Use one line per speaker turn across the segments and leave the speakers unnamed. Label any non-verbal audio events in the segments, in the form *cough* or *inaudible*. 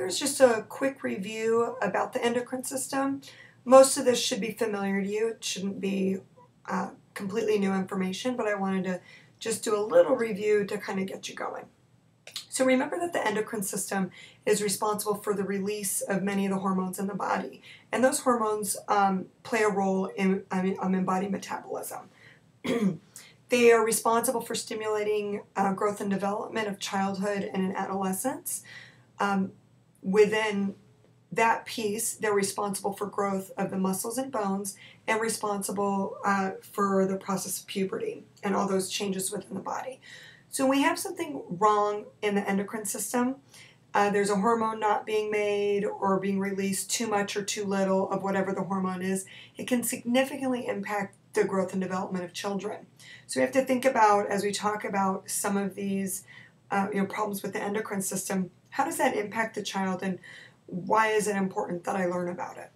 Here's just a quick review about the endocrine system. Most of this should be familiar to you. It shouldn't be uh, completely new information, but I wanted to just do a little review to kind of get you going. So remember that the endocrine system is responsible for the release of many of the hormones in the body. And those hormones um, play a role in, um, in body metabolism. *clears throat* they are responsible for stimulating uh, growth and development of childhood and in adolescence. Um, within that piece, they're responsible for growth of the muscles and bones and responsible uh, for the process of puberty and all those changes within the body. So we have something wrong in the endocrine system, uh, there's a hormone not being made or being released too much or too little of whatever the hormone is, it can significantly impact the growth and development of children. So we have to think about, as we talk about some of these uh, you know, problems with the endocrine system, how does that impact the child and why is it important that I learn about it?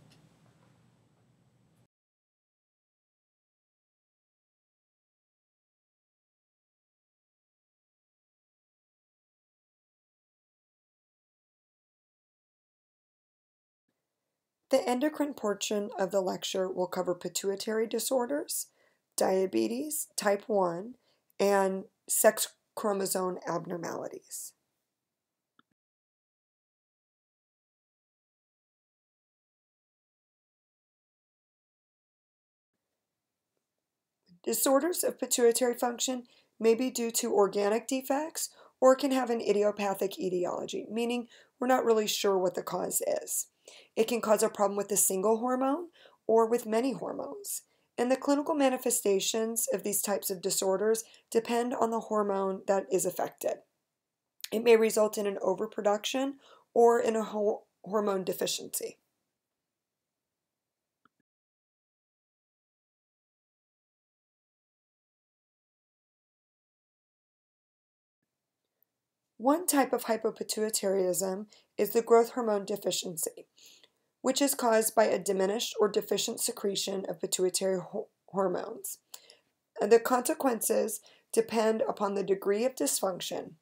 The endocrine portion of the lecture will cover pituitary disorders, diabetes type 1, and sex chromosome abnormalities. Disorders of pituitary function may be due to organic defects or can have an idiopathic etiology, meaning we're not really sure what the cause is. It can cause a problem with a single hormone or with many hormones. And the clinical manifestations of these types of disorders depend on the hormone that is affected. It may result in an overproduction or in a hormone deficiency. One type of hypopituitarism is the growth hormone deficiency, which is caused by a diminished or deficient secretion of pituitary ho hormones. And the consequences depend upon the degree of dysfunction.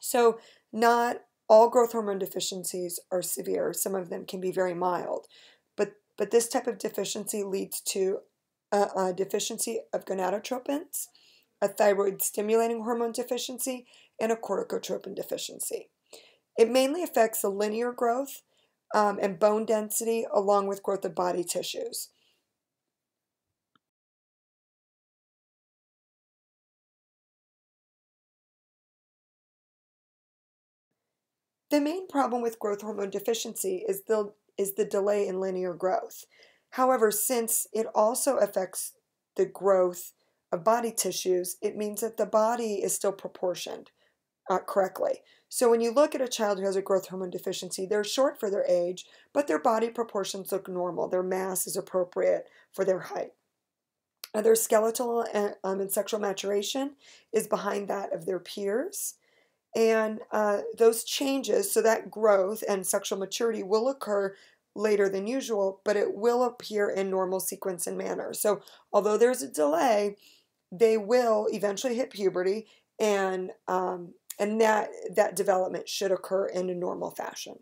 So, not all growth hormone deficiencies are severe. Some of them can be very mild, but but this type of deficiency leads to a, a deficiency of gonadotropins, a thyroid stimulating hormone deficiency, and a corticotropin deficiency. It mainly affects the linear growth um, and bone density along with growth of body tissues. The main problem with growth hormone deficiency is the, is the delay in linear growth. However, since it also affects the growth of body tissues, it means that the body is still proportioned uh, correctly. So when you look at a child who has a growth hormone deficiency, they're short for their age, but their body proportions look normal. Their mass is appropriate for their height. Uh, their skeletal and, um, and, sexual maturation is behind that of their peers. And uh, those changes, so that growth and sexual maturity will occur later than usual, but it will appear in normal sequence and manner. So although there's a delay, they will eventually hit puberty and um, and that that development should occur in a normal fashion.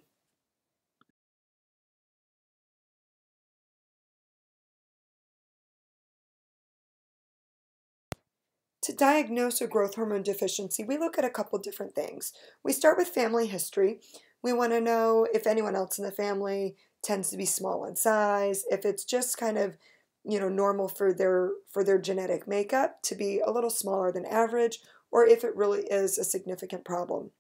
To diagnose a growth hormone deficiency, we look at a couple different things. We start with family history. We want to know if anyone else in the family tends to be small in size, if it's just kind of you know normal for their for their genetic makeup to be a little smaller than average or if it really is a significant problem.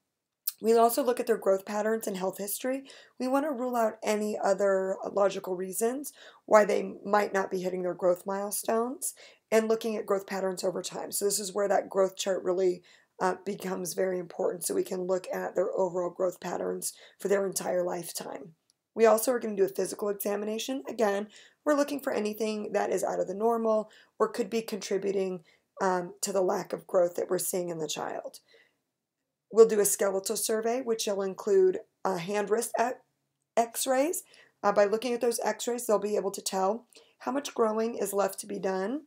We also look at their growth patterns and health history. We want to rule out any other logical reasons why they might not be hitting their growth milestones and looking at growth patterns over time. So, this is where that growth chart really uh, becomes very important so we can look at their overall growth patterns for their entire lifetime. We also are going to do a physical examination. Again, we're looking for anything that is out of the normal or could be contributing um, to the lack of growth that we're seeing in the child. We'll do a skeletal survey, which will include uh, hand wrist x rays. Uh, by looking at those x rays, they'll be able to tell how much growing is left to be done,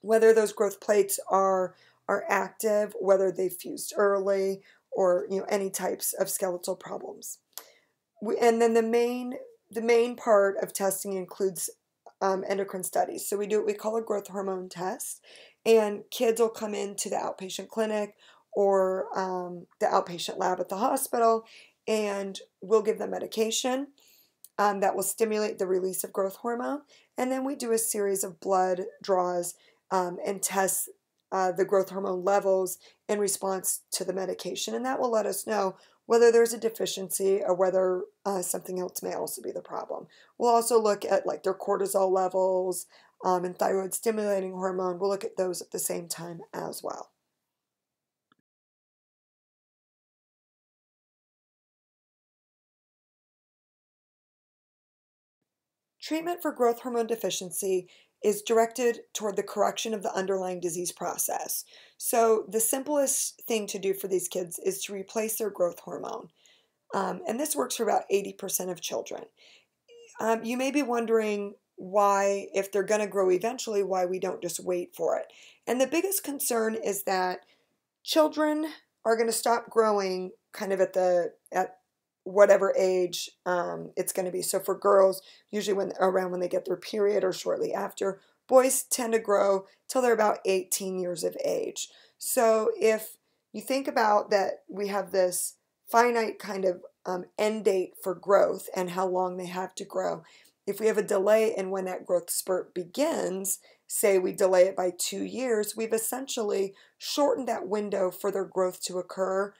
whether those growth plates are, are active, whether they've fused early, or you know any types of skeletal problems. we, and then the main the main part of testing includes um, endocrine studies. So we do what we call a growth hormone test, and kids will come into the outpatient clinic or um, the outpatient lab at the hospital, and we'll give them medication um, that will stimulate the release of growth hormone. And then we do a series of blood draws um, and test uh, the growth hormone levels in response to the medication. And that will let us know whether there's a deficiency or whether uh, something else may also be the problem. We'll also look at like their cortisol levels um, and thyroid stimulating hormone. We'll look at those at the same time as well. Treatment for growth hormone deficiency is directed toward the correction of the underlying disease process. So, the simplest thing to do for these kids is to replace their growth hormone. Um, and this works for about 80% of children. Um, you may be wondering why, if they're going to grow eventually, why we don't just wait for it. And the biggest concern is that children are going to stop growing kind of at the at whatever age um, it's going to be. So for girls, usually when around when they get their period or shortly after, boys tend to grow till they're about 18 years of age. So if you think about that, we have this finite kind of um, end date for growth and how long they have to grow. If we have a delay in when that growth spurt begins, say we delay it by two years, we've essentially shortened that window for their growth to occur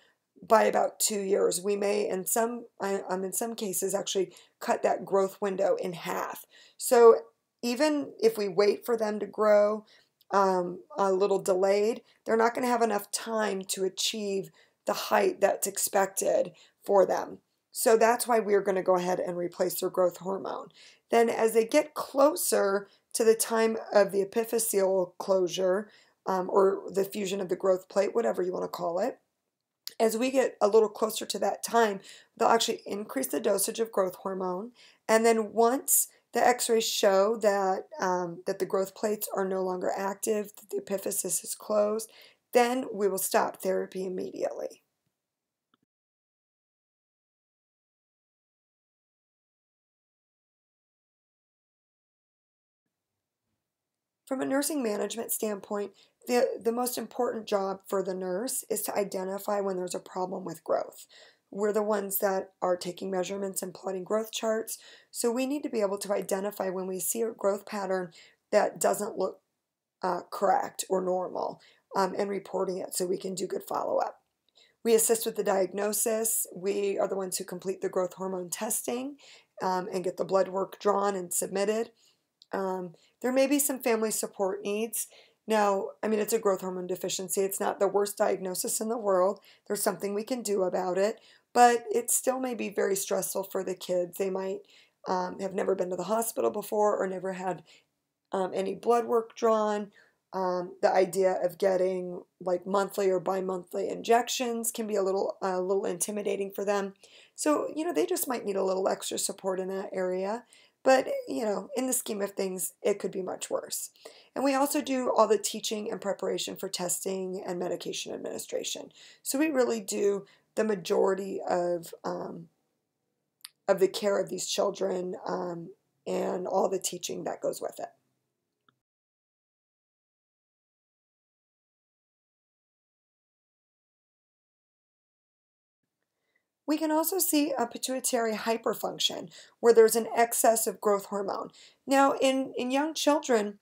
by about two years. We may, in some, um, in some cases, actually cut that growth window in half. So even if we wait for them to grow um, a little delayed, they're not going to have enough time to achieve the height that's expected for them. So that's why we're going to go ahead and replace their growth hormone. Then, as they get closer to the time of the epiphyseal closure um, or the fusion of the growth plate, whatever you want to call it, as we get a little closer to that time, they'll actually increase the dosage of growth hormone. And then once the x-rays show that, um, that the growth plates are no longer active, that the epiphysis is closed, then we will stop therapy immediately. From a nursing management standpoint, the, the most important job for the nurse is to identify when there's a problem with growth. We're the ones that are taking measurements and plotting growth charts, so we need to be able to identify when we see a growth pattern that doesn't look uh, correct or normal um, and reporting it so we can do good follow up. We assist with the diagnosis. We are the ones who complete the growth hormone testing um, and get the blood work drawn and submitted. Um, there may be some family support needs. Now, I mean, it's a growth hormone deficiency. It's not the worst diagnosis in the world. There's something we can do about it, but it still may be very stressful for the kids. They might um, have never been to the hospital before or never had um, any blood work drawn. Um, the idea of getting like monthly or bi-monthly injections can be a little a little intimidating for them. So you know they just might need a little extra support in that area. But, you know, in the scheme of things, it could be much worse. And we also do all the teaching and preparation for testing and medication administration. So we really do the majority of um, of the care of these children um, and all the teaching that goes with it. We can also see a pituitary hyperfunction where there's an excess of growth hormone. Now, in, in young children,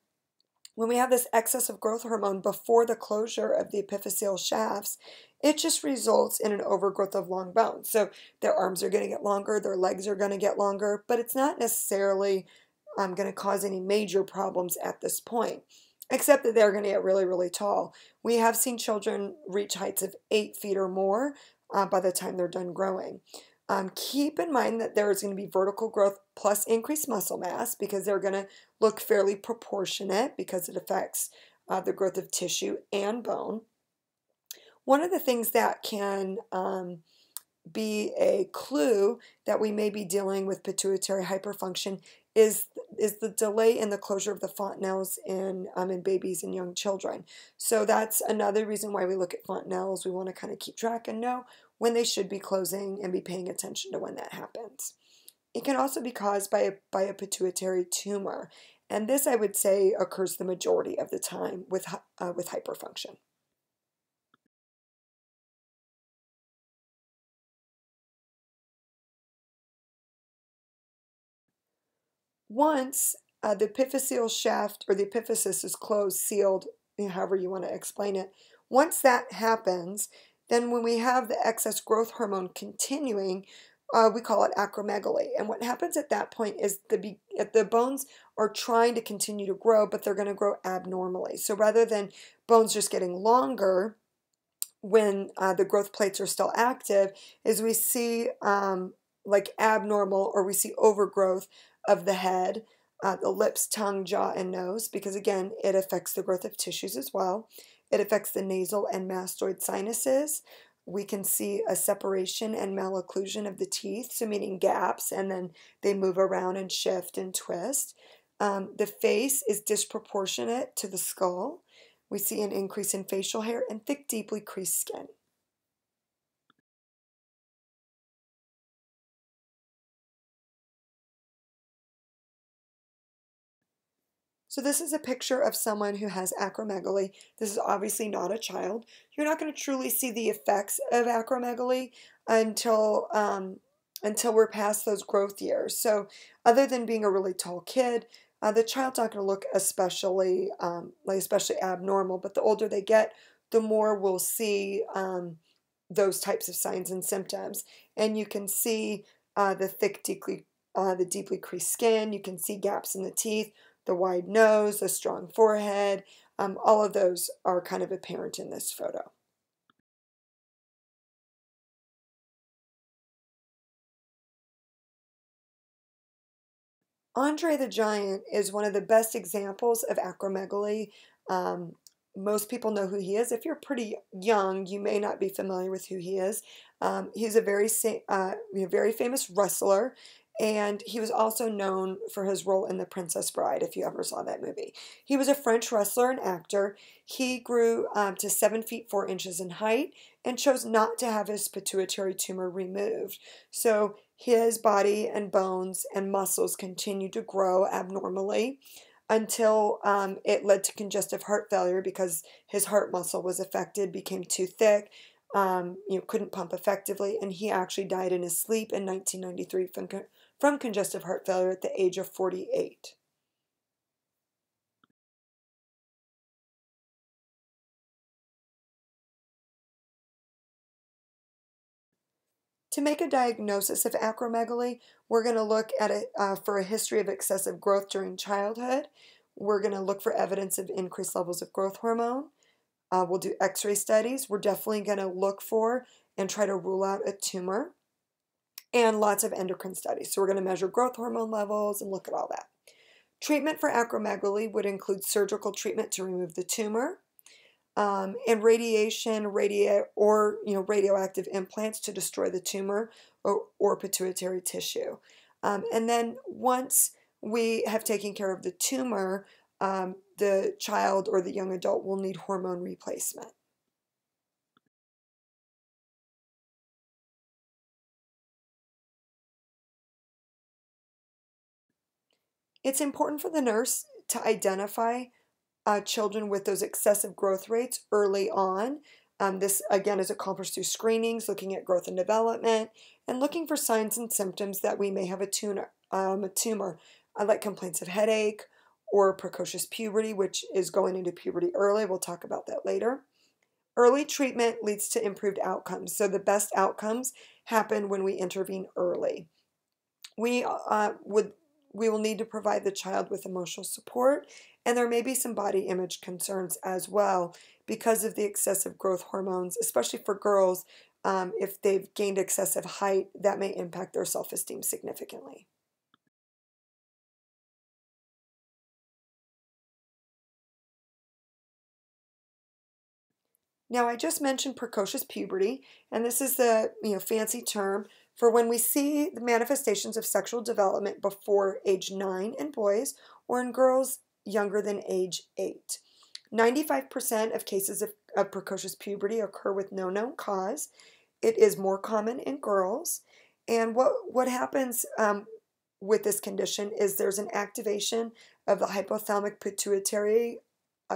when we have this excess of growth hormone before the closure of the epiphyseal shafts, it just results in an overgrowth of long bones. So their arms are going to get longer, their legs are going to get longer, but it's not necessarily um, going to cause any major problems at this point, except that they're going to get really, really tall. We have seen children reach heights of eight feet or more uh, by the time they're done growing. Um, keep in mind that there is going to be vertical growth plus increased muscle mass because they're going to look fairly proportionate because it affects uh, the growth of tissue and bone. One of the things that can um, be a clue that we may be dealing with pituitary hyperfunction is is the delay in the closure of the fontanelles in um, in babies and young children. So that's another reason why we look at fontanelles. We want to kind of keep track and know when they should be closing and be paying attention to when that happens. It can also be caused by a, by a pituitary tumor, and this I would say occurs the majority of the time with, uh, with hyperfunction. Once uh, the epiphyseal shaft or the epiphysis is closed, sealed, however you want to explain it, once that happens, then when we have the excess growth hormone continuing, uh, we call it acromegaly. And what happens at that point is the the bones are trying to continue to grow, but they're going to grow abnormally. So rather than bones just getting longer when uh, the growth plates are still active, is we see um, like abnormal or we see overgrowth of the head, uh, the lips, tongue, jaw, and nose, because again, it affects the growth of tissues as well. It affects the nasal and mastoid sinuses. We can see a separation and malocclusion of the teeth, so meaning gaps, and then they move around and shift and twist. Um, the face is disproportionate to the skull. We see an increase in facial hair and thick, deeply creased skin. So this is a picture of someone who has acromegaly. This is obviously not a child. You're not going to truly see the effects of acromegaly until um, until we're past those growth years. So other than being a really tall kid, uh, the child's not going to look especially um, like especially abnormal. But the older they get, the more we'll see um, those types of signs and symptoms. And you can see uh, the thick, deeply uh, the deeply creased skin. You can see gaps in the teeth the wide nose, the strong forehead, um, all of those are kind of apparent in this photo. Andre the Giant is one of the best examples of acromegaly. Um, most people know who he is. If you're pretty young, you may not be familiar with who he is. Um, he's a very, uh, very famous wrestler. And he was also known for his role in The Princess Bride, if you ever saw that movie. He was a French wrestler and actor. He grew um, to 7 feet 4 inches in height and chose not to have his pituitary tumor removed. So his body and bones and muscles continued to grow abnormally until um, it led to congestive heart failure because his heart muscle was affected, became too thick, um, you know, couldn't pump effectively, and he actually died in his sleep in 1993 from from congestive heart failure at the age of 48. To make a diagnosis of acromegaly, we're going to look at it uh, for a history of excessive growth during childhood. We're going to look for evidence of increased levels of growth hormone. Uh, we'll do x ray studies. We're definitely going to look for and try to rule out a tumor and lots of endocrine studies. So we're going to measure growth hormone levels and look at all that. Treatment for acromegaly would include surgical treatment to remove the tumor, um, and radiation, radio, or you know radioactive implants to destroy the tumor or, or pituitary tissue. Um, and then once we have taken care of the tumor, um, the child or the young adult will need hormone replacement. It's important for the nurse to identify uh, children with those excessive growth rates early on. Um, this, again, is accomplished through screenings, looking at growth and development, and looking for signs and symptoms that we may have a, tumor, um, a tumor, uh, like complaints of headache or precocious puberty, which is going into puberty early. We'll talk about that later. Early treatment leads to improved outcomes. So the best outcomes happen when we intervene early. We uh, would we will need to provide the child with emotional support, and there may be some body image concerns as well because of the excessive growth hormones, especially for girls. Um, if they've gained excessive height, that may impact their self esteem significantly. Now, I just mentioned precocious puberty, and this is the you know fancy term for when we see the manifestations of sexual development before age 9 in boys or in girls younger than age 8. 95% of cases of, of precocious puberty occur with no known cause, it is more common in girls. And what, what happens um, with this condition is there's an activation of the hypothalamic pituitary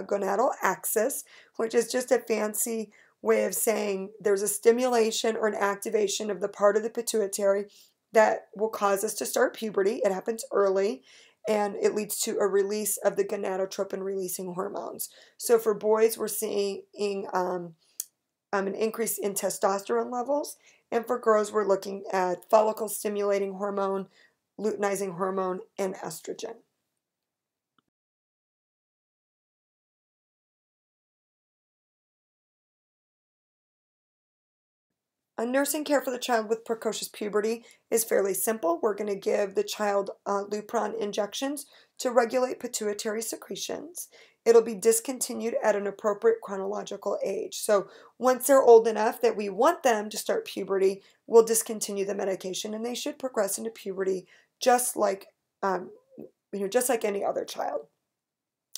gonadal axis, which is just a fancy way of saying there's a stimulation or an activation of the part of the pituitary that will cause us to start puberty. It happens early and it leads to a release of the gonadotropin releasing hormones. So for boys, we're seeing um, um, an increase in testosterone levels, and for girls, we're looking at follicle stimulating hormone, luteinizing hormone, and estrogen. A nursing care for the child with precocious puberty is fairly simple. We're going to give the child uh, Lupron injections to regulate pituitary secretions. It'll be discontinued at an appropriate chronological age. So once they're old enough that we want them to start puberty, we'll discontinue the medication and they should progress into puberty just like um, you know just like any other child.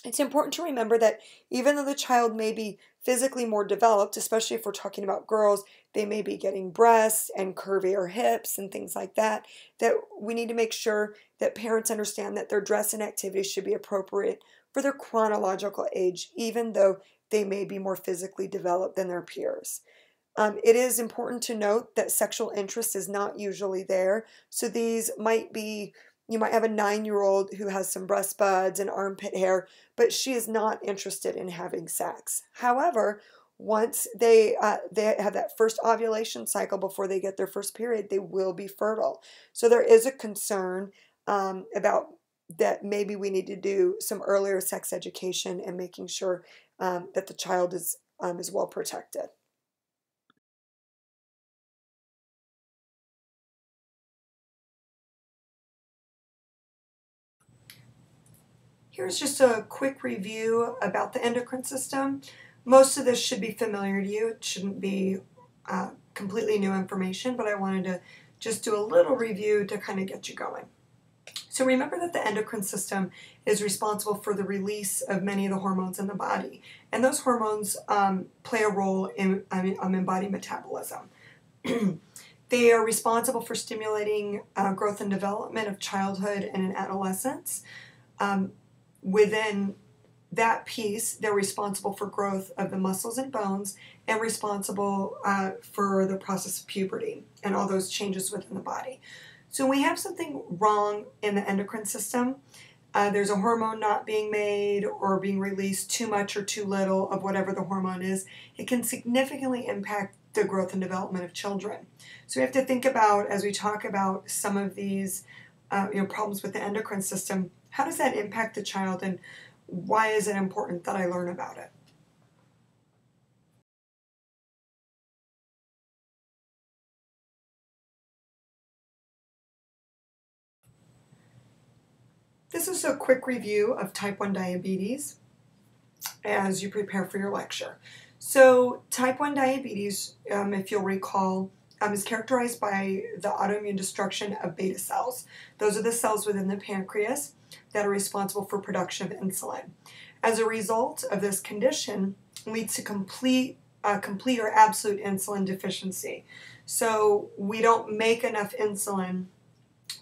It's important to remember that even though the child may be physically more developed, especially if we're talking about girls, they may be getting breasts and curvier hips and things like that, that we need to make sure that parents understand that their dress and activities should be appropriate for their chronological age, even though they may be more physically developed than their peers. Um, it is important to note that sexual interest is not usually there, so these might be you might have a nine year old who has some breast buds and armpit hair, but she is not interested in having sex. However, once they uh, they have that first ovulation cycle before they get their first period, they will be fertile. So there is a concern um, about that. Maybe we need to do some earlier sex education and making sure um, that the child is um, is well protected. Here's just a quick review about the endocrine system. Most of this should be familiar to you. It shouldn't be uh, completely new information, but I wanted to just do a little review to kind of get you going. So remember that the endocrine system is responsible for the release of many of the hormones in the body, and those hormones um, play a role in, um, in body metabolism. *clears throat* they are responsible for stimulating uh, growth and development of childhood and in adolescence. Um, within that piece, they're responsible for growth of the muscles and bones and responsible uh, for the process of puberty and all those changes within the body. So we have something wrong in the endocrine system. Uh, there's a hormone not being made or being released too much or too little of whatever the hormone is. It can significantly impact the growth and development of children. So we have to think about as we talk about some of these uh, you know problems with the endocrine system how does that impact the child and why is it important that I learn about it? This is a quick review of type 1 diabetes as you prepare for your lecture. So, type 1 diabetes, um, if you'll recall, um, is characterized by the autoimmune destruction of beta cells. Those are the cells within the pancreas that are responsible for production of insulin. As a result of this condition, leads to complete, uh, complete or absolute insulin deficiency. So we don't make enough insulin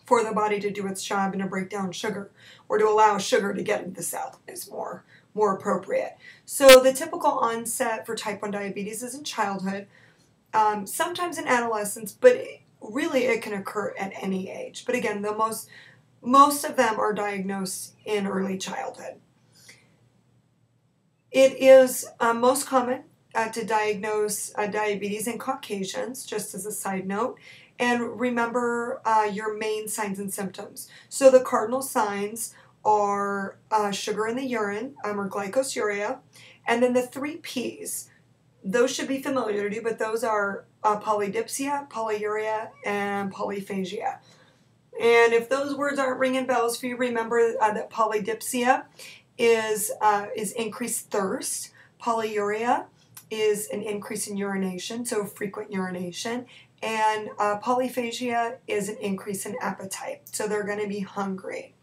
for the body to do its job and to break down sugar, or to allow sugar to get into the cell is more more appropriate. So the typical onset for type 1 diabetes is in childhood, um, sometimes in adolescence, but really it can occur at any age. But again, the most most of them are diagnosed in early childhood. It is uh, most common uh, to diagnose uh, diabetes in Caucasians, just as a side note. And remember uh, your main signs and symptoms. So the cardinal signs are uh, sugar in the urine um, or glycosuria, and then the three P's those should be familiar to you, but those are uh, polydipsia, polyuria, and polyphagia. And if those words aren't ringing bells for you, remember uh, that polydipsia is uh, is increased thirst. Polyuria is an increase in urination, so frequent urination. And uh, polyphagia is an increase in appetite, so they're going to be hungry.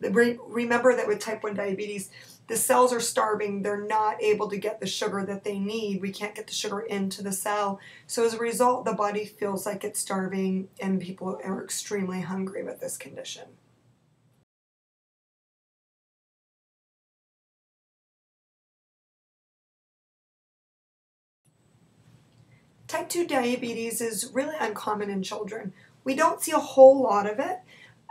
Remember that with type 1 diabetes, the cells are starving. They're not able to get the sugar that they need. We can't get the sugar into the cell. So as a result, the body feels like it's starving and people are extremely hungry with this condition. Type 2 diabetes is really uncommon in children. We don't see a whole lot of it.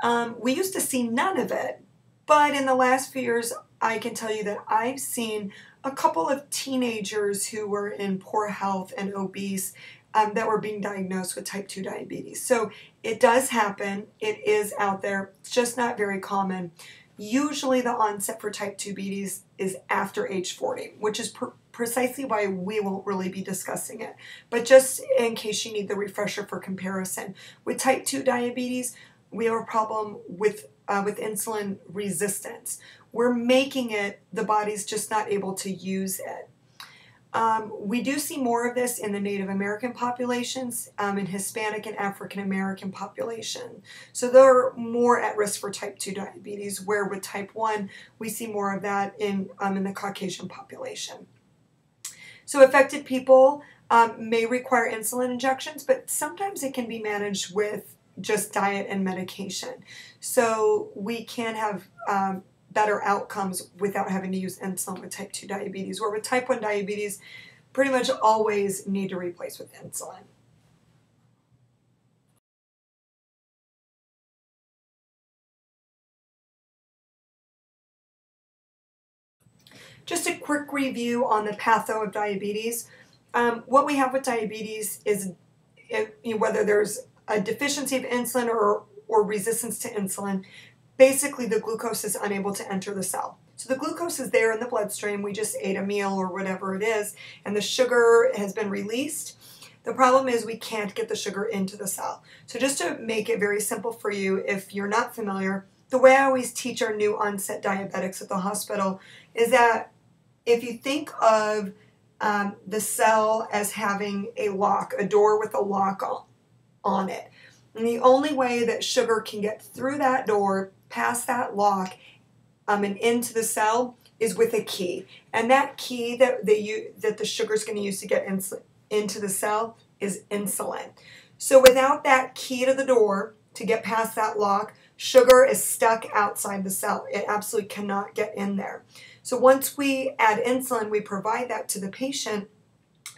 Um, we used to see none of it, but in the last few years, I can tell you that I've seen a couple of teenagers who were in poor health and obese um, that were being diagnosed with type 2 diabetes. So it does happen, it is out there, it's just not very common. Usually, the onset for type 2 diabetes is after age 40, which is precisely why we won't really be discussing it. But just in case you need the refresher for comparison, with type 2 diabetes, we have a problem with uh, with insulin resistance. We're making it, the body's just not able to use it. Um, we do see more of this in the Native American populations, um, in Hispanic and African American population. So they're more at risk for type 2 diabetes, where with type 1, we see more of that in, um, in the Caucasian population. So affected people um, may require insulin injections, but sometimes it can be managed with just diet and medication. So we can have um, better outcomes without having to use insulin with type 2 diabetes, or with type 1 diabetes, pretty much always need to replace with insulin. Just a quick review on the patho of diabetes. Um, what we have with diabetes is it, you know, whether there's a deficiency of insulin or, or resistance to insulin, basically the glucose is unable to enter the cell. So the glucose is there in the bloodstream, we just ate a meal or whatever it is, and the sugar has been released. The problem is we can't get the sugar into the cell. So just to make it very simple for you, if you're not familiar, the way I always teach our new onset diabetics at the hospital is that if you think of um, the cell as having a lock, a door with a lock on, on it, and the only way that sugar can get through that door, past that lock, um, and into the cell is with a key. And that key that, that, you, that the sugar is going to use to get into the cell is insulin. So without that key to the door to get past that lock, sugar is stuck outside the cell. It absolutely cannot get in there. So once we add insulin, we provide that to the patient,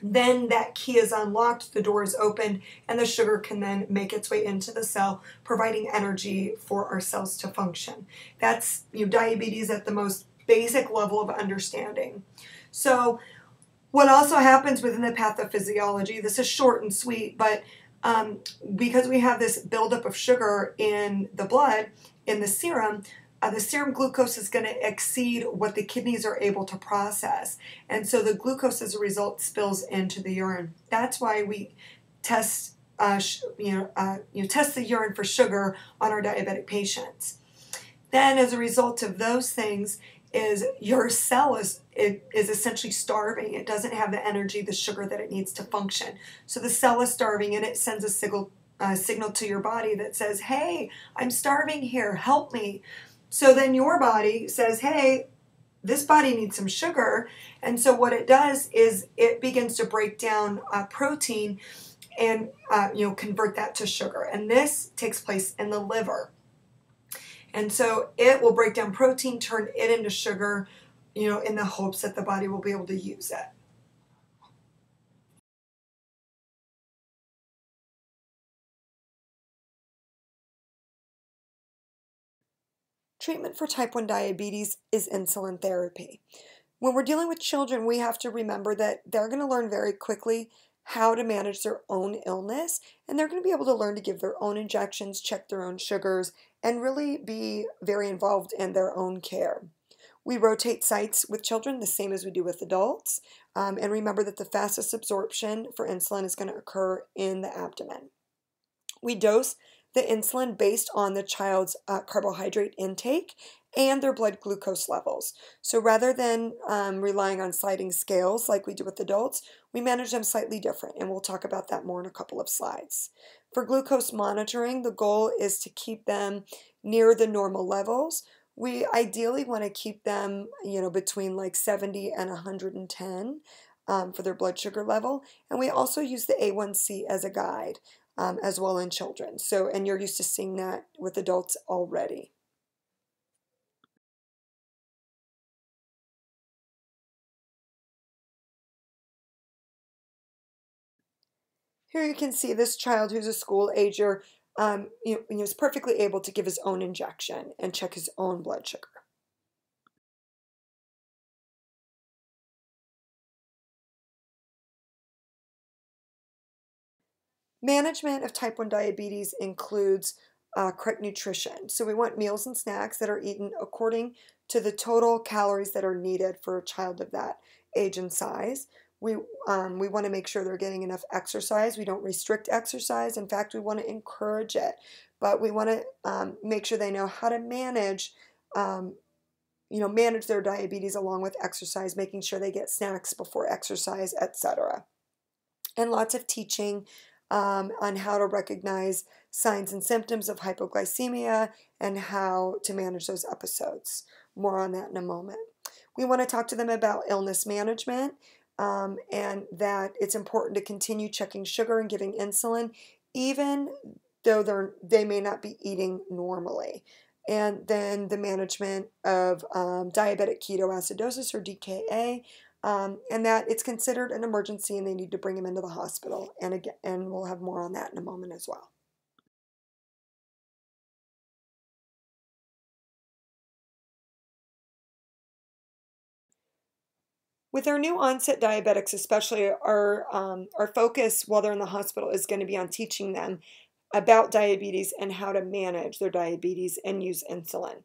then that key is unlocked, the door is opened, and the sugar can then make its way into the cell, providing energy for our cells to function. That's you know, diabetes at the most basic level of understanding. So what also happens within the pathophysiology, this is short and sweet, but um, because we have this buildup of sugar in the blood, in the serum, uh, the serum glucose is going to exceed what the kidneys are able to process. And so the glucose as a result spills into the urine. That's why we test uh, you know, uh, you know, test the urine for sugar on our diabetic patients. Then, as a result of those things, is your cell is it is essentially starving. It doesn't have the energy, the sugar that it needs to function. So the cell is starving, and it sends a signal uh, signal to your body that says, "Hey, I'm starving here. Help me." So then your body says, hey, this body needs some sugar. And so what it does is it begins to break down uh, protein and uh, you know convert that to sugar. And this takes place in the liver. And so it will break down protein, turn it into sugar, you know, in the hopes that the body will be able to use it. Treatment for type 1 diabetes is insulin therapy. When we're dealing with children, we have to remember that they're going to learn very quickly how to manage their own illness, and they're going to be able to learn to give their own injections, check their own sugars, and really be very involved in their own care. We rotate sites with children the same as we do with adults, um, and remember that the fastest absorption for insulin is going to occur in the abdomen. We dose the insulin based on the child's uh, carbohydrate intake and their blood glucose levels. So rather than um, relying on sliding scales like we do with adults, we manage them slightly different, and we'll talk about that more in a couple of slides. For glucose monitoring, the goal is to keep them near the normal levels We ideally want to keep them, you know, between like 70 and 110 um, for their blood sugar level. And we also use the A1C as a guide um, as well in children. So, and you're used to seeing that with adults already. Here you can see this child who's a school ager um, you know, is perfectly able to give his own injection and check his own blood sugar. Management of type 1 diabetes includes uh, correct nutrition. So we want meals and snacks that are eaten according to the total calories that are needed for a child of that age and size. We, um, we want to make sure they're getting enough exercise. We don't restrict exercise. In fact, we want to encourage it. But we want to um, make sure they know how to manage, um, you know, manage their diabetes along with exercise, making sure they get snacks before exercise, etc. And lots of teaching um, on how to recognize signs and symptoms of hypoglycemia and how to manage those episodes. More on that in a moment. We want to talk to them about illness management um, and that it's important to continue checking sugar and giving insulin, even though they're, they may not be eating normally. And then the management of um, diabetic ketoacidosis or DKA, um, and that it's considered an emergency and they need to bring him into the hospital. And again, and we'll have more on that in a moment as well. With our new onset diabetics, especially, our, um, our focus while they're in the hospital is going to be on teaching them about diabetes and how to manage their diabetes and use insulin.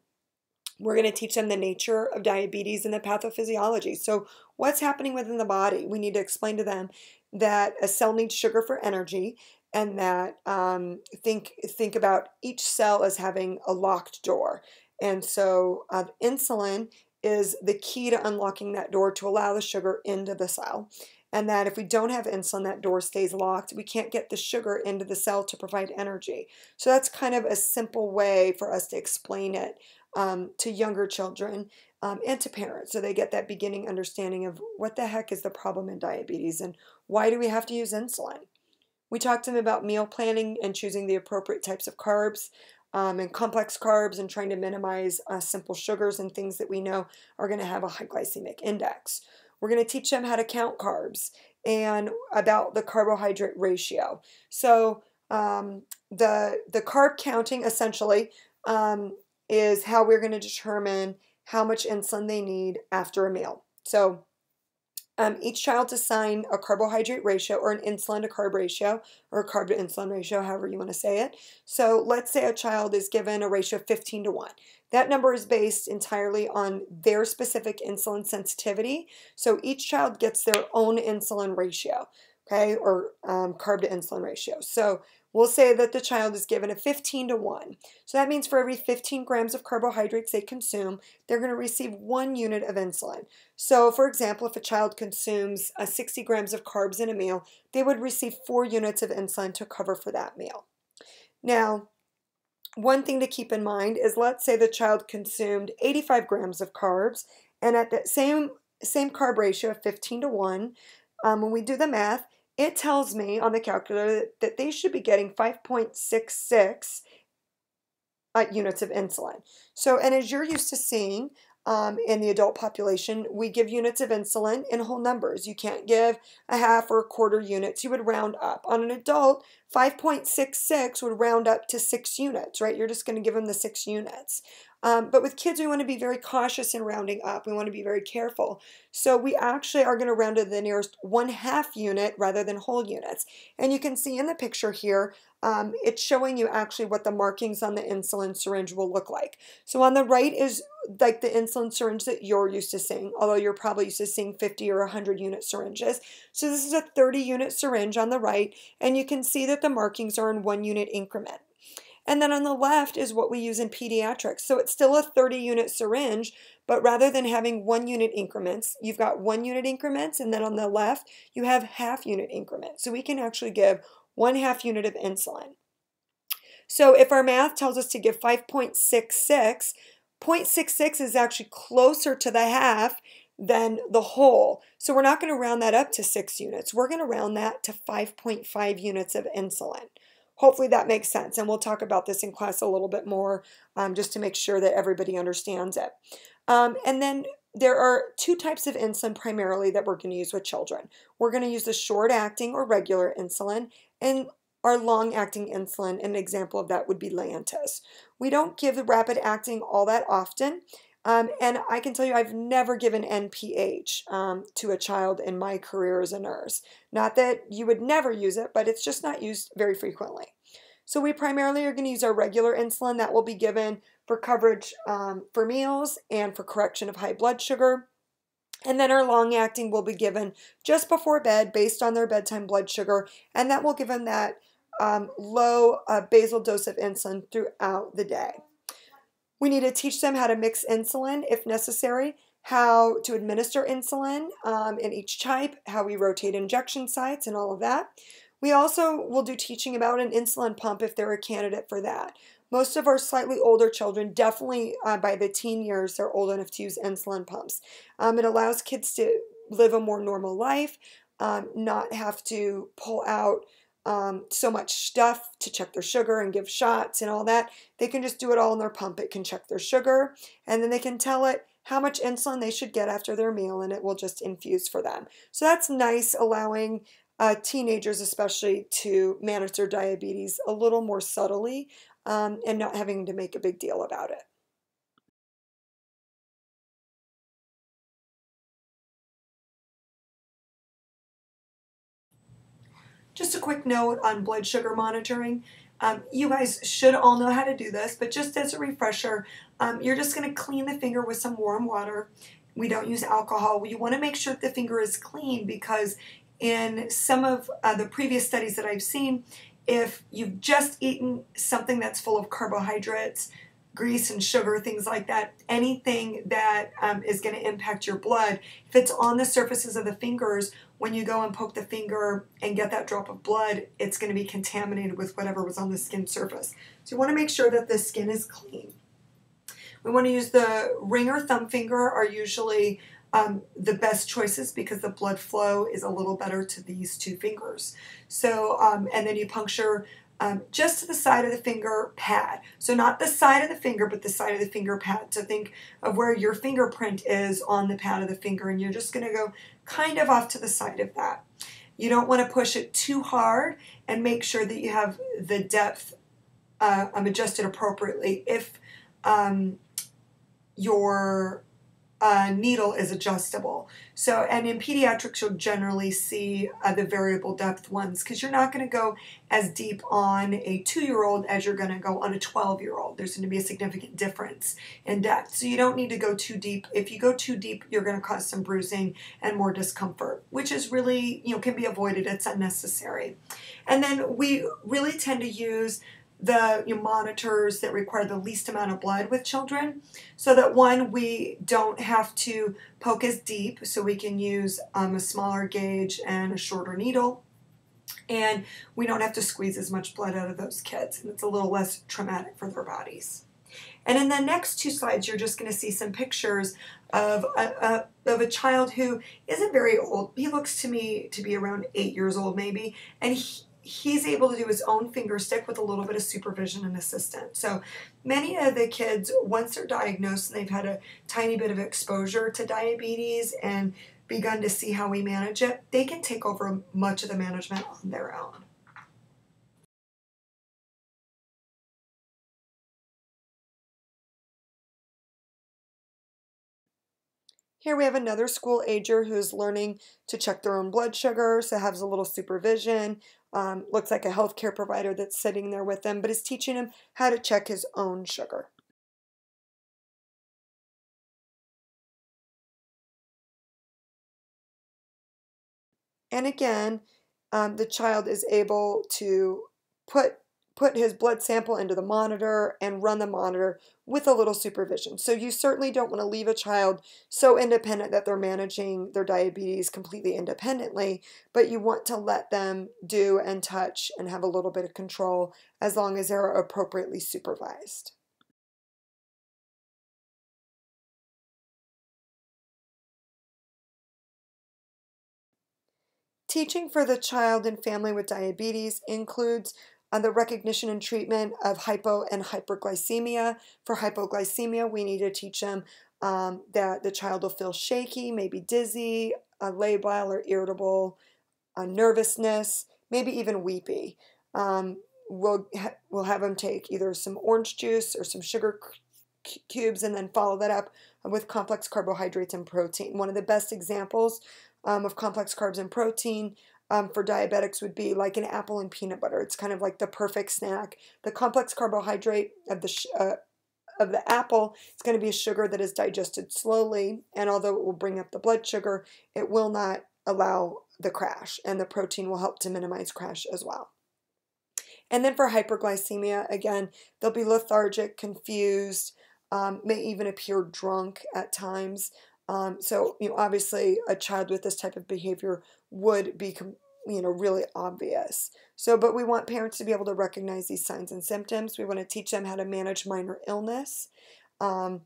We're going to teach them the nature of diabetes and the pathophysiology. So, what's happening within the body? We need to explain to them that a cell needs sugar for energy, and that um, think think about each cell as having a locked door. And so, uh, insulin is the key to unlocking that door to allow the sugar into the cell. And that if we don't have insulin, that door stays locked. We can't get the sugar into the cell to provide energy. So that's kind of a simple way for us to explain it um, to younger children um, and to parents so they get that beginning understanding of what the heck is the problem in diabetes and why do we have to use insulin. We talked to them about meal planning and choosing the appropriate types of carbs um, and complex carbs and trying to minimize uh, simple sugars and things that we know are going to have a high glycemic index. We're going to teach them how to count carbs and about the carbohydrate ratio. So um, the the carb counting essentially um, is how we're going to determine how much insulin they need after a meal. So um, each child's assigned a carbohydrate ratio or an insulin to carb ratio or a carb to insulin ratio, however you want to say it. So let's say a child is given a ratio of 15 to 1. That number is based entirely on their specific insulin sensitivity. So each child gets their own insulin ratio, okay, or um, carb to insulin ratio. So We'll say that the child is given a 15 to 1. So that means for every 15 grams of carbohydrates they consume, they're going to receive one unit of insulin. So, for example, if a child consumes uh, 60 grams of carbs in a meal, they would receive four units of insulin to cover for that meal. Now, one thing to keep in mind is let's say the child consumed 85 grams of carbs, and at that same, same carb ratio of 15 to 1, um, when we do the math, it tells me on the calculator that they should be getting 5.66 uh, units of insulin. So, and as you're used to seeing um, in the adult population, we give units of insulin in whole numbers. You can't give a half or a quarter units. You would round up. On an adult, 5.66 would round up to six units, right? You're just going to give them the six units. Um, but with kids, we want to be very cautious in rounding up. We want to be very careful. So we actually are going to round to the nearest one half unit rather than whole units. And you can see in the picture here, um, it's showing you actually what the markings on the insulin syringe will look like. So on the right is like the insulin syringe that you're used to seeing, although you're probably used to seeing 50 or 100 unit syringes. So this is a 30 unit syringe on the right, and you can see that the markings are in one unit increment. And then on the left is what we use in pediatrics. So it's still a 30 unit syringe, but rather than having one unit increments, you've got one unit increments, and then on the left, you have half unit increments. So we can actually give one half unit of insulin. So if our math tells us to give 5.66, 0.66 is actually closer to the half than the whole. So we're not going to round that up to 6 units. We're going to round that to 5.5 units of insulin. Hopefully that makes sense. And we'll talk about this in class a little bit more um, just to make sure that everybody understands it. Um, and then there are two types of insulin primarily that we're going to use with children. We're going to use the short acting or regular insulin and our long acting insulin. An example of that would be Lantus. We don't give the rapid acting all that often. Um, and I can tell you, I've never given NPH um, to a child in my career as a nurse. Not that you would never use it, but it's just not used very frequently. So we primarily are going to use our regular insulin that will be given for coverage um, for meals and for correction of high blood sugar. And then our long acting will be given just before bed based on their bedtime blood sugar, and that will give them that um, low uh, basal dose of insulin throughout the day. We need to teach them how to mix insulin if necessary, how to administer insulin um, in each type, how we rotate injection sites, and all of that. We also will do teaching about an insulin pump if they're a candidate for that. Most of our slightly older children, definitely uh, by the teen years, they're old enough to use insulin pumps. Um, it allows kids to live a more normal life, um, not have to pull out um, so much stuff to check their sugar and give shots and all that. They can just do it all in their pump. It can check their sugar and then they can tell it how much insulin they should get after their meal and it will just infuse for them. So that's nice, allowing uh, teenagers especially to manage their diabetes a little more subtly um, and not having to make a big deal about it. Just a quick note on blood sugar monitoring. Um, you guys should all know how to do this, but just as a refresher, um, you're just going to clean the finger with some warm water. We don't use alcohol. You want to make sure that the finger is clean because in some of uh, the previous studies that I've seen, if you've just eaten something that's full of carbohydrates, grease and sugar, things like that, anything that um, is going to impact your blood, if it's on the surfaces of the fingers, when you go and poke the finger and get that drop of blood, it's going to be contaminated with whatever was on the skin surface. So you want to make sure that the skin is clean. We want to use the ring or thumb finger are usually um, the best choices because the blood flow is a little better to these two fingers. So, um, and then you puncture um, just to the side of the finger pad. So not the side of the finger, but the side of the finger pad. So think of where your fingerprint is on the pad of the finger, and you're just going to go kind of off to the side of that. You don't want to push it too hard, and make sure that you have the depth uh, adjusted appropriately. If um, your uh, needle is adjustable. So, and in pediatrics, you'll generally see uh, the variable depth ones because you're not going to go as deep on a two year old as you're going to go on a 12 year old. There's going to be a significant difference in depth. So, you don't need to go too deep. If you go too deep, you're going to cause some bruising and more discomfort, which is really, you know, can be avoided. It's unnecessary. And then we really tend to use the you know, monitors that require the least amount of blood with children so that one we don't have to poke as deep so we can use um, a smaller gauge and a shorter needle. And we don't have to squeeze as much blood out of those kids and it's a little less traumatic for their bodies. And in the next two slides you're just going to see some pictures of a, a, of a child who isn't very old. He looks to me to be around eight years old maybe and he, he's able to do his own finger stick with a little bit of supervision and assistance. So many of the kids, once they're diagnosed and they've had a tiny bit of exposure to diabetes and begun to see how we manage it, they can take over much of the management on their own. Here we have another school ager who's learning to check their own blood sugar, so has a little supervision. Um, looks like a healthcare provider that's sitting there with them, but is teaching him how to check his own sugar. And again, um, the child is able to put put his blood sample into the monitor and run the monitor with a little supervision. So you certainly don't want to leave a child so independent that they're managing their diabetes completely independently, but you want to let them do and touch and have a little bit of control as long as they're appropriately supervised. Teaching for the child and family with diabetes includes uh, the recognition and treatment of hypo and hyperglycemia. For hypoglycemia, we need to teach them um, that the child will feel shaky, maybe dizzy, uh, labile or irritable, uh, nervousness, maybe even weepy. Um, we'll, ha- we'll have them take either some orange juice or some sugar cubes and then follow that up with complex carbohydrates and protein. One of the best examples um, of complex carbs and protein um, for diabetics would be like an apple and peanut butter. It's kind of like the perfect snack. The complex carbohydrate of the uh, of the apple it's going to be a sugar that is digested slowly, and although it will bring up the blood sugar, it will not allow the crash, and the protein will help to minimize crash as well. And then for hyperglycemia, again, they'll be lethargic, confused, um, may even appear drunk at times. Um, so, you know, obviously, a child with this type of behavior would be, you know, really obvious. So, but we want parents to be able to recognize these signs and symptoms. We want to teach them how to manage minor illness um,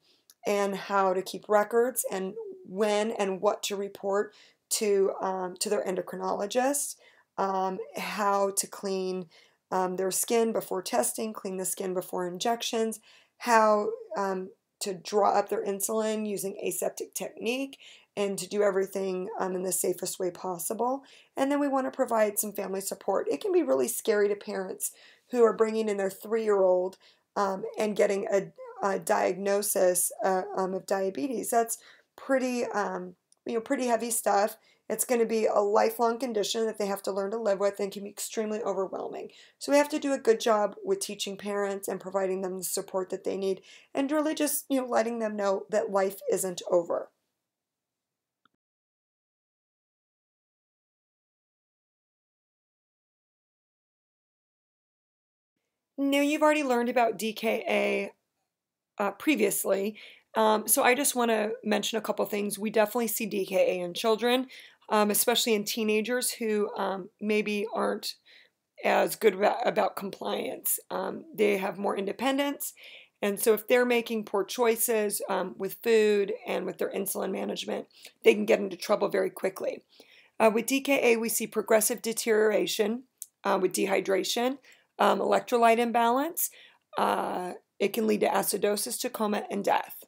and how to keep records and when and what to report to um, to their endocrinologist, um, how to clean um, their skin before testing, clean the skin before injections, how um, to draw up their insulin using aseptic technique, and to do everything um, in the safest way possible. And then we want to provide some family support. It can be really scary to parents who are bringing in their three year old um, and getting a, a diagnosis uh, um, of diabetes. That's pretty, um, you know, pretty heavy stuff. It's going to be a lifelong condition that they have to learn to live with and can be extremely overwhelming. So we have to do a good job with teaching parents and providing them the support that they need and really just, you know, letting them know that life isn't over. Now you've already learned about DKA uh, previously, um, so I just want to mention a couple things. We definitely see DKA in children um, especially in teenagers who um, maybe aren't as good about, about compliance. Um, they have more independence. And so, if they're making poor choices um, with food and with their insulin management, they can get into trouble very quickly. Uh, with DKA, we see progressive deterioration uh, with dehydration, um, electrolyte imbalance. Uh, it can lead to acidosis, to coma, and death.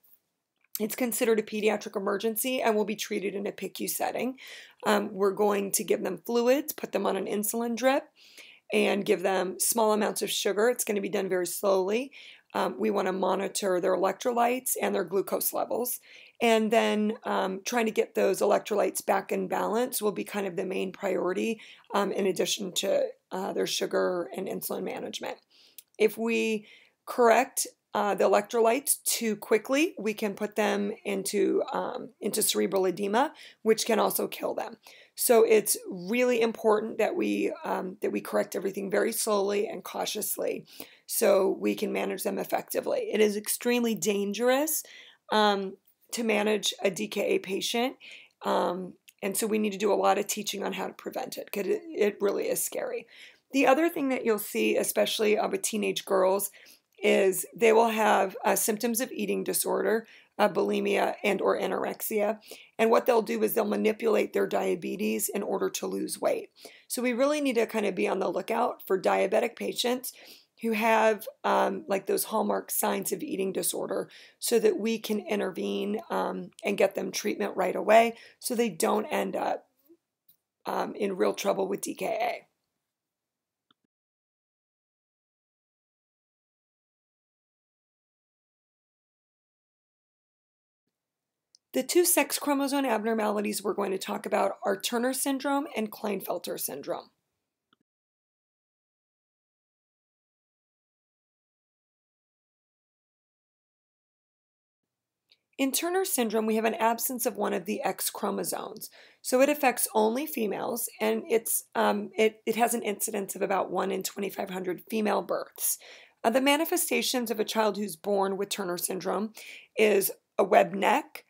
It's considered a pediatric emergency and will be treated in a PICU setting. Um, we're going to give them fluids, put them on an insulin drip, and give them small amounts of sugar. It's going to be done very slowly. Um, we want to monitor their electrolytes and their glucose levels. And then um, trying to get those electrolytes back in balance will be kind of the main priority, um, in addition to uh, their sugar and insulin management. If we correct uh, the electrolytes too quickly, we can put them into um, into cerebral edema, which can also kill them. So it's really important that we um, that we correct everything very slowly and cautiously, so we can manage them effectively. It is extremely dangerous um, to manage a DKA patient, um, and so we need to do a lot of teaching on how to prevent it because it, it really is scary. The other thing that you'll see, especially uh, with teenage girls, is they will have uh, symptoms of eating disorder, uh, bulimia, and or anorexia. And what they'll do is they'll manipulate their diabetes in order to lose weight. So we really need to kind of be on the lookout for diabetic patients who have um, like those hallmark signs of eating disorder so that we can intervene um, and get them treatment right away so they don't end up um, in real trouble with DKA. The two sex chromosome abnormalities we're going to talk about are Turner syndrome and Klinefelter syndrome. In Turner syndrome, we have an absence of one of the X chromosomes. So it affects only females, and it's, um, it, it has an incidence of about 1 in 2,500 female births. Uh, the manifestations of a child who's born with Turner syndrome is a webbed neck,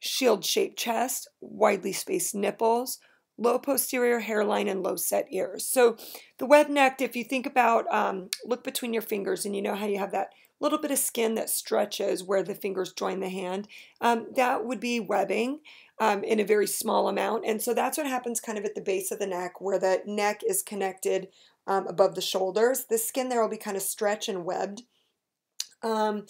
shield shaped chest, widely spaced nipples, low posterior hairline, and low set ears. So the web neck, if you think about, um, look between your fingers and you know how you have that little bit of skin that stretches where the fingers join the hand. Um, that would be webbing um, in a very small amount. And so that's what happens kind of at the base of the neck where the neck is connected um, above the shoulders. The skin there will be kind of stretched and webbed. Um,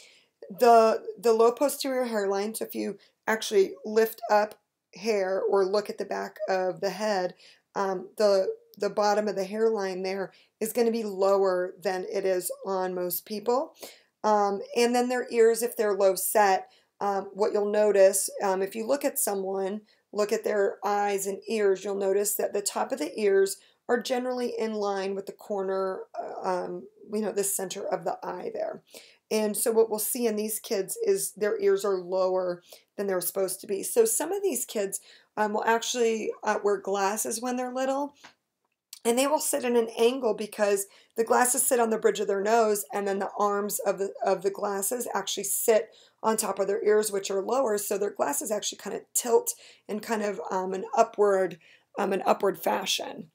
the, the low posterior hairline, so if you actually lift up hair or look at the back of the head, um, the the bottom of the hairline there is going to be lower than it is on most people. Um, and then their ears, if they're low set, um, what you'll notice um, if you look at someone, look at their eyes and ears, you'll notice that the top of the ears are generally in line with the corner, uh, um, you know, the center of the eye there. And so what we'll see in these kids is their ears are lower than they're supposed to be. So some of these kids um, will actually uh, wear glasses when they're little and they will sit in an angle because the glasses sit on the bridge of their nose and then the arms of the of the glasses actually sit on top of their ears which are lower. So their glasses actually kind of tilt in kind of um, an upward um, an upward fashion.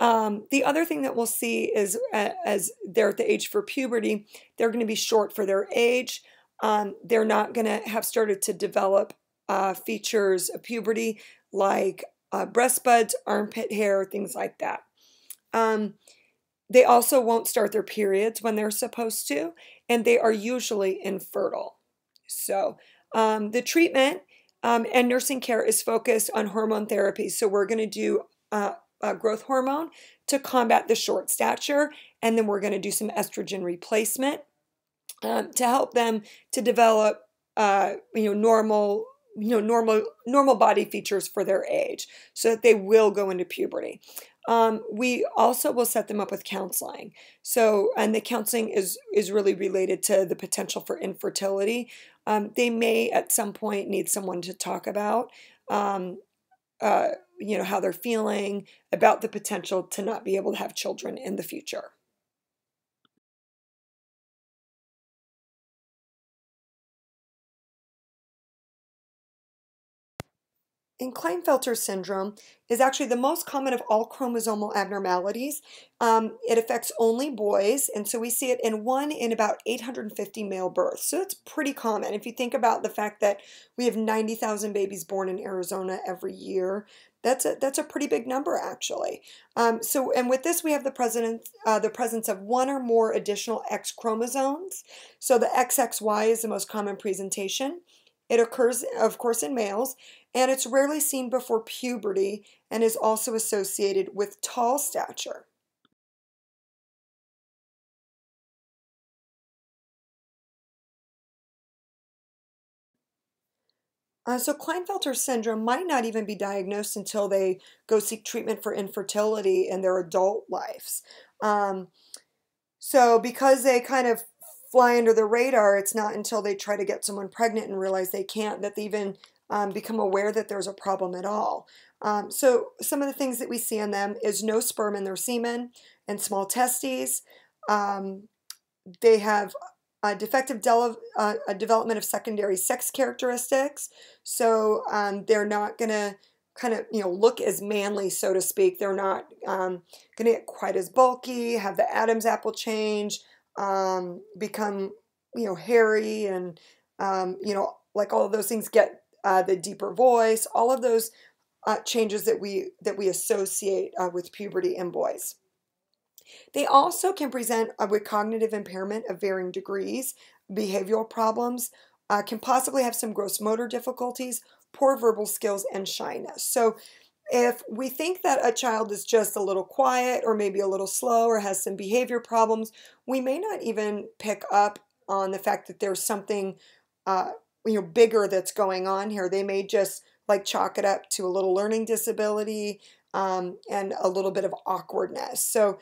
Um, the other thing that we'll see is uh, as they're at the age for puberty they're going to be short for their age. Um, they're not going to have started to develop uh, features of puberty like uh, breast buds, armpit hair, things like that. Um, they also won't start their periods when they're supposed to, and they are usually infertile. So, um, the treatment um, and nursing care is focused on hormone therapy. So, we're going to do uh, growth hormone to combat the short stature, and then we're going to do some estrogen replacement um, to help them to develop, uh, you know, normal you know normal normal body features for their age so that they will go into puberty. Um, we also will set them up with counseling. So and the counseling is is really related to the potential for infertility. Um, they may at some point need someone to talk about um, uh, you know how they're feeling about the potential to not be able to have children in the future And Klinefelter syndrome is actually the most common of all chromosomal abnormalities. Um, it affects only boys, and so we see it in one in about 850 male births. So it's pretty common. If you think about the fact that we have 90,000 babies born in Arizona every year, that's a that's a pretty big number actually. Um, so and with this we have the presence uh, the presence of one or more additional X chromosomes. So the XXY is the most common presentation. It occurs, of course, in males, and it's rarely seen before puberty and is also associated with tall stature. Uh, so Klinefelter syndrome might not even be diagnosed until they go seek treatment for infertility in their adult lives. Um, so because they kind of fly under the radar, it's not until they try to get someone pregnant and realize they can't that they even um, become aware that there's a problem at all. Um, so some of the things that we see in them is no sperm in their semen and small testes. Um, they have a defective de- uh, a development of secondary sex characteristics. So um, they're not going to kind of you know look as manly, so to speak. They're not um, going to get quite as bulky, have the Adam's apple change, um, become you know hairy, and um, you know like all of those things get uh, the deeper voice, all of those uh, changes that we that we associate uh, with puberty in boys. They also can present uh, with cognitive impairment of varying degrees, behavioral problems, uh, can possibly have some gross motor difficulties, poor verbal skills, and shyness. So if we think that a child is just a little quiet or maybe a little slow or has some behavior problems, we may not even pick up on the fact that there's something uh, you know bigger that's going on here. They may just like chalk it up to a little learning disability um, and a little bit of awkwardness. So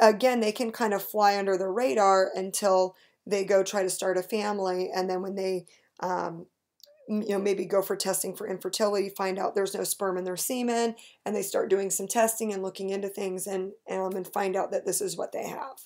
again, they can kind of fly under the radar until they go try to start a family, and then when they um, you know maybe go for testing for infertility find out there's no sperm in their semen and they start doing some testing and looking into things and um, and find out that this is what they have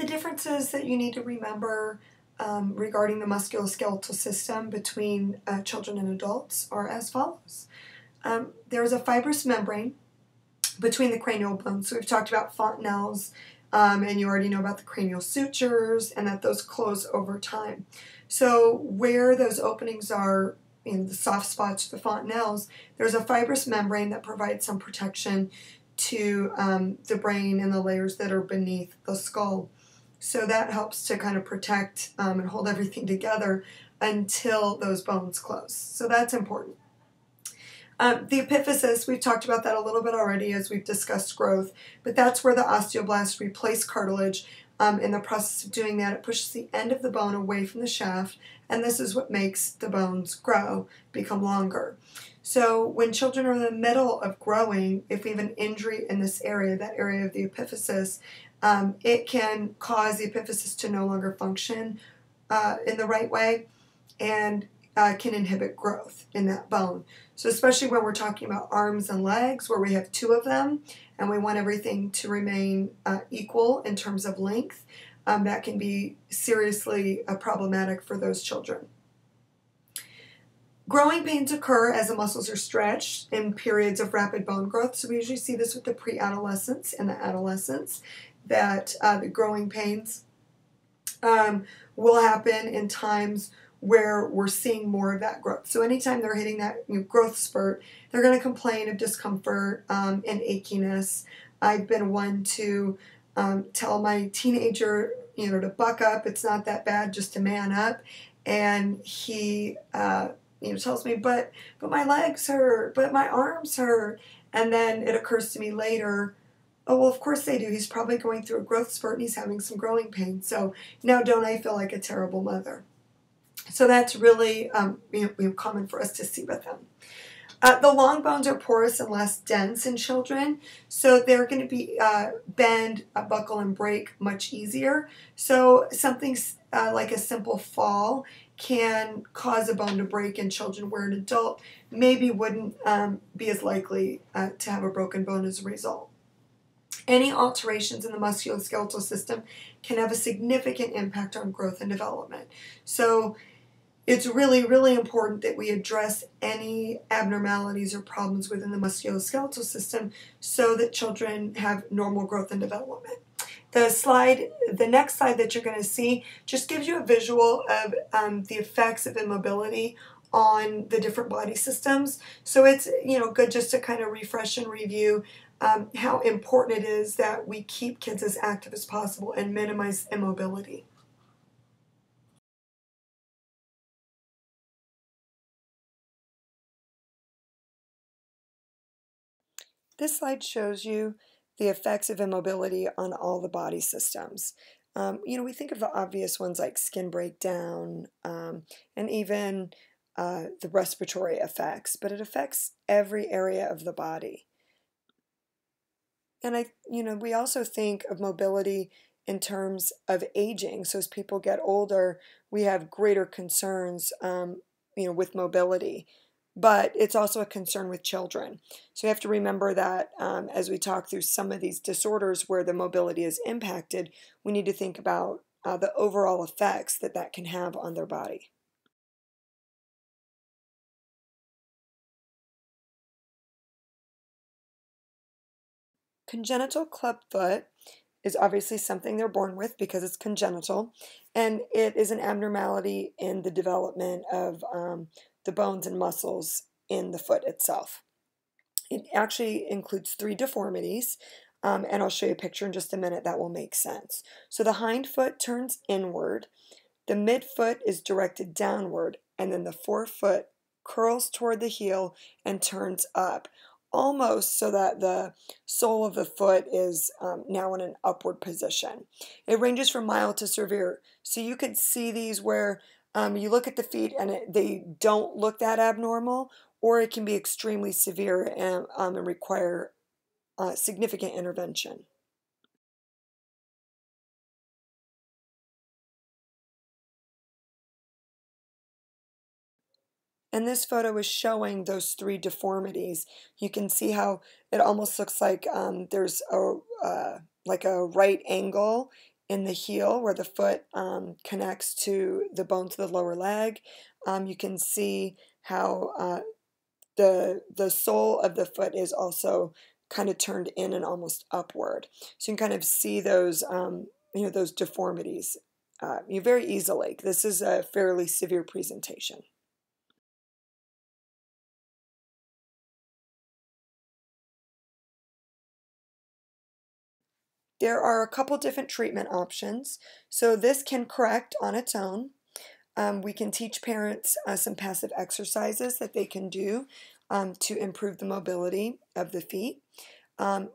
The differences that you need to remember um, regarding the musculoskeletal system between uh, children and adults are as follows. Um, there is a fibrous membrane between the cranial bones. So we've talked about fontanelles, um, and you already know about the cranial sutures and that those close over time. So where those openings are in the soft spots, the fontanelles, there's a fibrous membrane that provides some protection to um, the brain and the layers that are beneath the skull. So that helps to kind of protect um, and hold everything together until those bones close. So that's important. Um, the epiphysis, we've talked about that a little bit already as we've discussed growth, but that's where the osteoblasts replace cartilage. Um, in the process of doing that, it pushes the end of the bone away from the shaft, and this is what makes the bones grow, become longer. So when children are in the middle of growing, if we have an injury in this area, that area of the epiphysis, um, it can cause the epiphysis to no longer function uh, in the right way and uh, can inhibit growth in that bone. So especially when we're talking about arms and legs where we have two of them and we want everything to remain uh, equal in terms of length, um, that can be seriously uh, problematic for those children. Growing pains occur as the muscles are stretched in periods of rapid bone growth. So we usually see this with the pre-adolescents and the adolescents, that uh, the growing pains um, will happen in times where we're seeing more of that growth. So anytime they're hitting that you know, growth spurt, they're going to complain of discomfort um, and achiness. I've been one to um, tell my teenager, you know, to buck up. It's not that bad, just to man up. And he uh, you know, tells me, but but my legs hurt, but my arms hurt, and then it occurs to me later, oh well, of course they do. He's probably going through a growth spurt and he's having some growing pain. So now don't I feel like a terrible mother? So that's really um, you know, common for us to see with them. Uh, the long bones are porous and less dense in children, so they're going to be uh, bend, uh, buckle, and break much easier. So something uh, like a simple fall can cause a bone to break in children where an adult maybe wouldn't um, be as likely uh, to have a broken bone as a result. Any alterations in the musculoskeletal system can have a significant impact on growth and development. So it's really, really important that we address any abnormalities or problems within the musculoskeletal system so that children have normal growth and development. The slide, the next slide that you're going to see just gives you a visual of um, the effects of immobility on the different body systems. So it's you know good just to kind of refresh and review um, how important it is that we keep kids as active as possible and minimize immobility. This slide shows you the effects of immobility on all the body systems. Um, you know, we think of the obvious ones like skin breakdown um, and even uh, the respiratory effects, but it affects every area of the body. And I, you know, we also think of mobility in terms of aging. So as people get older, we have greater concerns, um, you know, with mobility but it's also a concern with children. So you have to remember that um, as we talk through some of these disorders where the mobility is impacted, we need to think about uh, the overall effects that that can have on their body. Congenital clubfoot is obviously something they're born with because it's congenital, and it is an abnormality in the development of um, the bones and muscles in the foot itself. It actually includes three deformities, um, and I'll show you a picture in just a minute that will make sense. So the hind foot turns inward, the midfoot is directed downward, and then the forefoot curls toward the heel and turns up, almost so that the sole of the foot is um, now in an upward position. It ranges from mild to severe. So you could see these where um, you look at the feet and it, they don't look that abnormal, or it can be extremely severe and, um, and require uh, significant intervention. And this photo is showing those three deformities. You can see how it almost looks like um, there's a uh, like a right angle in the heel where the foot um, connects to the bones of the lower leg. Um, you can see how uh, the the sole of the foot is also kind of turned in and almost upward. So you can kind of see those um, you know those deformities uh, you very easily. This is a fairly severe presentation. There are a couple different treatment options. So this can correct on its own. Um, we can teach parents uh, some passive exercises that they can do um, to improve the mobility of the feet. Um,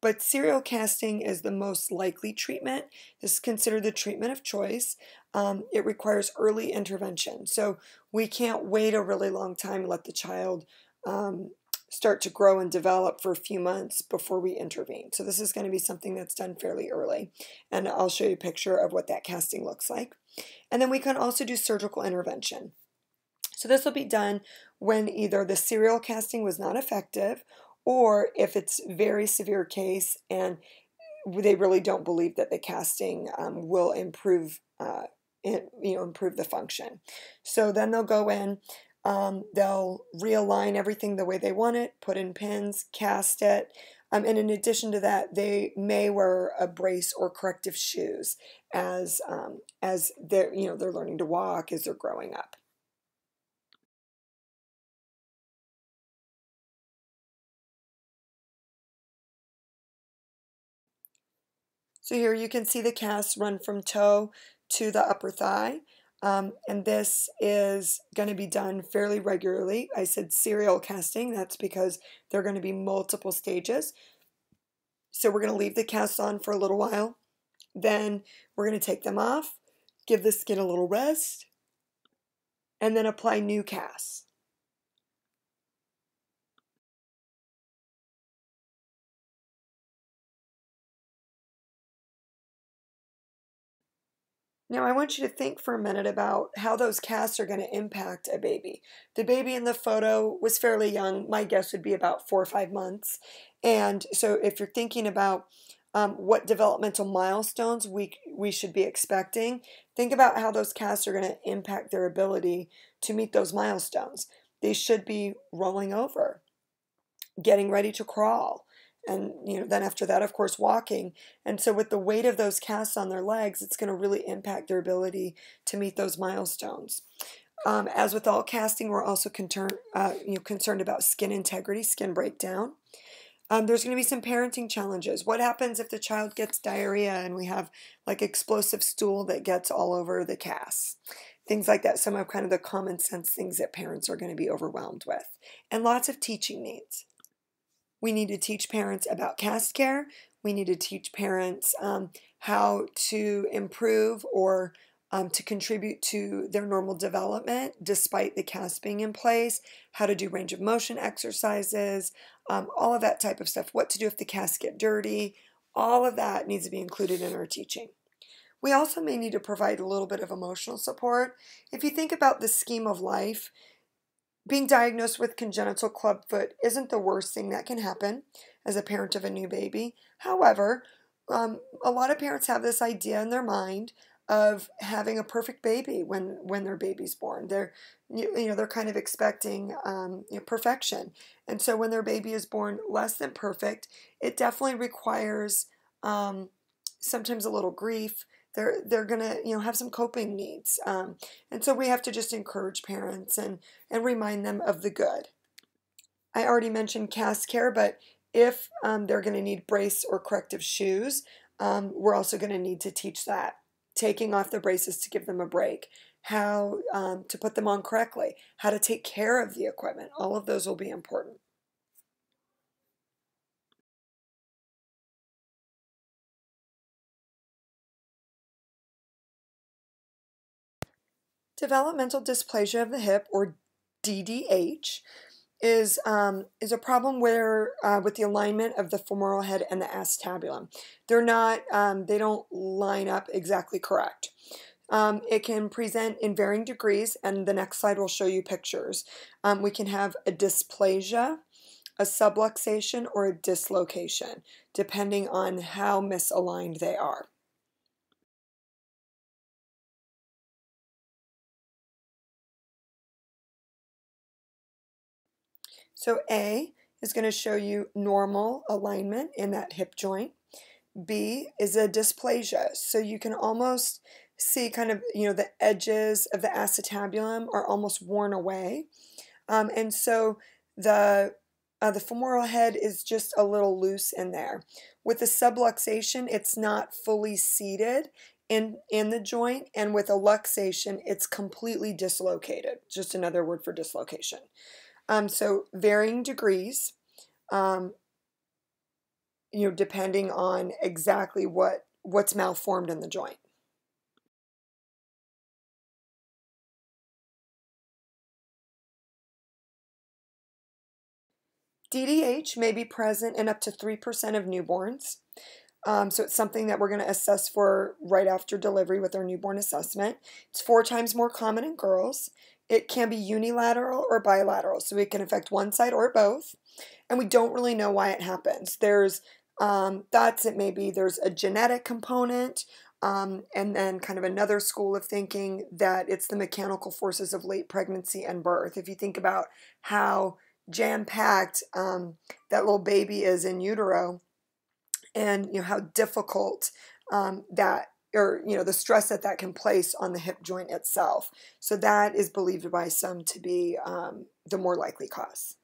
but serial casting is the most likely treatment. This is considered the treatment of choice. Um, it requires early intervention. So we can't wait a really long time and let the child um, start to grow and develop for a few months before we intervene. So this is going to be something that's done fairly early. And I'll show you a picture of what that casting looks like. And then we can also do surgical intervention. So this will be done when either the serial casting was not effective or if it's very severe case and they really don't believe that the casting um, will improve uh, in, you know improve the function. So then they'll go in, um, they'll realign everything the way they want it, put in pins, cast it, um, and in addition to that, they may wear a brace or corrective shoes as um, as they're you know they're learning to walk as they're growing up. So here you can see the cast run from toe to the upper thigh. Um, and this is going to be done fairly regularly. I said serial casting, that's because there are going to be multiple stages. So we're going to leave the casts on for a little while. Then we're going to take them off, give the skin a little rest, and then apply new casts. Now, I want you to think for a minute about how those casts are going to impact a baby. The baby in the photo was fairly young. My guess would be about four or five months. And so, if you're thinking about um, what developmental milestones we, we should be expecting, think about how those casts are going to impact their ability to meet those milestones. They should be rolling over, getting ready to crawl, and you know then after that of course walking. And so with the weight of those casts on their legs it's going to really impact their ability to meet those milestones. Um, as with all casting we're also concerned uh, you know concerned about skin integrity skin breakdown. Um, there's going to be some parenting challenges. What happens if the child gets diarrhea and we have like explosive stool that gets all over the casts? Things like that some of kind of the common sense things that parents are going to be overwhelmed with and lots of teaching needs we need to teach parents about cast care. We need to teach parents um, how to improve or um, to contribute to their normal development despite the cast being in place, how to do range of motion exercises, um, all of that type of stuff, what to do if the cast get dirty, all of that needs to be included in our teaching. We also may need to provide a little bit of emotional support. If you think about the scheme of life, being diagnosed with congenital clubfoot isn't the worst thing that can happen as a parent of a new baby. However, um, a lot of parents have this idea in their mind of having a perfect baby when when their baby's born. They're you, know they're kind of expecting um, you know, perfection, and so when their baby is born less than perfect, it definitely requires um, sometimes a little grief they're they're gonna you know have some coping needs um, and so we have to just encourage parents and and remind them of the good. I already mentioned cast care but if um, they're going to need brace or corrective shoes um, we're also going to need to teach that taking off the braces to give them a break how um, to put them on correctly how to take care of the equipment all of those will be important Developmental dysplasia of the hip, or DDH, is um, is a problem where uh, with the alignment of the femoral head and the acetabulum. They're not um, they don't line up exactly correct. Um, it can present in varying degrees, and the next slide will show you pictures. Um, we can have a dysplasia, a subluxation, or a dislocation, depending on how misaligned they are. So A is going to show you normal alignment in that hip joint. B is a dysplasia. So you can almost see kind of, you know, the edges of the acetabulum are almost worn away. Um, and so the uh, the femoral head is just a little loose in there. With the subluxation, it's not fully seated in, in the joint, and with a luxation, it's completely dislocated. Just another word for dislocation. Um, so varying degrees, um, you know, depending on exactly what what's malformed in the joint. DDH may be present in up to 3% of newborns. Um, so it's something that we're going to assess for right after delivery with our newborn assessment. It's four times more common in girls. It can be unilateral or bilateral, so it can affect one side or both. And we don't really know why it happens. There's um, thoughts it may be there's a genetic component, um, and then kind of another school of thinking that it's the mechanical forces of late pregnancy and birth. If you think about how jam packed um, that little baby is in utero, and you know how difficult um, that or you know the stress that that can place on the hip joint itself. So that is believed by some to be um, the more likely cause.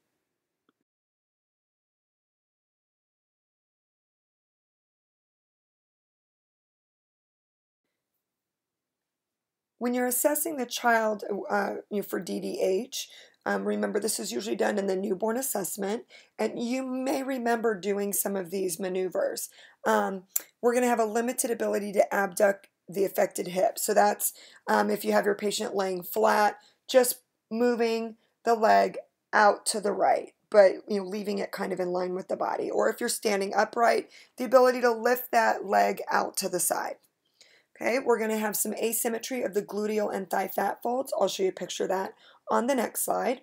When you're assessing the child uh, you know, for DDH, um, remember, this is usually done in the newborn assessment, and you may remember doing some of these maneuvers. Um, we're going to have a limited ability to abduct the affected hip. So that's um, if you have your patient laying flat, just moving the leg out to the right, but you know, leaving it kind of in line with the body. Or if you're standing upright, the ability to lift that leg out to the side. Okay, we're going to have some asymmetry of the gluteal and thigh fat folds. I'll show you a picture of that on the next slide.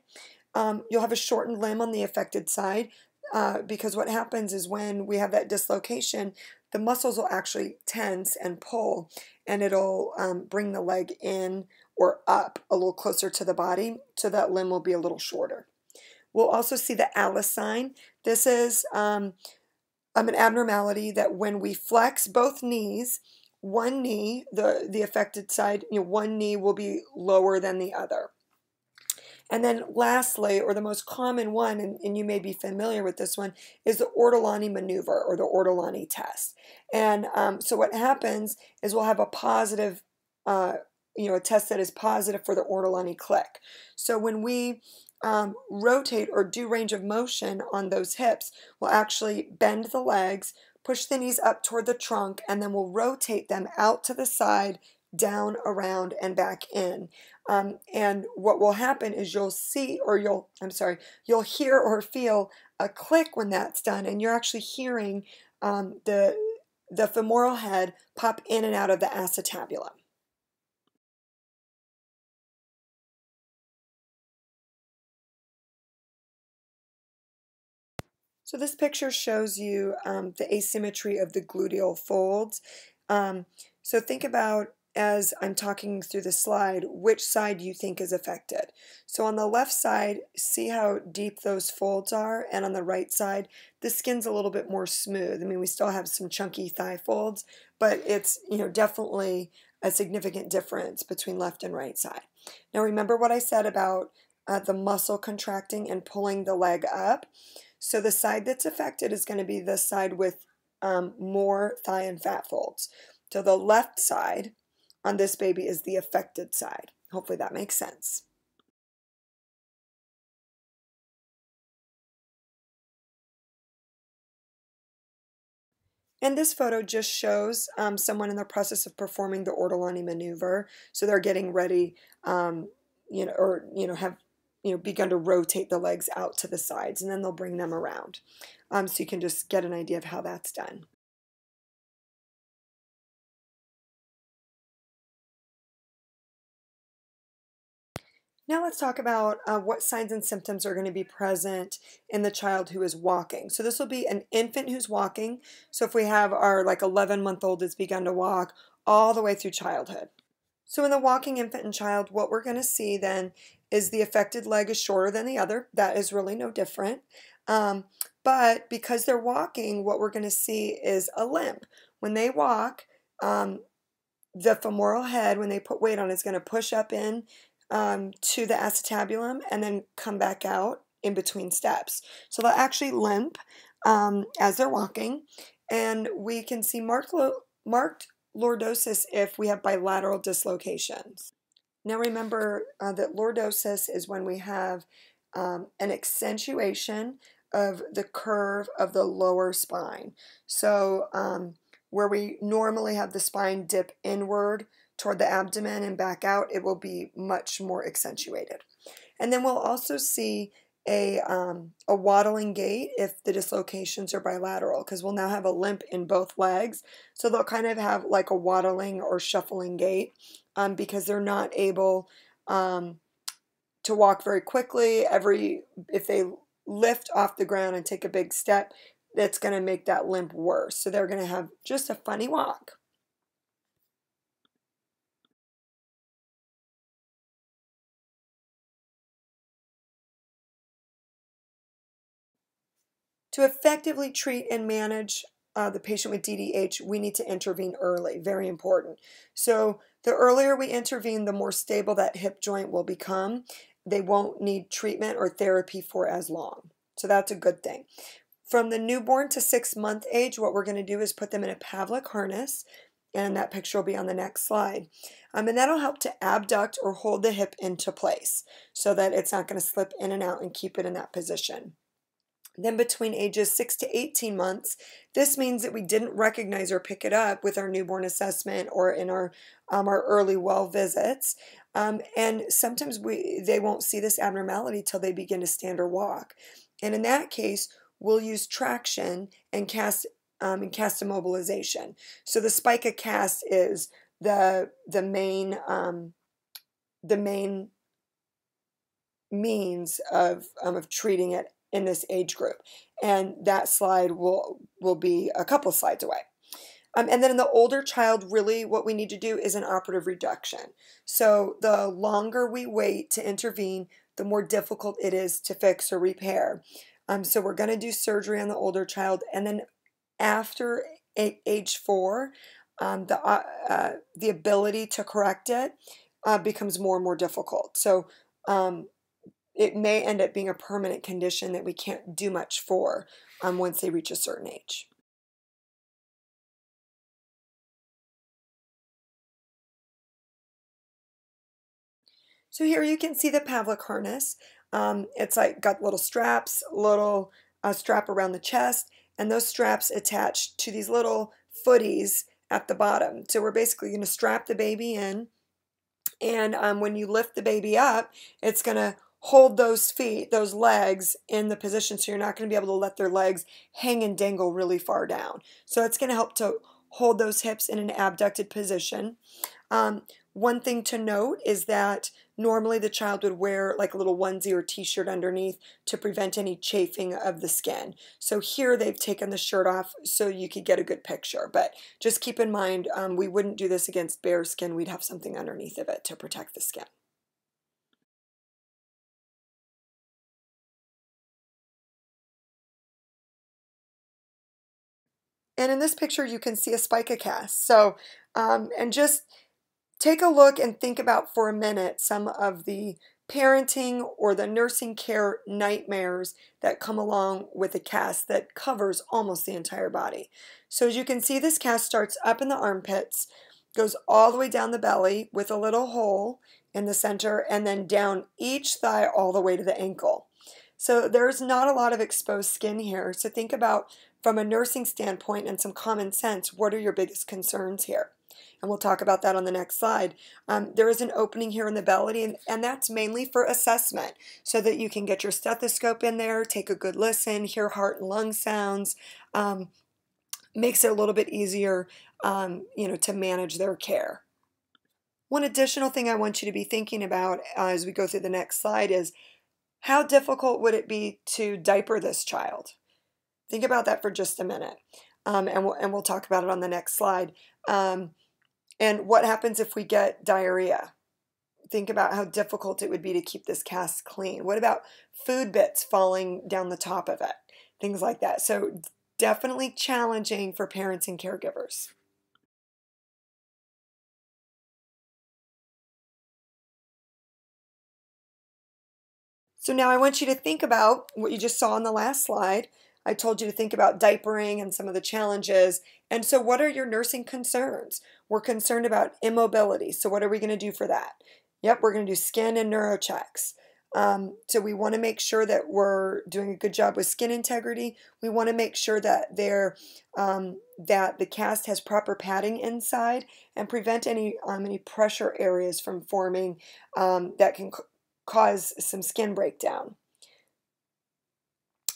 Um, you'll have a shortened limb on the affected side uh, because what happens is when we have that dislocation, the muscles will actually tense and pull and it'll um, bring the leg in or up a little closer to the body so that limb will be a little shorter. We'll also see the Allis sign. This is um, um, an abnormality that when we flex both knees, one knee, the, the affected side, you know, one knee will be lower than the other. And then lastly, or the most common one, and, and, you may be familiar with this one, is the Ortolani maneuver or the Ortolani test. And um, so what happens is we'll have a positive, uh, you know, a test that is positive for the Ortolani click. So when we um, rotate or do range of motion on those hips, we'll actually bend the legs, push the knees up toward the trunk, and then we'll rotate them out to the side, down, around, and back in. Um, and what will happen is you'll see, or you'll, I'm sorry, you'll hear or feel a click when that's done, and you're actually hearing um, the, the femoral head pop in and out of the acetabulum. So this picture shows you um, the asymmetry of the gluteal folds. Um, so think about as I'm talking through the slide, which side you think is affected. So on the left side, see how deep those folds are, and on the right side, the skin's a little bit more smooth. I mean, we still have some chunky thigh folds, but it's, you know, definitely a significant difference between left and right side. Now remember what I said about uh, the muscle contracting and pulling the leg up. So the side that's affected is going to be the side with um, more thigh and fat folds. So the left side on this baby is the affected side. Hopefully that makes sense. And this photo just shows um, someone in the process of performing the Ortolani maneuver. So they're getting ready, um, you know, or, you know, have, you know, begun to rotate the legs out to the sides and then they'll bring them around. Um, so you can just get an idea of how that's done. Now let's talk about uh, what signs and symptoms are going to be present in the child who is walking. So this will be an infant who's walking. So if we have our like 11 month old that's begun to walk all the way through childhood. So in the walking infant and child, what we're going to see then is the affected leg is shorter than the other. That is really no different. Um, but because they're walking, what we're going to see is a limp. When they walk, um, the femoral head, when they put weight on, is going to push up in um, to the acetabulum and then come back out in between steps. So they'll actually limp um, as they're walking. And we can see marked, marked lordosis if we have bilateral dislocations. Now remember uh, that lordosis is when we have um, an accentuation of the curve of the lower spine. So um, where we normally have the spine dip inward toward the abdomen and back out, it will be much more accentuated. And then we'll also see a, um, a waddling gait if the dislocations are bilateral because we'll now have a limp in both legs. So they'll kind of have like a waddling or shuffling gait um, because they're not able um, to walk very quickly. Every if they lift off the ground and take a big step, that's going to make that limp worse. So they're going to have just a funny walk. To effectively treat and manage uh, the patient with DDH, we need to intervene early, very important. So the earlier we intervene, the more stable that hip joint will become. They won't need treatment or therapy for as long. So that's a good thing. From the newborn to six month age, what we're going to do is put them in a Pavlik harness, and that picture will be on the next slide. Um, and that'll help to abduct or hold the hip into place so that it's not going to slip in and out and keep it in that position. Then between ages 6 to 18 months, this means that we didn't recognize or pick it up with our newborn assessment or in our, um, our early well visits. Um, and sometimes we they won't see this abnormality till they begin to stand or walk. And in that case, we'll use traction and cast um, and cast immobilization. So the spica cast is the the main um, the main means of um, of treating it in this age group. And that slide will, will be a couple slides away. Um, and then in the older child, really what we need to do is an operative reduction. So the longer we wait to intervene, the more difficult it is to fix or repair. Um, so we're going to do surgery on the older child. And then after age four, um, the, uh, uh, the ability to correct it uh, becomes more and more difficult. So um, it may end up being a permanent condition that we can't do much for um, once they reach a certain age. So here you can see the Pavlik harness. Um, it's like got little straps, little uh, strap around the chest, and those straps attached to these little footies at the bottom. So we're basically going to strap the baby in, and um, when you lift the baby up, it's going to hold those feet, those legs in the position so you're not going to be able to let their legs hang and dangle really far down. So it's going to help to hold those hips in an abducted position. Um, one thing to note is that normally the child would wear like a little onesie or t-shirt underneath to prevent any chafing of the skin. So here they've taken the shirt off so you could get a good picture. But just keep in mind, um, we wouldn't do this against bare skin. We'd have something underneath of it to protect the skin. And in this picture, you can see a spica cast. So, um, and just take a look and think about for a minute some of the parenting or the nursing care nightmares that come along with a cast that covers almost the entire body. So as you can see, this cast starts up in the armpits, goes all the way down the belly with a little hole in the center, and then down each thigh all the way to the ankle. So there's not a lot of exposed skin here. So think about from a nursing standpoint and some common sense, what are your biggest concerns here? And we'll talk about that on the next slide. Um, there is an opening here in the belly, and, and that's mainly for assessment so that you can get your stethoscope in there, take a good listen, hear heart and lung sounds. Um, makes it a little bit easier, um, you know, to manage their care. One additional thing I want you to be thinking about uh, as we go through the next slide is how difficult would it be to diaper this child? Think about that for just a minute, um, and, we'll, and we'll talk about it on the next slide. Um, And what happens if we get diarrhea? Think about how difficult it would be to keep this cast clean. What about food bits falling down the top of it? Things like that. So, definitely challenging for parents and caregivers. So now I want you to think about what you just saw on the last slide. I told you to think about diapering and some of the challenges. And so, what are your nursing concerns? We're concerned about immobility. So, what are we going to do for that? Yep, we're going to do skin and neuro checks. Um, so we want to make sure that we're doing a good job with skin integrity. We want to make sure that they're um, that the cast has proper padding inside and prevent any um, any pressure areas from forming um, that can cause some skin breakdown.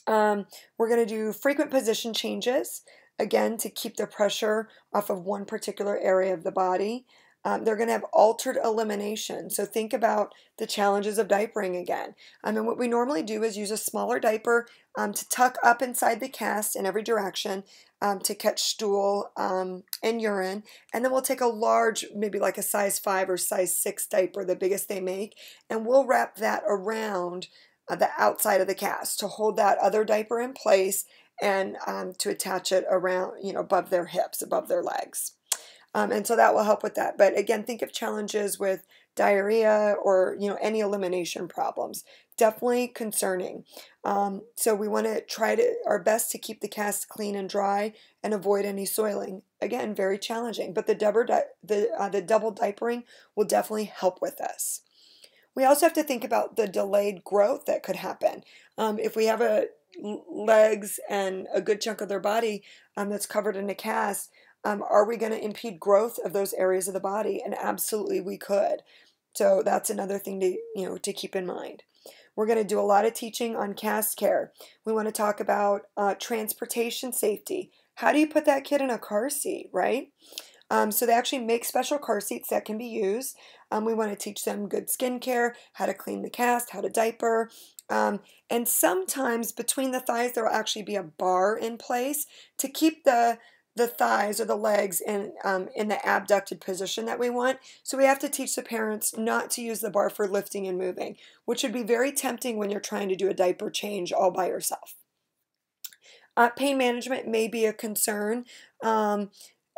Um, we're going to do frequent position changes, again, to keep the pressure off of one particular area of the body. Um, they're going to have altered elimination. So think about the challenges of diapering again. I mean, what we normally do is use a smaller diaper um, to tuck up inside the cast in every direction um, to catch stool um, and urine. And then we'll take a large, maybe like a size 5 or size 6 diaper, the biggest they make, and we'll wrap that around the outside of the cast to hold that other diaper in place and um, to attach it around, you know, above their hips, above their legs. Um, and so that will help with that. But again, think of challenges with diarrhea or you know any elimination problems. Definitely concerning. Um, so we want to try to our best to keep the cast clean and dry and avoid any soiling. Again, very challenging. But the double the uh, the double diapering will definitely help with this. We also have to think about the delayed growth that could happen. Um, if we have a legs and a good chunk of their body um, that's covered in a cast, um, are we going to impede growth of those areas of the body? And absolutely, we could. So that's another thing to you know to keep in mind. We're going to do a lot of teaching on cast care. We want to talk about uh, transportation safety. How do you put that kid in a car seat, right? Um, so they actually make special car seats that can be used. Um, we want to teach them good skincare, how to clean the cast, how to diaper. Um, and sometimes between the thighs, there will actually be a bar in place to keep the the thighs or the legs in, um, in the abducted position that we want. So we have to teach the parents not to use the bar for lifting and moving, which would be very tempting when you're trying to do a diaper change all by yourself. Uh, pain management may be a concern. Um,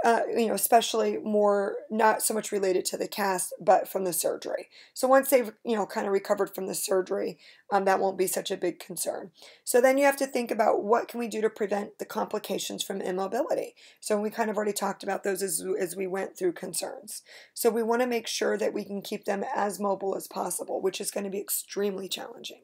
uh, you know, especially more not so much related to the cast, but from the surgery. So once they've you know kind of recovered from the surgery, um, that won't be such a big concern. So then you have to think about what can we do to prevent the complications from immobility. So we kind of already talked about those as as we went through concerns. So we want to make sure that we can keep them as mobile as possible, which is going to be extremely challenging.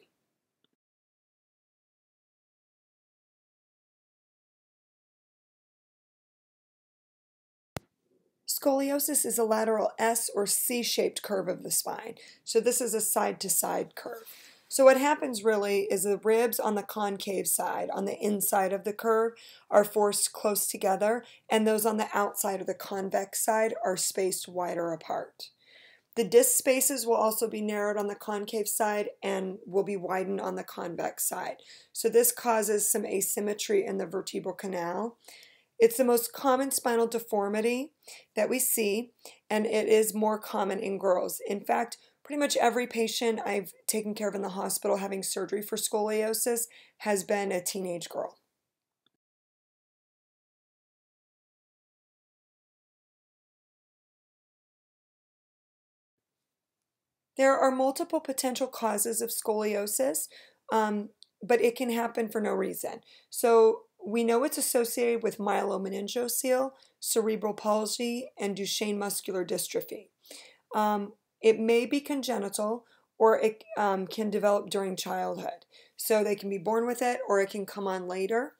Scoliosis is a lateral S or C shaped curve of the spine. So this is a side to side curve. So what happens really is the ribs on the concave side, on the inside of the curve, are forced close together, and those on the outside of the convex side are spaced wider apart. The disc spaces will also be narrowed on the concave side and will be widened on the convex side. So this causes some asymmetry in the vertebral canal. It's the most common spinal deformity that we see, and it is more common in girls. In fact, pretty much every patient I've taken care of in the hospital having surgery for scoliosis has been a teenage girl. There are multiple potential causes of scoliosis, um, but it can happen for no reason. So we know it's associated with myelomeningocele, cerebral palsy, and Duchenne muscular dystrophy. Um, it may be congenital or it um, can develop during childhood. So they can be born with it or it can come on later.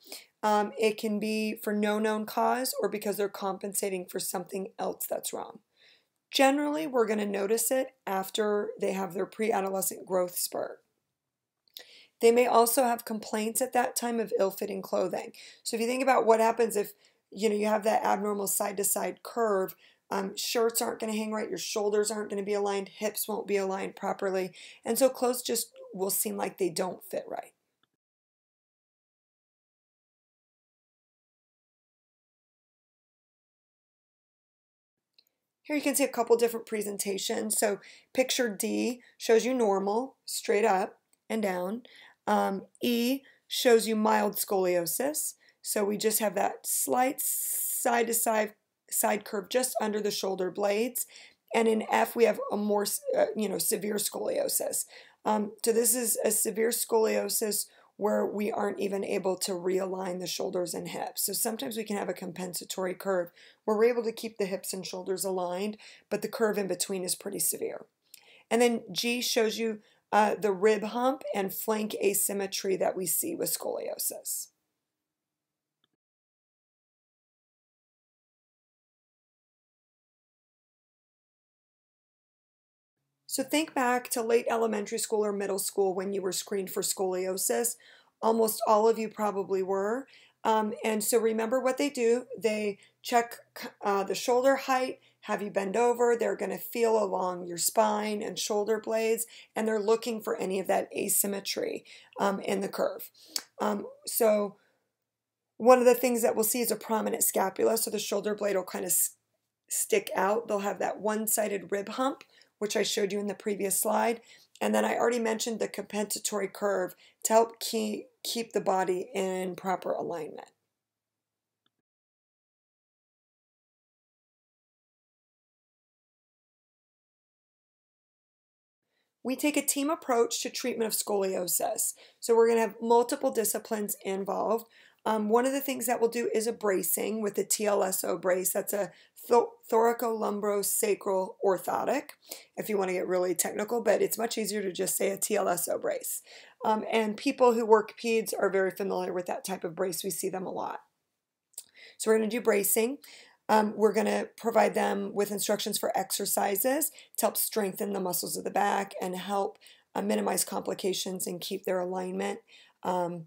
Um, it can be for no known cause or because they're compensating for something else that's wrong. Generally, we're going to notice it after they have their pre adolescent growth spurt. They may also have complaints at that time of ill-fitting clothing. So if you think about what happens if you know you have that abnormal side-to-side curve, um, shirts aren't going to hang right, your shoulders aren't going to be aligned, hips won't be aligned properly, and so clothes just will seem like they don't fit right. Here you can see a couple different presentations. So picture D shows you normal, straight up and down. Um, e shows you mild scoliosis. So we just have that slight side to side side curve just under the shoulder blades. And in F, we have a more, uh, you know, severe scoliosis. Um, so this is a severe scoliosis where we aren't even able to realign the shoulders and hips. So sometimes we can have a compensatory curve where we're able to keep the hips and shoulders aligned, but the curve in between is pretty severe. And then G shows you uh, the rib hump and flank asymmetry that we see with scoliosis. So think back to late elementary school or middle school when you were screened for scoliosis. Almost all of you probably were. Um, and so remember what they do. They check uh, the shoulder height, have you bend over. They're going to feel along your spine and shoulder blades, and they're looking for any of that asymmetry um, in the curve. Um, so one of the things that we'll see is a prominent scapula. So the shoulder blade will kind of stick out. They'll have that one-sided rib hump which I showed you in the previous slide. And then I already mentioned the compensatory curve to help keep, keep the body in proper alignment. We take a team approach to treatment of scoliosis. So we're going to have multiple disciplines involved. Um, one of the things that we'll do is a bracing with the TLSO brace. That's a th- thoracolumbosacral orthotic, if you want to get really technical, but it's much easier to just say a TLSO brace. Um, and people who work PEDS are very familiar with that type of brace. We see them a lot. So we're going to do bracing. Um, we're going to provide them with instructions for exercises to help strengthen the muscles of the back and help uh, minimize complications and keep their alignment. Um,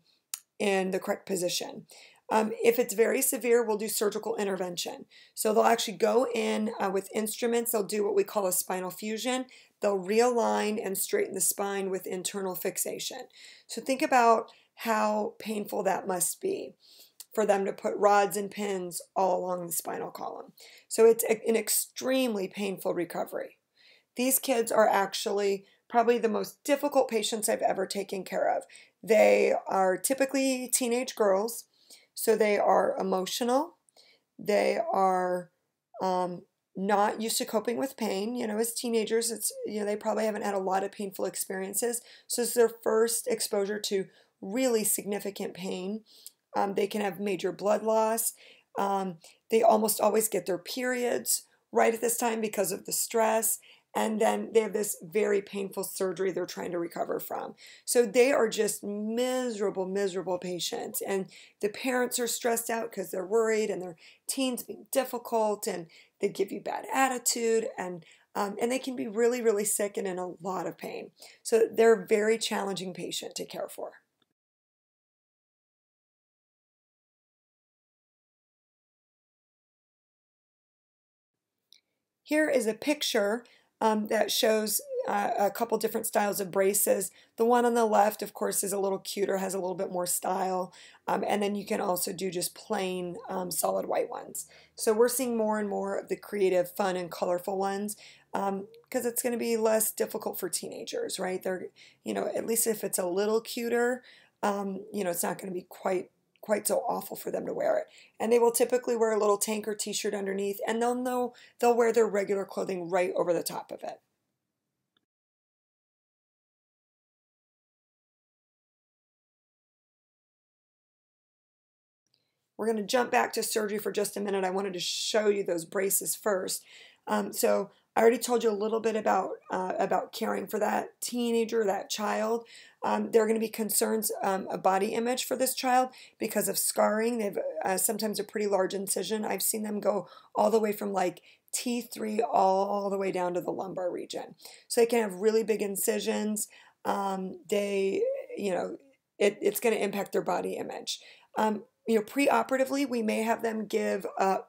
in the correct position. Um, if it's very severe, we'll do surgical intervention. So they'll actually go in uh, with instruments. They'll do what we call a spinal fusion. They'll realign and straighten the spine with internal fixation. So think about how painful that must be for them to put rods and pins all along the spinal column. So it's an extremely painful recovery. These kids are actually probably the most difficult patients I've ever taken care of. They are typically teenage girls, so they are emotional. They are um, not used to coping with pain. You know, as teenagers, it's you know they probably haven't had a lot of painful experiences, so it's their first exposure to really significant pain. Um, they can have major blood loss. Um, they almost always get their periods right at this time because of the stress and then they have this very painful surgery they're trying to recover from. So they are just miserable, miserable patients. And the parents are stressed out because they're worried and their teens being difficult and they give you bad attitude and um, and they can be really, really sick and in a lot of pain. So they're a very challenging patient to care for. Here is a picture um, that shows uh, a couple different styles of braces. The one on the left, of course, is a little cuter, has a little bit more style. Um, and then you can also do just plain um, solid white ones. So we're seeing more and more of the creative, fun, and colorful ones because um, it's going to be less difficult for teenagers, right? They're, you know, at least if it's a little cuter, um, you know, it's not going to be quite quite so awful for them to wear it. And they will typically wear a little tank or t-shirt underneath and they'll know they'll wear their regular clothing right over the top of it. We're going to jump back to surgery for just a minute. I wanted to show you those braces first. Um, so I already told you a little bit about uh, about caring for that teenager, that child. Um, there are going to be concerns um, of body image for this child because of scarring. They have uh, sometimes a pretty large incision. I've seen them go all the way from like T3 all the way down to the lumbar region. So they can have really big incisions. Um, they, you know, it, it's going to impact their body image. Um, you know, preoperatively, we may have them give a,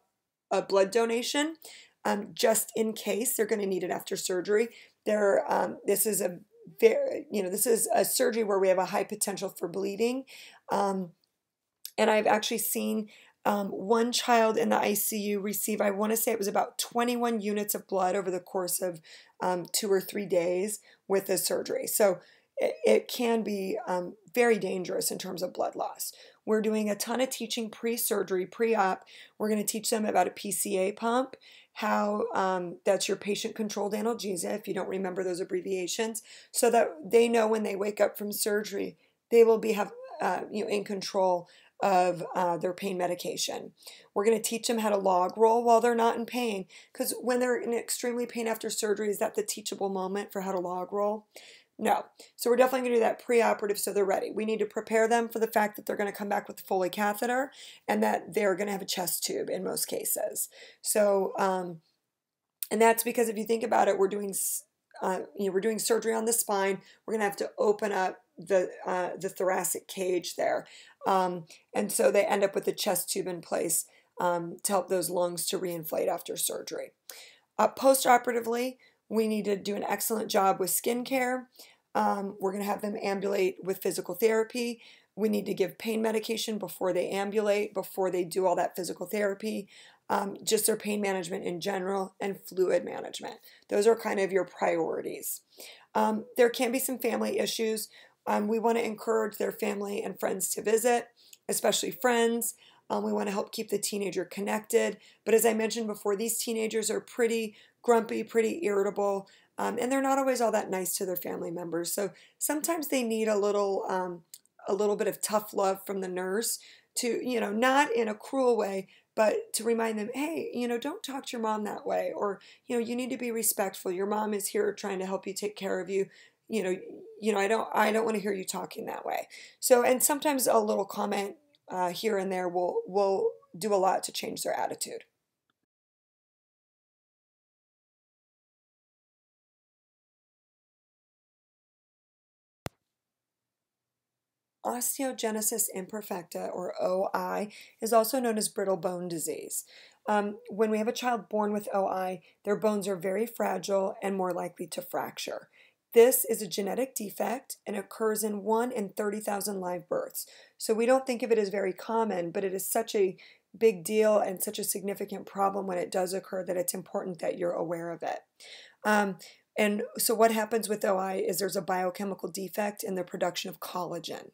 a blood donation um, just in case they're going to need it after surgery. There, um, this is a very, you know, this is a surgery where we have a high potential for bleeding. Um, and I've actually seen um, one child in the ICU receive, I want to say it was about 21 units of blood over the course of um, two or three days with the surgery. So it, it can be um, very dangerous in terms of blood loss. We're doing a ton of teaching pre surgery, pre op. We're going to teach them about a PCA pump, how um, that's your patient controlled analgesia, if you don't remember those abbreviations, so that they know when they wake up from surgery, they will be have, uh, you know, in control of uh, their pain medication. We're going to teach them how to log roll while they're not in pain because when they're in extremely pain after surgery, is that the teachable moment for how to log roll? No. So we're definitely going to do that preoperative so they're ready. We need to prepare them for the fact that they're going to come back with a Foley catheter and that they're going to have a chest tube in most cases. So, um, and that's because if you think about it, we're doing, uh, you know, we're doing surgery on the spine. We're going to have to open up the uh, the thoracic cage there. Um, and so they end up with a chest tube in place um, to help those lungs to reinflate after surgery. Uh, Post-operatively, we need to do an excellent job with skincare. Um, we're going to have them ambulate with physical therapy. We need to give pain medication before they ambulate, before they do all that physical therapy. Um, just their pain management in general and fluid management. Those are kind of your priorities. Um, there can be some family issues. Um, we want to encourage their family and friends to visit, especially friends. Um, we want to help keep the teenager connected. But as I mentioned before, these teenagers are pretty grumpy, pretty irritable, um, and they're not always all that nice to their family members. So sometimes they need a little, um, a little bit of tough love from the nurse to, you know, not in a cruel way, but to remind them, hey, you know, don't talk to your mom that way, or you know, you need to be respectful. Your mom is here trying to help you take care of you you know you know i don't i don't want to hear you talking that way so and sometimes a little comment uh, here and there will will do a lot to change their attitude Osteogenesis imperfecta, or OI, is also known as brittle bone disease. Um, when we have a child born with OI, their bones are very fragile and more likely to fracture. This is a genetic defect and occurs in 1 in 30,000 live births. So we don't think of it as very common, but it is such a big deal and such a significant problem when it does occur that it's important that you're aware of it. Um, and so what happens with OI is there's a biochemical defect in the production of collagen.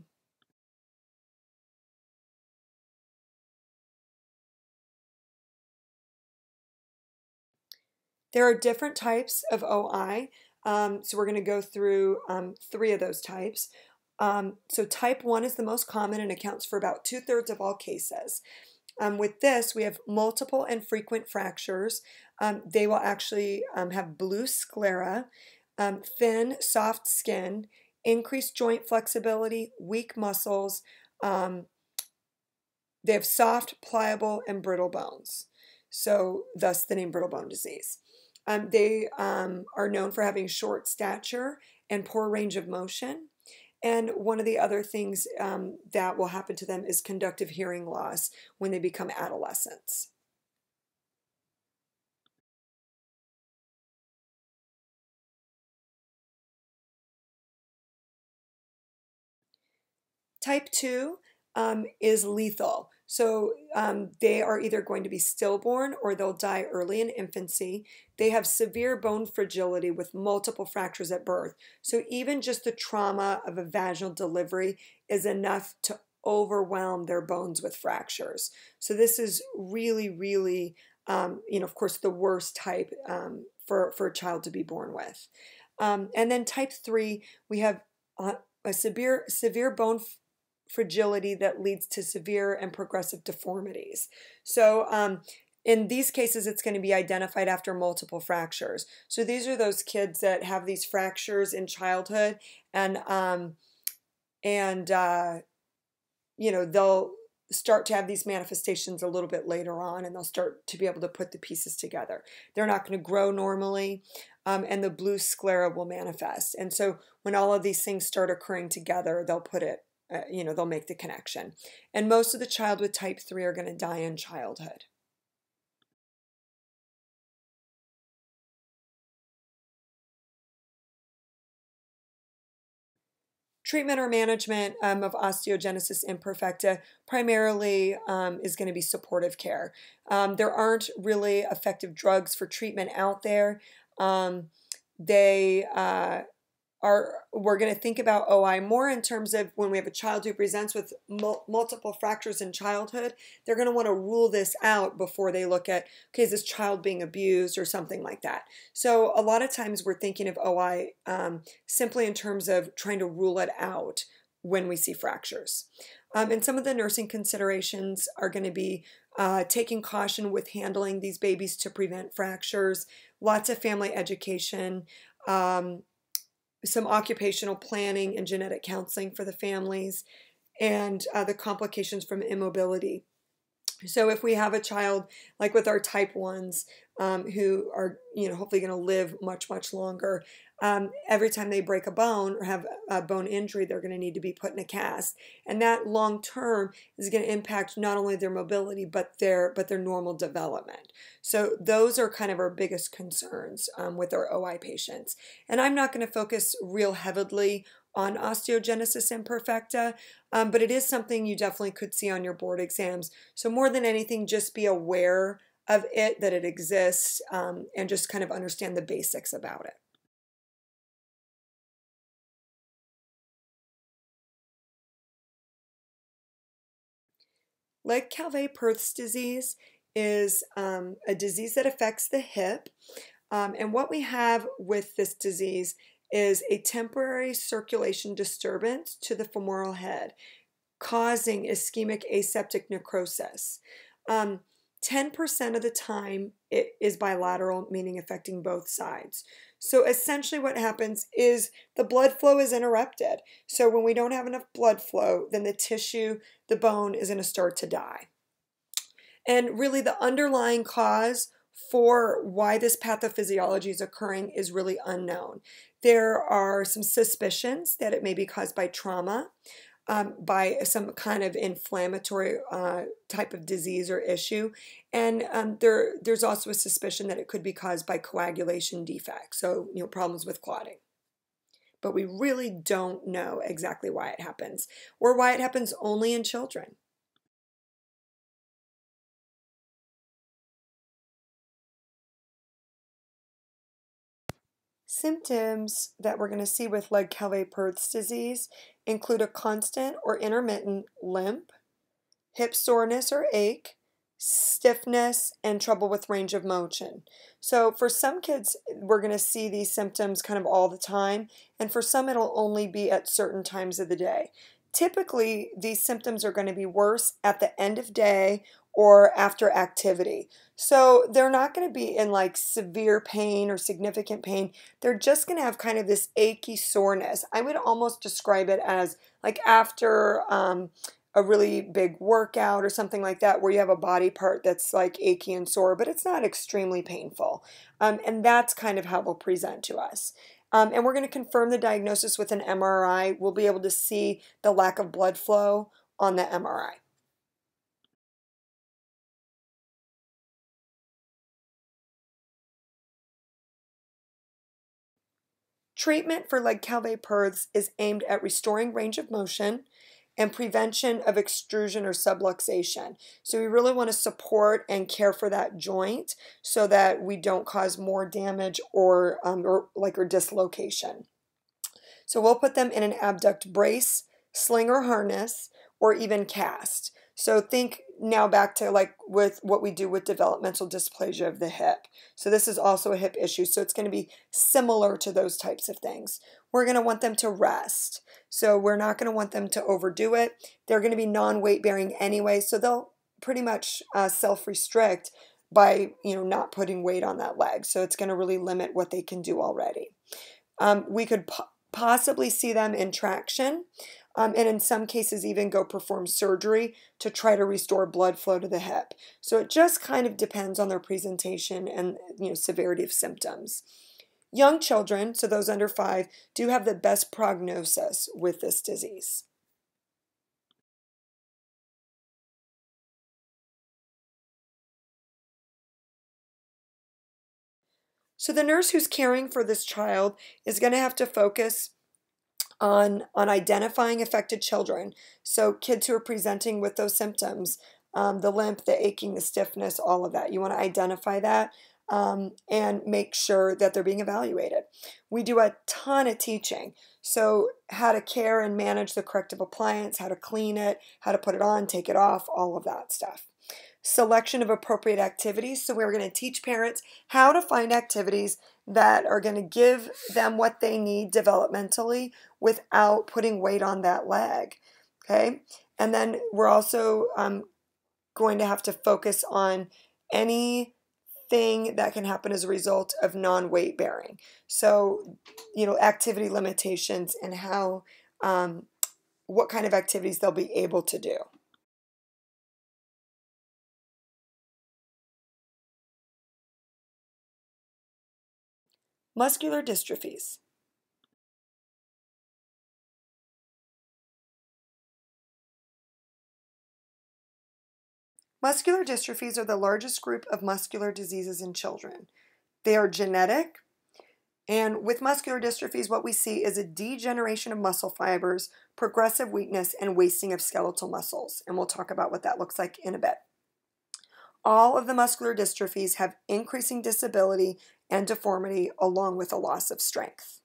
There are different types of OI. Um, so we're going to go through um, three of those types. Um, so type 1 is the most common and accounts for about two-thirds of all cases. Um, with this, we have multiple and frequent fractures. Um, they will actually um, have blue sclera, thin, soft skin, increased joint flexibility, weak muscles. they have soft, pliable, and brittle bones. So thus the name brittle bone disease. Um, they um, are known for having short stature and poor range of motion. And one of the other things um, that will happen to them is conductive hearing loss when they become adolescents. Type 2 um, is lethal. So um, they are either going to be stillborn or they'll die early in infancy. They have severe bone fragility with multiple fractures at birth. So even just the trauma of a vaginal delivery is enough to overwhelm their bones with fractures. So this is really, really, um, you know, of course, the worst type um, for, for a child to be born with. Um, and then type three, we have uh, a severe, severe bone fragility that leads to severe and progressive deformities. So, um, in these cases, it's going to be identified after multiple fractures. So these are those kids that have these fractures in childhood, and um, and uh, you know they'll start to have these manifestations a little bit later on, and they'll start to be able to put the pieces together. They're not going to grow normally, um, and the blue sclera will manifest. And so when all of these things start occurring together, they'll put it uh, you know, they'll make the connection. And most of the child with type 3 are going to die in childhood. treatment or management um, of osteogenesis imperfecta primarily um, is going to be supportive care. Um, there aren't really effective drugs for treatment out there. Um, they uh, are we're going to think about OI more in terms of when we have a child who presents with mul- multiple fractures in childhood, they're going to want to rule this out before they look at okay, is this child being abused or something like that. So a lot of times we're thinking of OI um, simply in terms of trying to rule it out when we see fractures. Um, and some of the nursing considerations are going to be uh, taking caution with handling these babies to prevent fractures, lots of family education. Um, some occupational planning and genetic counseling for the families, and uh, the complications from immobility. So if we have a child like with our type ones um, who are you know hopefully going to live much much longer, um, every time they break a bone or have a bone injury, they're going to need to be put in a cast, and that long term is going to impact not only their mobility but their but their normal development. So those are kind of our biggest concerns um, with our OI patients. And I'm not going to focus real heavily on osteogenesis imperfecta, um, but it is something you definitely could see on your board exams. So more than anything, just be aware of it that it exists um, and just kind of understand the basics about it. Legg-Calvé-Perthes disease is um, a disease that affects the hip. Um, and what we have with this disease is a temporary circulation disturbance to the femoral head, causing ischemic aseptic necrosis. Um, 10% of the time it is bilateral, meaning affecting both sides. So essentially, what happens is the blood flow is interrupted. So when we don't have enough blood flow, then the tissue, the bone, is going to start to die. And really, the underlying cause for why this pathophysiology is occurring is really unknown. There are some suspicions that it may be caused by trauma um, by some kind of inflammatory uh, type of disease or issue. And um, there, there's also a suspicion that it could be caused by coagulation defects, so you know problems with clotting. But we really don't know exactly why it happens, or why it happens only in children. Symptoms that we're going to see with Legg-Calvé-Perthes disease include a constant or intermittent limp, hip soreness or ache, stiffness, and trouble with range of motion. So for some kids, we're going to see these symptoms kind of all the time, and for some, it'll only be at certain times of the day. Typically, these symptoms are going to be worse at the end of day or after activity. So they're not going to be in like severe pain or significant pain. They're just going to have kind of this achy soreness. I would almost describe it as like after um, a really big workout or something like that, where you have a body part that's like achy and sore, but it's not extremely painful. Um, and that's kind of how they'll present to us. Um, and we're going to confirm the diagnosis with an MRI. We'll be able to see the lack of blood flow on the MRI. Treatment for Legg-Calvé-Perthes is aimed at restoring range of motion and prevention of extrusion or subluxation. So we really want to support and care for that joint so that we don't cause more damage or, um, or like or dislocation. So we'll put them in an abduct brace, sling or harness, or even cast. So think now back to like with what we do with developmental dysplasia of the hip. So this is also a hip issue. So it's going to be similar to those types of things. We're going to want them to rest. So we're not going to want them to overdo it. They're going to be non-weight bearing anyway. So they'll pretty much uh, self-restrict by you know not putting weight on that leg. So it's going to really limit what they can do already. Um, we could po possibly see them in traction um, and in some cases even go perform surgery to try to restore blood flow to the hip. So it just kind of depends on their presentation and you know severity of symptoms. Young children, so those under five, do have the best prognosis with this disease. So the nurse who's caring for this child is going to have to focus on, on identifying affected children. So, kids who are presenting with those symptoms, um, the limp, the aching, the stiffness, all of that. You want to identify that um, and make sure that they're being evaluated. We do a ton of teaching. So, how to care and manage the corrective appliance, how to clean it, how to put it on, take it off, all of that stuff. Selection of appropriate activities. So, we're going to teach parents how to find activities that are going to give them what they need developmentally without putting weight on that leg. Okay. And then we're also um, going to have to focus on any thing that can happen as a result of non-weight bearing. So, you know, activity limitations and how, um, what kind of activities they'll be able to do. Muscular dystrophies. Muscular dystrophies are the largest group of muscular diseases in children. They are genetic, and with muscular dystrophies, what we see is a degeneration of muscle fibers, progressive weakness, and wasting of skeletal muscles. And we'll talk about what that looks like in a bit. All of the muscular dystrophies have increasing disability and deformity along with a loss of strength.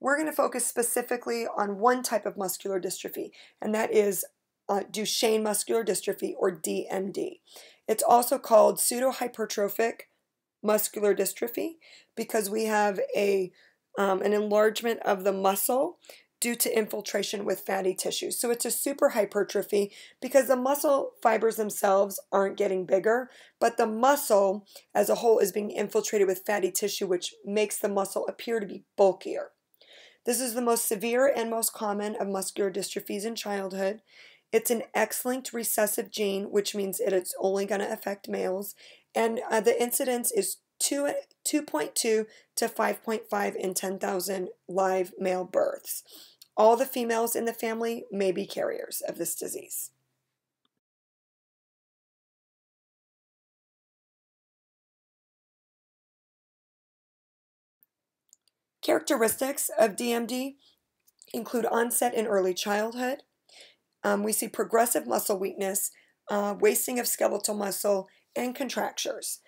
We're going to focus specifically on one type of muscular dystrophy, and that is uh, Duchenne muscular dystrophy, or DMD. It's also called pseudohypertrophic muscular dystrophy because we have a um, an enlargement of the muscle due to infiltration with fatty tissue. So it's a pseudohypertrophy because the muscle fibers themselves aren't getting bigger, but the muscle as a whole is being infiltrated with fatty tissue, which makes the muscle appear to be bulkier. This is the most severe and most common of muscular dystrophies in childhood. It's an X-linked recessive gene, which means it's only going to affect males, and uh, the incidence is 2, 2.2 to 5.5 in 10,000 live male births. All the females in the family may be carriers of this disease. Characteristics of DMD include onset in early childhood. Um, we see progressive muscle weakness, uh, wasting of skeletal muscle, and contractures.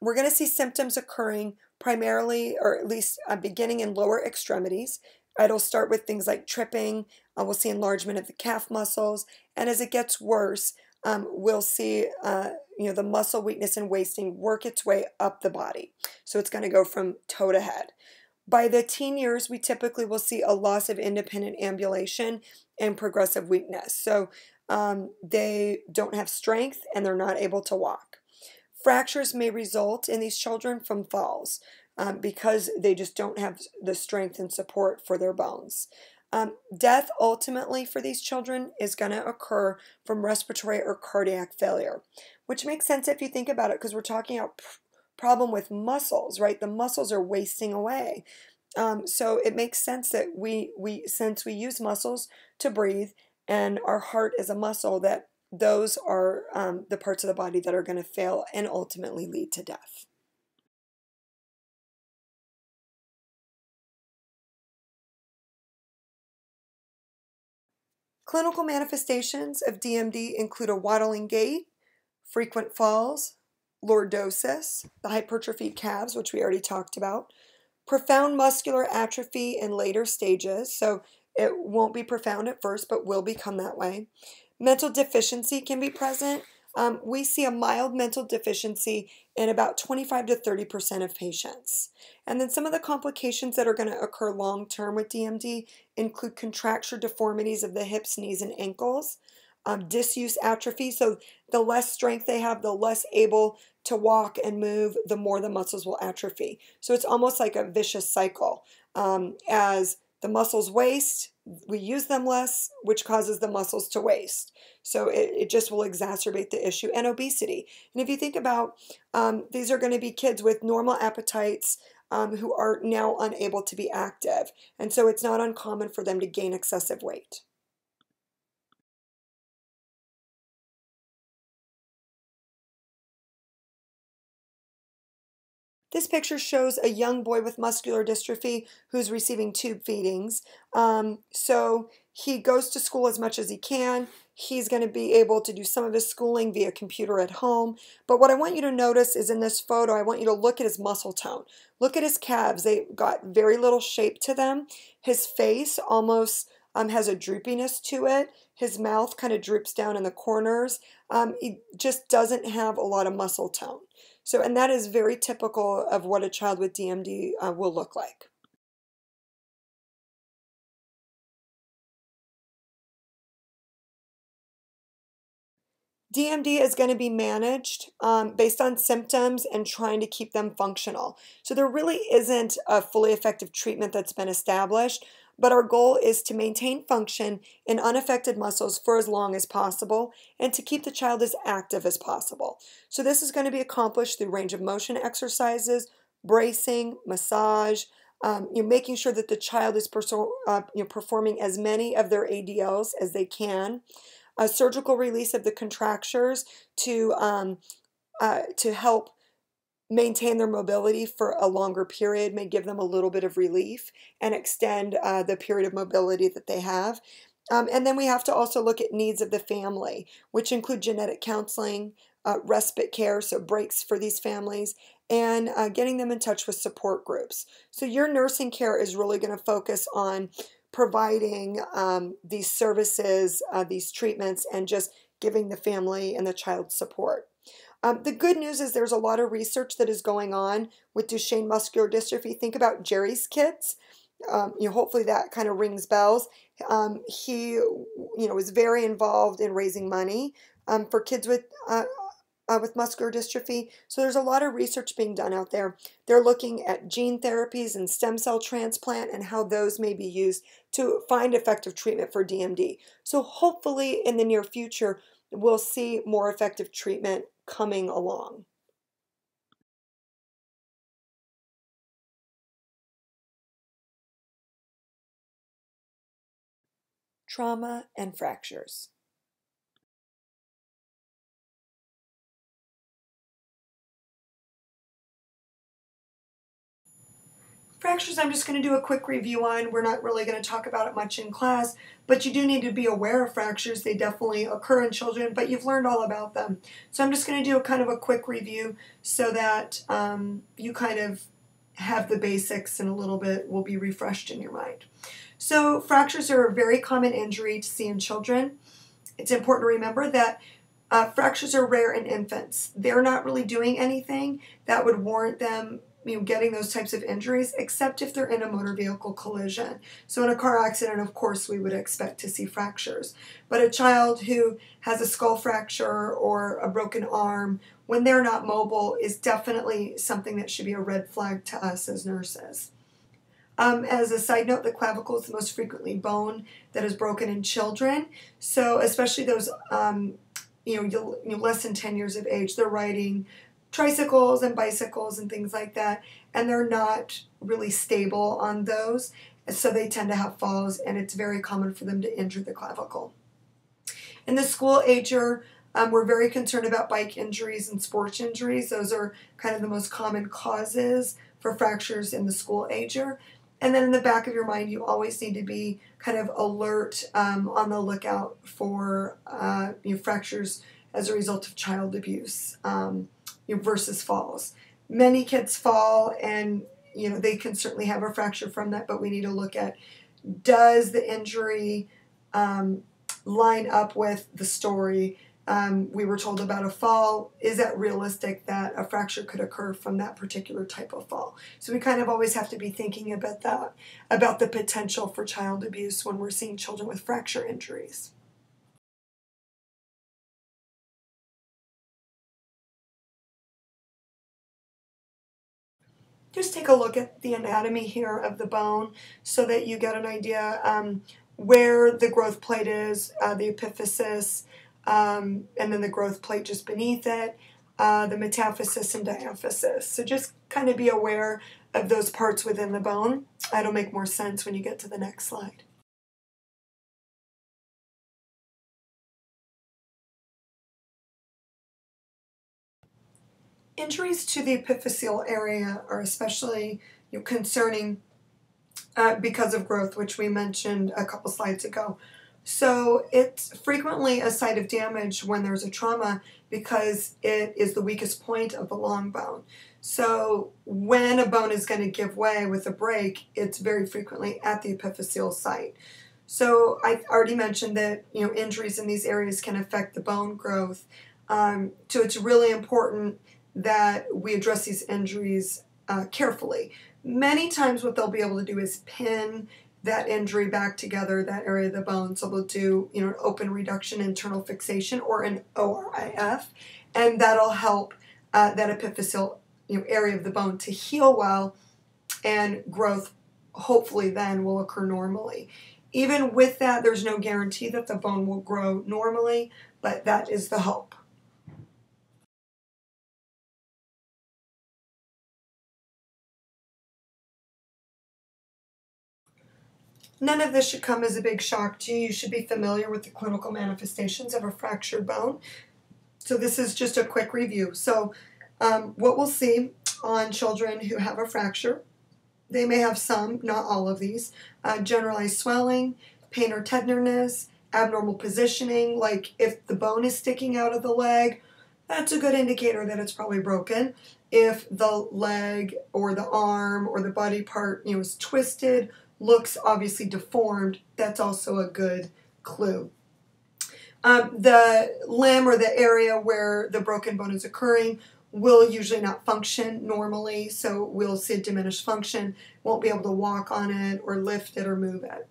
We're going to see symptoms occurring primarily, or at least uh, beginning in lower extremities. It'll start with things like tripping. Uh, we'll see enlargement of the calf muscles, and as it gets worse, um, we'll see uh, you know the muscle weakness and wasting work its way up the body. So it's going to go from toe to head. By the teen years, we typically will see a loss of independent ambulation and progressive weakness. So um, they don't have strength and they're not able to walk. Fractures may result in these children from falls um, because they just don't have the strength and support for their bones. Um, death ultimately for these children is going to occur from respiratory or cardiac failure, which makes sense if you think about it because we're talking about problem with muscles, right? The muscles are wasting away. Um, so it makes sense that we, we, since we use muscles to breathe and our heart is a muscle, that those are um, the parts of the body that are going to fail and ultimately lead to death. Clinical manifestations of DMD include a waddling gait, frequent falls, lordosis, the hypertrophied calves, which we already talked about, profound muscular atrophy in later stages, so it won't be profound at first, but will become that way. Mental deficiency can be present. Um, we see a mild mental deficiency in about 25 to 30% of patients. And then some of the complications that are going to occur long term with DMD include contracture deformities of the hips, knees, and ankles, um, disuse atrophy. So the less strength they have, the less able to walk and move, the more the muscles will atrophy. So it's almost like a vicious cycle. Um, as the muscles waste, we use them less, which causes the muscles to waste. So it, it just will exacerbate the issue. And obesity. And if you think about um, these are going to be kids with normal appetites. Um, who are now unable to be active. And so it's not uncommon for them to gain excessive weight. This picture shows a young boy with muscular dystrophy who's receiving tube feedings. Um, so he goes to school as much as he can. He's going to be able to do some of his schooling via computer at home. But what I want you to notice is in this photo, I want you to look at his muscle tone. Look at his calves. They got very little shape to them. His face almost um, has a droopiness to it. His mouth kind of droops down in the corners. Um, he just doesn't have a lot of muscle tone. So, and that is very typical of what a child with DMD uh, will look like. DMD is going to be managed um, based on symptoms and trying to keep them functional. So there really isn't a fully effective treatment that's been established, but our goal is to maintain function in unaffected muscles for as long as possible and to keep the child as active as possible. So this is going to be accomplished through range of motion exercises, bracing, massage, um, you know, making sure that the child is uh, you know, performing as many of their ADLs as they can a surgical release of the contractures to um, uh, to help maintain their mobility for a longer period may give them a little bit of relief and extend uh, the period of mobility that they have. Um, and then we have to also look at needs of the family, which include genetic counseling, uh, respite care, so breaks for these families, and uh, getting them in touch with support groups. So your nursing care is really going to focus on providing um, these services, uh, these treatments, and just giving the family and the child support. Um, the good news is there's a lot of research that is going on with Duchenne muscular dystrophy. Think about Jerry's kids. Um, you know, hopefully that kind of rings bells. Um, he, you know, was very involved in raising money um, for kids with uh, uh, with muscular dystrophy. So there's a lot of research being done out there. They're looking at gene therapies and stem cell transplant and how those may be used to find effective treatment for DMD. So hopefully in the near future, we'll see more effective treatment coming along. Trauma and fractures. Fractures I'm just going to do a quick review on. We're not really going to talk about it much in class, but you do need to be aware of fractures. They definitely occur in children, but you've learned all about them. So I'm just going to do a kind of a quick review so that um, you kind of have the basics and a little bit will be refreshed in your mind. So fractures are a very common injury to see in children. It's important to remember that uh, fractures are rare in infants. They're not really doing anything that would warrant them you know, getting those types of injuries, except if they're in a motor vehicle collision. So in a car accident, of course, we would expect to see fractures. But a child who has a skull fracture or a broken arm, when they're not mobile, is definitely something that should be a red flag to us as nurses. Um, as a side note, the clavicle is the most frequently bone that is broken in children. So especially those, um, you know, less than 10 years of age, they're riding tricycles and bicycles and things like that, and they're not really stable on those, so they tend to have falls, and it's very common for them to injure the clavicle. In the school ager, um, we're very concerned about bike injuries and sports injuries. Those are kind of the most common causes for fractures in the school ager. And then in the back of your mind, you always need to be kind of alert um, on the lookout for uh, you know, fractures as a result of child abuse. Um, versus falls. Many kids fall and you know they can certainly have a fracture from that, but we need to look at does the injury um, line up with the story um, we were told about a fall. Is that realistic that a fracture could occur from that particular type of fall? So we kind of always have to be thinking about that, about the potential for child abuse when we're seeing children with fracture injuries. Just take a look at the anatomy here of the bone so that you get an idea um, where the growth plate is, uh, the epiphysis, um, and then the growth plate just beneath it, uh, the metaphysis and diaphysis. So just kind of be aware of those parts within the bone. That'll make more sense when you get to the next slide. Injuries to the epiphyseal area are especially you know, concerning uh, because of growth, which we mentioned a couple slides ago. So it's frequently a site of damage when there's a trauma because it is the weakest point of the long bone. So when a bone is going to give way with a break, it's very frequently at the epiphyseal site. So I already mentioned that you know injuries in these areas can affect the bone growth. Um, so it's really important that we address these injuries uh, carefully. Many times, what they'll be able to do is pin that injury back together, that area of the bone. So they'll do, you know, an open reduction internal fixation or an ORIF, and that'll help uh, that epiphyseal you know, area of the bone to heal well, and growth hopefully then will occur normally. Even with that, there's no guarantee that the bone will grow normally, but that is the hope. None of this should come as a big shock to you. You should be familiar with the clinical manifestations of a fractured bone. So this is just a quick review. So um, what we'll see on children who have a fracture, they may have some, not all of these, uh, generalized swelling, pain or tenderness, abnormal positioning, like if the bone is sticking out of the leg, that's a good indicator that it's probably broken. If the leg or the arm or the body part you know, is twisted looks obviously deformed, that's also a good clue. Um, the limb or the area where the broken bone is occurring will usually not function normally, so we'll see a diminished function, won't be able to walk on it or lift it or move it.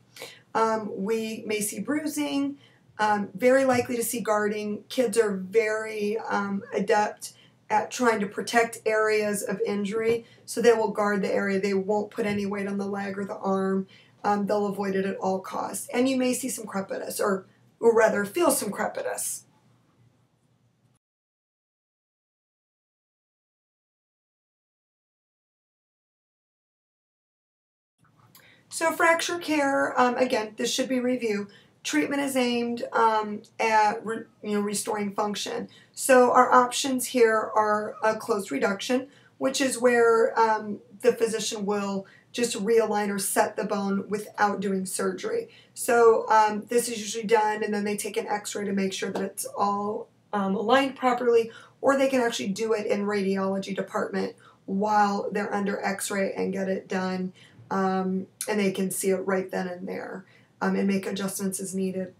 Um, we may see bruising, um, very likely to see guarding. Kids are very um, adept at trying to protect areas of injury. So they will guard the area. They won't put any weight on the leg or the arm. Um, they'll avoid it at all costs. And you may see some crepitus, or, or rather, feel some crepitus. So fracture care, um, again, this should be review. Treatment is aimed um, at you know restoring function. So our options here are a closed reduction, which is where um, the physician will just realign or set the bone without doing surgery. So um, this is usually done, and then they take an X-ray to make sure that it's all um, aligned properly, or they can actually do it in radiology department while they're under X-ray and get it done, um, and they can see it right then and there um, and make adjustments as needed.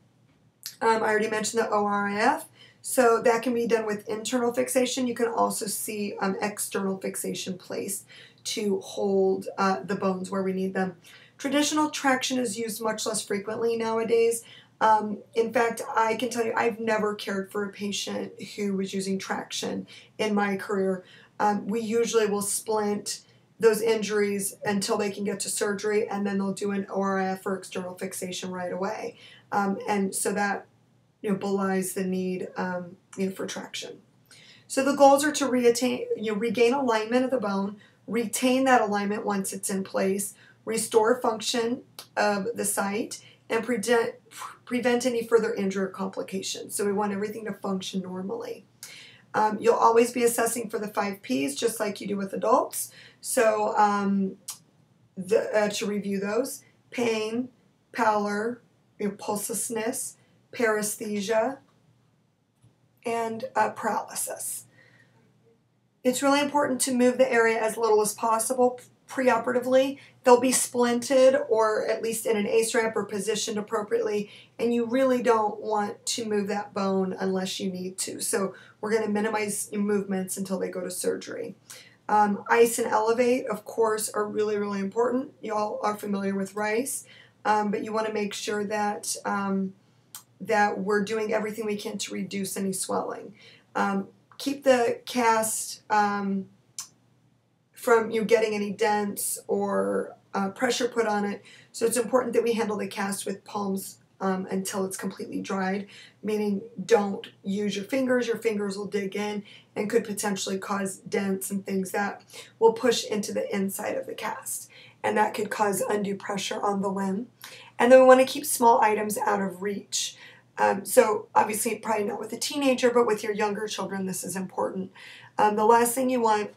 Um, I already mentioned the ORIF, so that can be done with internal fixation. You can also see um, external fixation placed to hold uh, the bones where we need them. Traditional traction is used much less frequently nowadays. Um, in fact, I can tell you I've never cared for a patient who was using traction in my career. Um, we usually will splint those injuries until they can get to surgery, and then they'll do an ORIF or external fixation right away. Um, and so that you know belies the need um, you know, for traction. So the goals are to reattain, you know, regain alignment of the bone, retain that alignment once it's in place, restore function of the site, and prevent, prevent any further injury or complications. So we want everything to function normally. Um, you'll always be assessing for the five P's, just like you do with adults. So um, the, uh, to review those, pain, pallor, pulselessness, paresthesia, and uh, paralysis. It's really important to move the area as little as possible preoperatively. They'll be splinted or at least in an ACE wrap or positioned appropriately, and you really don't want to move that bone unless you need to. So we're going to minimize movements until they go to surgery. Um, ice and elevate, of course, are really, really important. You all are familiar with RICE, um, but you want to make sure that um, that we're doing everything we can to reduce any swelling. Um, keep the cast um, from you getting any dents or uh, pressure put on it. So it's important that we handle the cast with palms um, until it's completely dried, meaning don't use your fingers. Your fingers will dig in and could potentially cause dents and things that will push into the inside of the cast. And that could cause undue pressure on the limb. And then we want to keep small items out of reach. Um, so obviously, probably not with a teenager, but with your younger children, this is important. Um, the last thing you want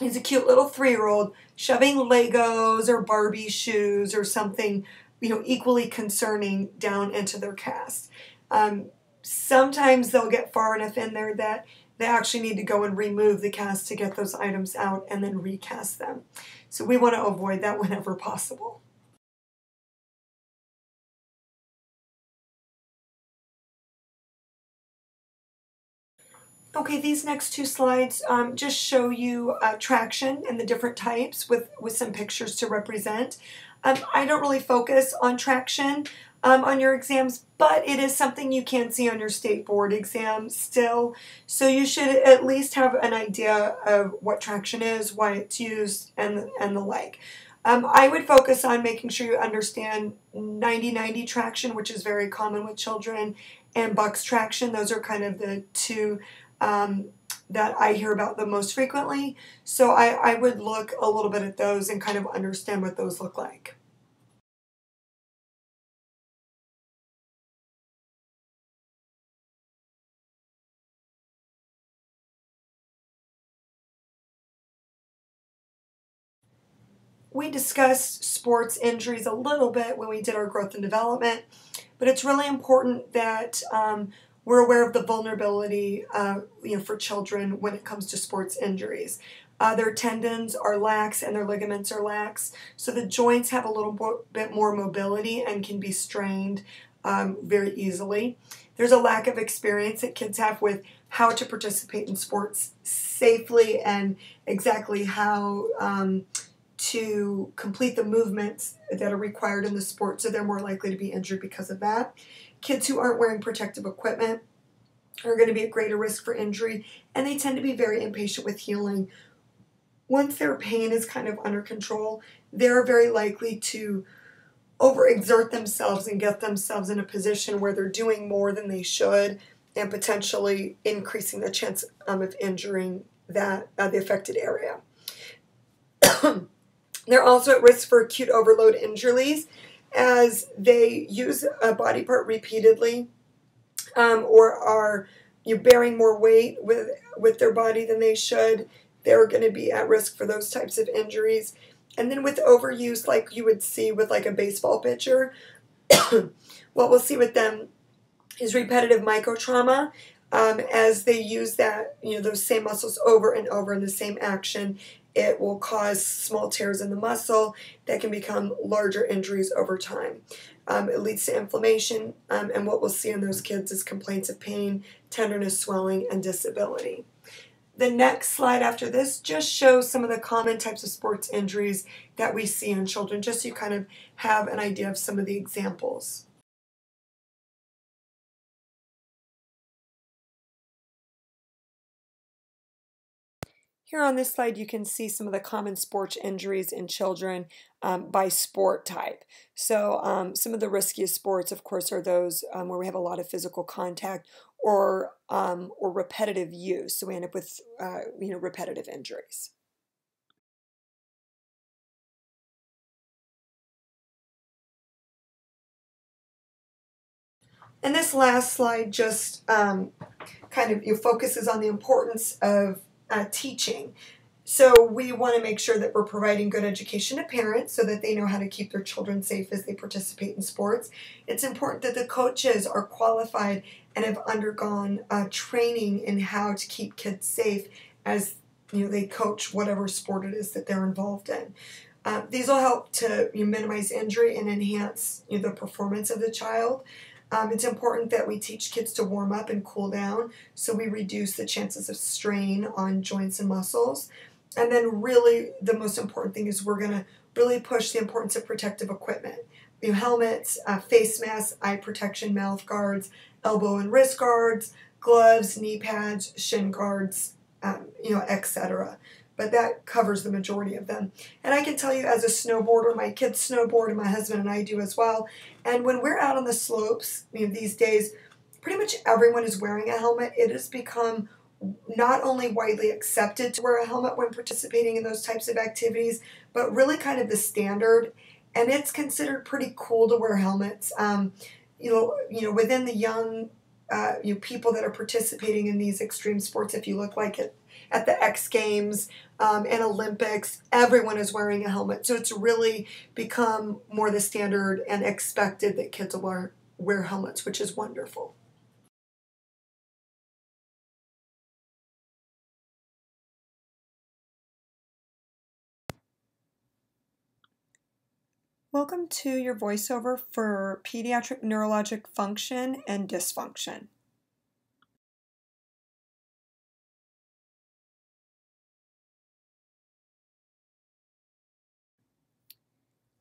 is a cute little three year old shoving Legos or Barbie shoes or something, you know, equally concerning down into their cast. Um, sometimes they'll get far enough in there that they actually need to go and remove the cast to get those items out and then recast them. So we want to avoid that *laughs* whenever possible. Okay, these next two slides um, just show you uh, traction and the different types with, with some pictures to represent. Um, I don't really focus on traction um, on your exams, but it is something you can see on your state board exam still. So you should at least have an idea of what traction is, why it's used, and, and the like. Um, I would focus on making sure you understand 90-90 traction, which is very common with children, and Buck's traction. Those are kind of the two um, that I hear about the most frequently. So I, I would look a little bit at those and kind of understand what those look like. We discussed sports injuries a little bit when we did our growth and development, but it's really important that um, we're aware of the vulnerability uh, you know, for children when it comes to sports injuries. Uh, their tendons are lax and their ligaments are lax, so the joints have a little bit more mobility and can be strained um, very easily. There's a lack of experience that kids have with how to participate in sports safely and exactly how um, to complete the movements that are required in the sport, so they're more likely to be injured because of that. Kids who aren't wearing protective equipment are going to be at greater risk for injury, and they tend to be very impatient with healing. Once their pain is kind of under control, they're very likely to overexert themselves and get themselves in a position where they're doing more than they should and potentially increasing the chance um, of injuring that uh, the affected area. *coughs* they're also at risk for acute overload injuries as they use a body part repeatedly um, or are you bearing more weight with with their body than they should they're going to be at risk for those types of injuries. And then with overuse like you would see with like a baseball pitcher *coughs* what we'll see with them is repetitive microtrauma um, as they use that you know those same muscles over and over in the same action it will cause small tears in the muscle that can become larger injuries over time. Um, it leads to inflammation, um, and what we'll see in those kids is complaints of pain, tenderness, swelling, and disability. The next slide after this just shows some of the common types of sports injuries that we see in children, just so you kind of have an idea of some of the examples. Here on this slide, you can see some of the common sports injuries in children um, by sport type. So um, some of the riskiest sports, of course, are those um, where we have a lot of physical contact or um, or repetitive use. So we end up with uh, you know repetitive injuries. And this last slide just um, kind of you know, focuses on the importance of uh, teaching. So we want to make sure that we're providing good education to parents so that they know how to keep their children safe as they participate in sports. It's important that the coaches are qualified and have undergone uh, training in how to keep kids safe as you know they coach whatever sport it is that they're involved in. Uh, these will help to you know, minimize injury and enhance you know, the performance of the child. Um, it's important that we teach kids to warm up and cool down so we reduce the chances of strain on joints and muscles. And then, really, the most important thing is we're going to really push the importance of protective equipment. You know, helmets, uh, face masks, eye protection, mouth guards, elbow and wrist guards, gloves, knee pads, shin guards, um, you know, etc but that covers the majority of them. And I can tell you as a snowboarder, my kids snowboard and my husband and I do as well. And when we're out on the slopes you know, these days, pretty much everyone is wearing a helmet. It has become not only widely accepted to wear a helmet when participating in those types of activities, but really kind of the standard. And it's considered pretty cool to wear helmets. Um, you know, you know, within the young uh, you know, people that are participating in these extreme sports, if you look like it, at the X Games um, and Olympics, everyone is wearing a helmet. So it's really become more the standard and expected that kids will wear, wear helmets, which is wonderful. Welcome to your voiceover for pediatric neurologic function and dysfunction.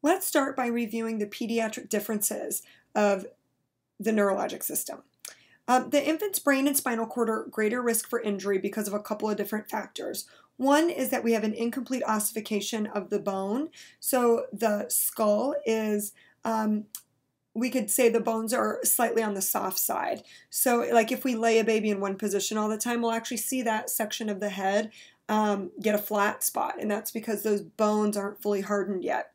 Let's start by reviewing the pediatric differences of the neurologic system. Um, the infant's brain and spinal cord are greater risk for injury because of a couple of different factors. One is that we have an incomplete ossification of the bone. So the skull is, um, we could say the bones are slightly on the soft side. So, like if we lay a baby in one position all the time, we'll actually see that section of the head um, get a flat spot, and that's because those bones aren't fully hardened yet.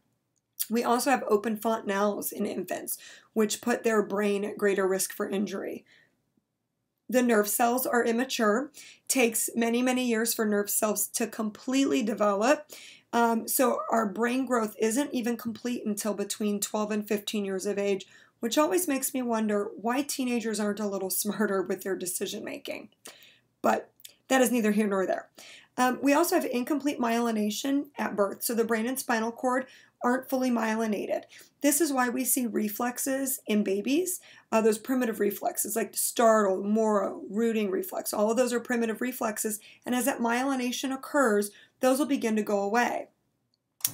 We also have open fontanelles in infants, which put their brain at greater risk for injury. The nerve cells are immature, takes many, many years for nerve cells to completely develop. Um, so our brain growth isn't even complete until between 12 and 15 years of age, which always makes me wonder why teenagers aren't a little *laughs* smarter with their decision making. But that is neither here nor there. Um, we also have incomplete myelination at birth. So the brain and spinal cord aren't fully myelinated. This is why we see reflexes in babies, uh, those primitive reflexes like the startle, moro, rooting reflex. All of those are primitive reflexes. And as that myelination occurs, those will begin to go away.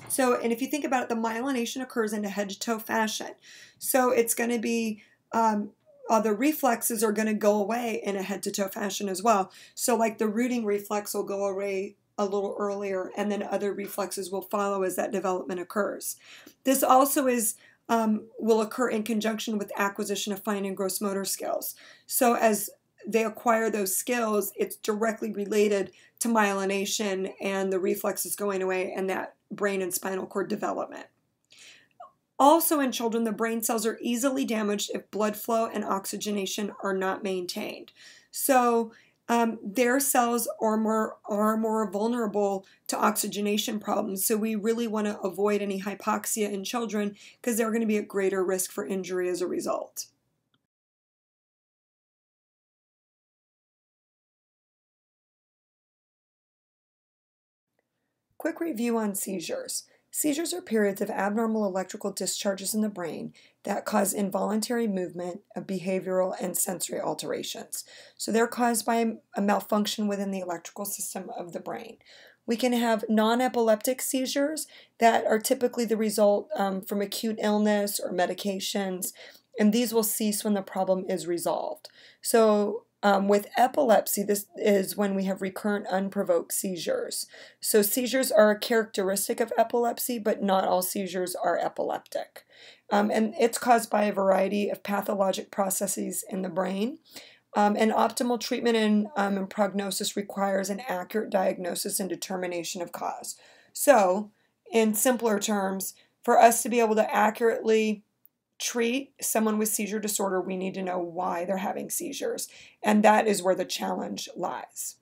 So, and if you think about it, the myelination occurs in a head to toe fashion. So it's going to be um, the reflexes are going to go away in a head to toe fashion as well. So, like the rooting reflex will go away a little earlier, and then other reflexes will follow as that development occurs. This also is um, will occur in conjunction with acquisition of fine and gross motor skills. So as they acquire those skills, it's directly related to myelination and the reflexes going away and that brain and spinal cord development. Also, in children, the brain cells are easily damaged if blood flow and oxygenation are not maintained. So, um, their cells are more are more vulnerable to oxygenation problems. So we really want to avoid any hypoxia in children because they're going to be at greater risk for injury as a result. Quick review on seizures. Seizures are periods of abnormal electrical discharges in the brain that cause involuntary movement, of behavioral, and sensory alterations. So they're caused by a malfunction within the electrical system of the brain. We can have non epileptic seizures that are typically the result um, from acute illness or medications, and these will cease when the problem is resolved. So, um, with epilepsy, this is when we have recurrent unprovoked seizures. So, seizures are a characteristic of epilepsy, but not all seizures are epileptic. Um, and it's caused by a variety of pathologic processes in the brain. Um, and optimal treatment and, um, and prognosis requires an accurate diagnosis and determination of cause. So, in simpler terms, for us to be able to accurately treat someone with seizure disorder, we need to know why they're having seizures. And that is where the challenge lies.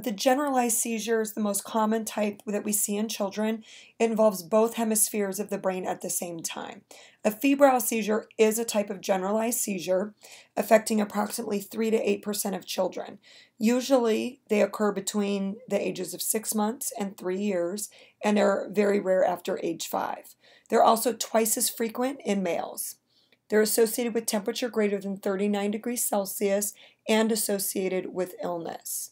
The generalized seizure is the most common type that we see in children. It involves both hemispheres of the brain at the same time. A febrile seizure is a type of generalized seizure affecting approximately 3 to 8% of children. Usually, they occur between the ages of 6 months and 3 years and are very rare after age 5. They're also twice as frequent in males. They're associated with temperature greater than 39 degrees Celsius and associated with illness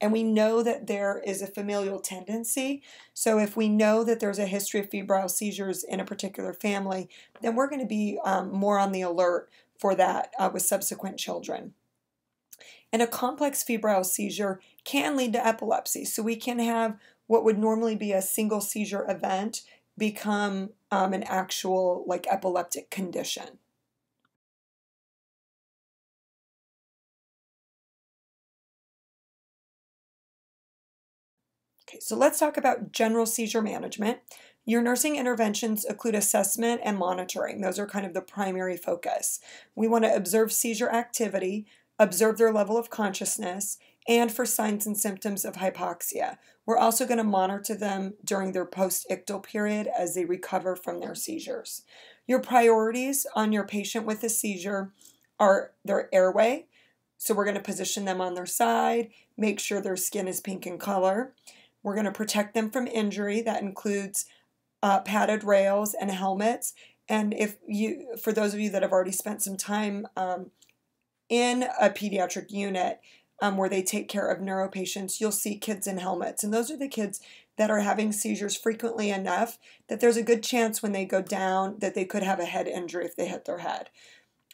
and we know that there is a familial tendency. So, if we know that there's a history of febrile seizures in a particular family, then we're going to be um, more on the alert for that uh, with subsequent children. And a complex febrile seizure can lead to epilepsy. So, we can have what would normally be a single seizure event become um, an actual like epileptic condition. So let's talk about general seizure management. Your nursing interventions include assessment and monitoring. Those are kind of the primary focus. We want to observe seizure activity, observe their level of consciousness, and for signs and symptoms of hypoxia. We're also going to monitor them during their post-ictal period as they recover from their seizures. Your priorities on your patient with a seizure are their airway. So we're going to position them on their side, make sure their skin is pink in color. We're going to protect them from injury. That includes uh, padded rails and helmets. And if you, for those of you that have already spent some time um, in a pediatric unit um, where they take care of neuro patients, you'll see kids in helmets. And those are the kids that are having seizures frequently enough that there's a good chance when they go down that they could have a head injury if they hit their head.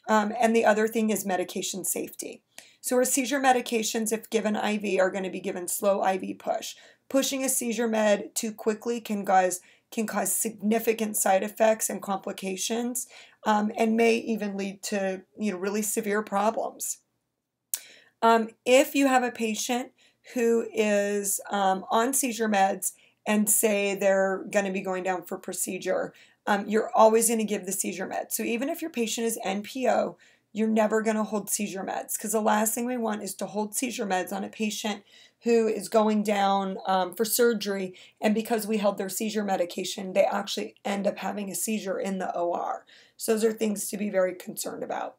Um, and the other thing is medication safety. So our seizure medications, if given IV, are going to be given slow IV push. Pushing a seizure med too quickly can cause can cause significant side effects and complications, um, and may even lead to you know really severe problems. Um, if you have a patient who is um, on seizure meds and say they're going to be going down for procedure, um, you're always going to give the seizure med. So even if your patient is NPO, you're never going to hold seizure meds because the last thing we want is to hold seizure meds on a patient who is going down um, for surgery, and because we held their seizure medication, they actually end up having a seizure in the OR. So, those are things to be very concerned about.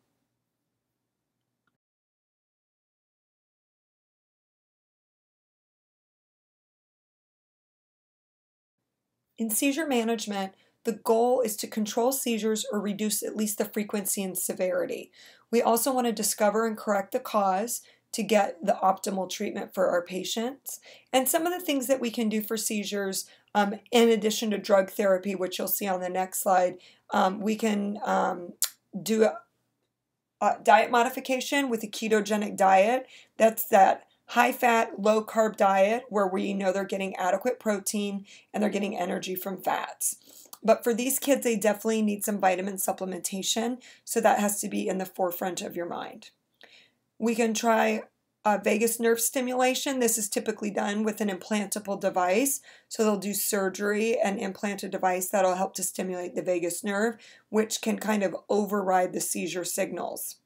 In seizure management, the goal is to control seizures or reduce at least the frequency and severity. We also want to discover and correct the cause to get the optimal treatment for our patients. And some of the things that we can do for seizures, um, in addition to drug therapy, which you'll see on the next slide, um, we can um, do a, a diet modification with a ketogenic diet. That's that high fat, low carb diet where we know they're getting adequate protein and they're getting energy from fats. But for these kids, they definitely need some vitamin supplementation, so that has to be in the forefront of your mind. We can try uh, vagus nerve stimulation. This is typically done with an implantable device. So they'll do surgery and implant a device that'll help to stimulate the vagus nerve, which can kind of override the seizure signals.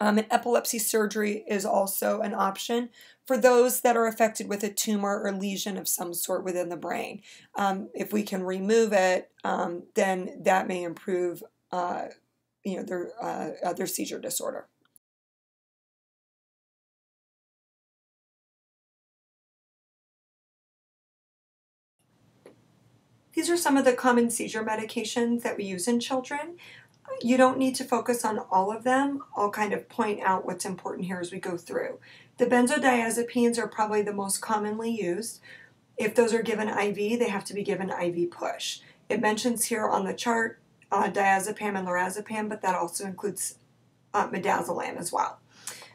Um, and epilepsy surgery is also an option for those that are affected with a tumor or lesion of some sort within the brain. Um, if we can remove it, um, then that may improve, uh, you know, their uh, their seizure disorder. These are some of the common seizure medications that we use in children. You don't need to focus on all of them. I'll kind of point out what's important here as we go through. The benzodiazepines are probably the most commonly used. If those are given IV, they have to be given IV push. It mentions here on the chart uh, diazepam and lorazepam, but that also includes uh, midazolam as well.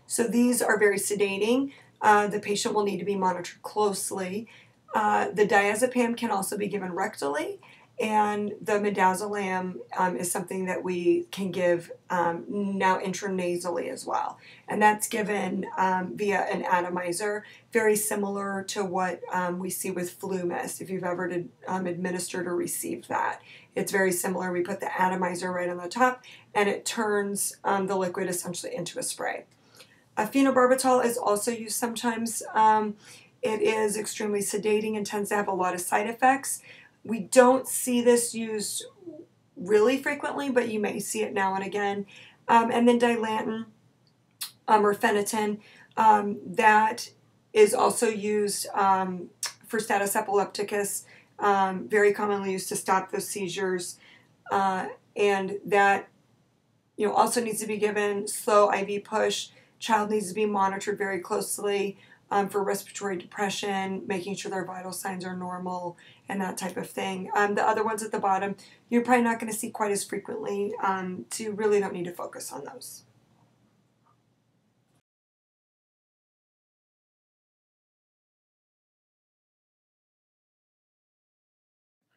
So these are very sedating. Uh, the patient will need to be monitored closely uh, the diazepam can also be given rectally, and the midazolam um, is something that we can give um, now intranasally as well. And that's given um, via an atomizer, very similar to what um, we see with FluMist, if you've ever did, um, administered or received that. It's very similar. We put the atomizer right on the top, and it turns um, the liquid essentially into a spray. A phenobarbital is also used sometimes it is extremely sedating and tends to have a lot of side effects. We don't see this used really frequently, but you may see it now and again. Um, and then Dilantin um, or phenytoin, um, that is also used um, for status epilepticus, um, very commonly used to stop those seizures. Uh, and that you know also needs to be given slow IV push. Child needs to be monitored very closely um, for respiratory depression, making sure their vital signs are normal, and that type of thing. Um, the other ones at the bottom, you're probably not going to see quite as frequently, um, so you really don't need to focus on those.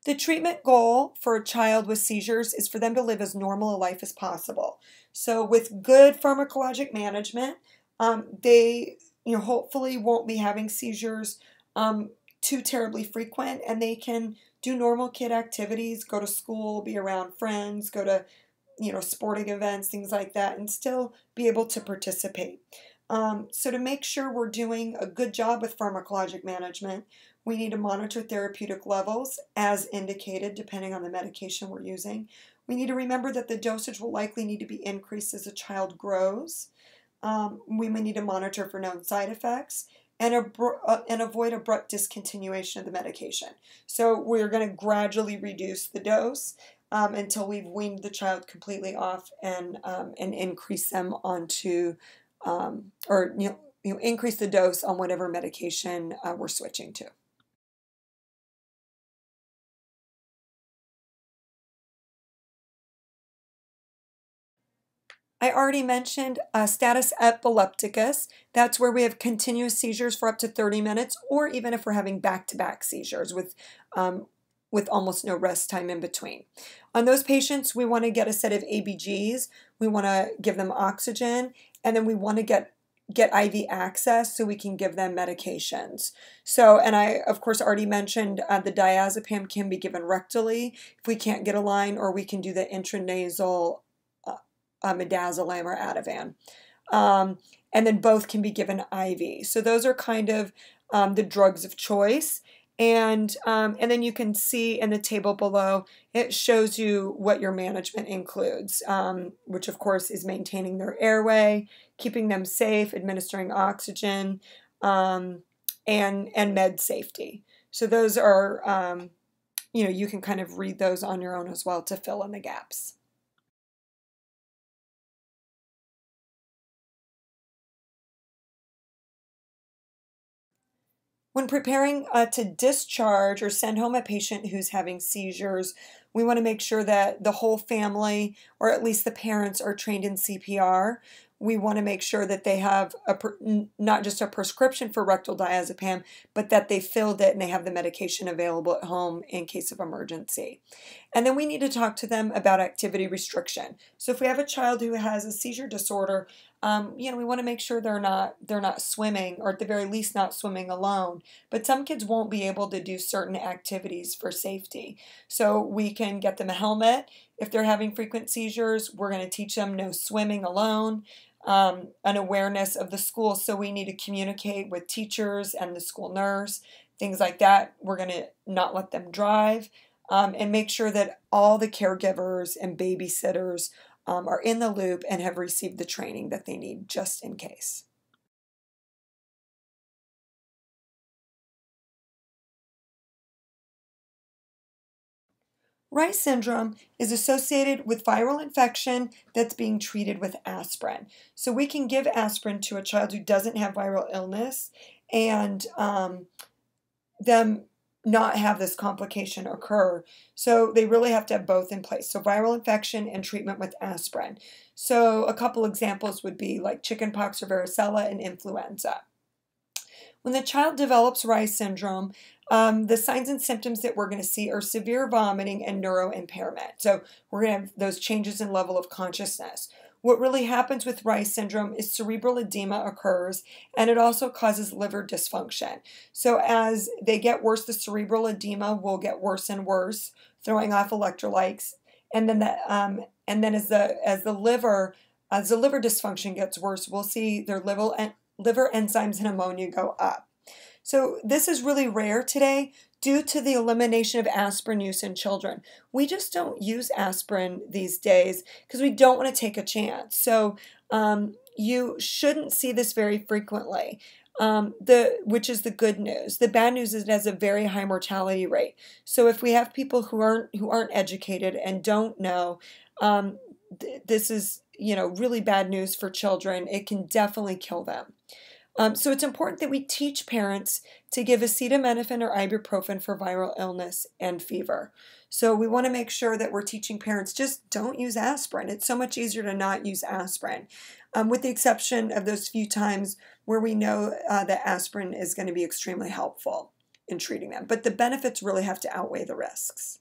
The treatment goal for a child with seizures is for them to live as normal a life as possible. So, with good pharmacologic management, um, they you hopefully won't be having seizures um, too terribly frequent and they can do normal kid activities, go to school, be around friends, go to you know sporting events, things like that, and still be able to participate. Um, so to make sure we're doing a good job with pharmacologic management, we need to monitor therapeutic levels as indicated depending on the medication we're using. We need to remember that the dosage will likely need to be increased as a child grows. Um, we may need to monitor for known side effects and, uh, and avoid abrupt discontinuation of the medication. So we're going to gradually reduce the dose um, until we've weaned the child completely off and, um, and increase them onto, um, or you know, you know, increase the dose on whatever medication uh, we're switching to. I already mentioned uh, status epilepticus. That's where we have continuous seizures for up to 30 minutes, or even if we're having back-to-back seizures with um, with almost no rest time in between. On those patients, we want to get a set of ABGs. We want to give them oxygen, and then we want to get get IV access so we can give them medications. So, and I, of course, already mentioned uh, the diazepam can be given rectally if we can't get a line, or we can do the intranasal uh, midazolam or Ativan. Um, and then both can be given IV. So those are kind of um, the drugs of choice. And, um, and then you can see in the table below, it shows you what your management includes, um, which of course is maintaining their airway, keeping them safe, administering oxygen, um, and, and med safety. So those are, um, you know, you can kind of read those on your own as well to fill in the gaps. When preparing uh, to discharge or send home a patient who's having seizures, we want to make sure that the whole family, or at least the parents, are trained in CPR we want to make sure that they have a not just a prescription for rectal diazepam, but that they filled it and they have the medication available at home in case of emergency. And then we need to talk to them about activity restriction. So if we have a child who has a seizure disorder, um, you know, we want to make sure they're not they're not swimming, or at the very least not swimming alone. But some kids won't be able to do certain activities for safety. So we can get them a helmet if they're having frequent seizures. We're going to teach them no swimming alone um, an awareness of the school. So we need to communicate with teachers and the school nurse, things like that. We're going to not let them drive um, and make sure that all the caregivers and babysitters um, are in the loop and have received the training that they need just in case. Reye's syndrome is associated with viral infection that's being treated with aspirin. So we can give aspirin to a child who doesn't have viral illness and um, them not have this complication occur. So they really have to have both in place. So viral infection and treatment with aspirin. So a couple examples would be like chickenpox or varicella and influenza. When the child develops Reye's syndrome, um, the signs and symptoms that we're going to see are severe vomiting and neuro impairment. So we're going to have those changes in level of consciousness. What really happens with Reye's syndrome is cerebral edema occurs and it also causes liver dysfunction. So as they get worse, the cerebral edema will get worse and worse, throwing off electrolytes. And then the, um, and then as the as the liver as the liver dysfunction gets worse, we'll see their liver liver enzymes and ammonia go up. So this is really rare today due to the elimination of aspirin use in children. We just don't use aspirin these days because we don't want to take a chance. So um, you shouldn't see this very frequently. Um, the which is the good news. The bad news is it has a very high mortality rate. So if we have people who aren't who aren't educated and don't know, um, th- this is you know really bad news for children. It can definitely kill them. Um, so it's important that we teach parents to give acetaminophen or ibuprofen for viral illness and fever. So we want to make sure that we're teaching parents just don't use aspirin. It's so much easier to not use aspirin, um, with the exception of those few times where we know uh, that aspirin is going to be extremely helpful in treating them. But the benefits really have to outweigh the risks.